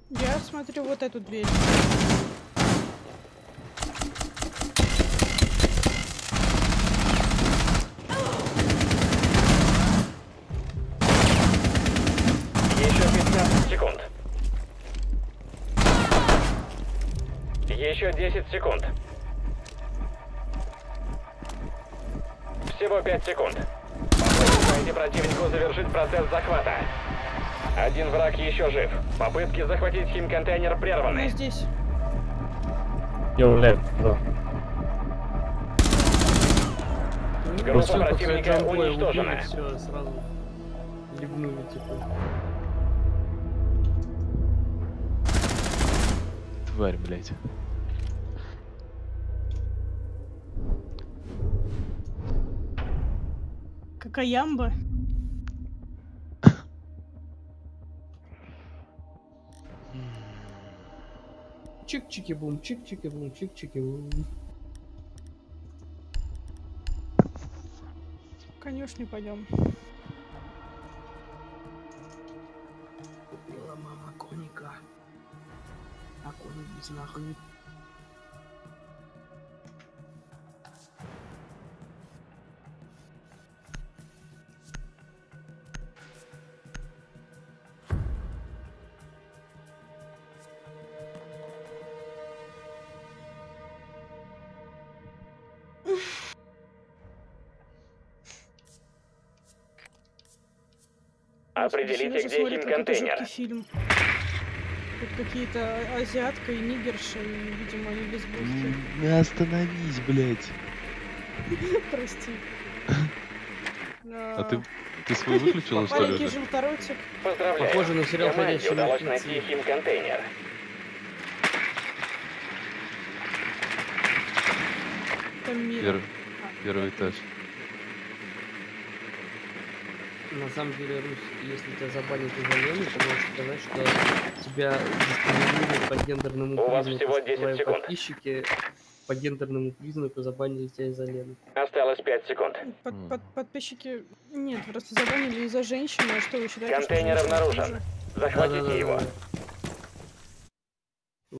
Я смотрю вот эту дверь. Еще 15 секунд. Еще 10 секунд. Всего 5 секунд. Помогайте противнику завершить процесс захвата. Один враг еще жив. Попытки захватить химконтейнер прерваны. здесь. Your left, bro. Группа противника уничтожена. Все, сразу ливнули, типа. Тварь, блять. Какая ямба. Чик-чики-бум, чик-чики-бум, чик-чики-бум. Конюшню пойдем. Купила мама коника. А коник без нахуй. Определите, где химконтейнер. фильм. Тут какие-то азиатка и нигерша, и, видимо, они без будки. Остановись, блять. Прости. А ты, ты свой выключила, что ли? Желторотик. Поздравляю. Похоже на сериал «Ходячие удалось мертвецы». найти химконтейнер. Там мир. Пер- Первый этаж. На самом деле, Русь, если тебя забанят из Алены, ты можешь сказать, что тебя дискриминируют по гендерному У вас признаку. всего что 10 твои секунд. подписчики по гендерному признаку забанили тебя из Алены. Осталось 5 секунд. Под- под- подписчики... Нет, просто забанили из-за женщины, а что вы считаете, что Контейнер обнаружен. Захватите его. Да-да-да-да.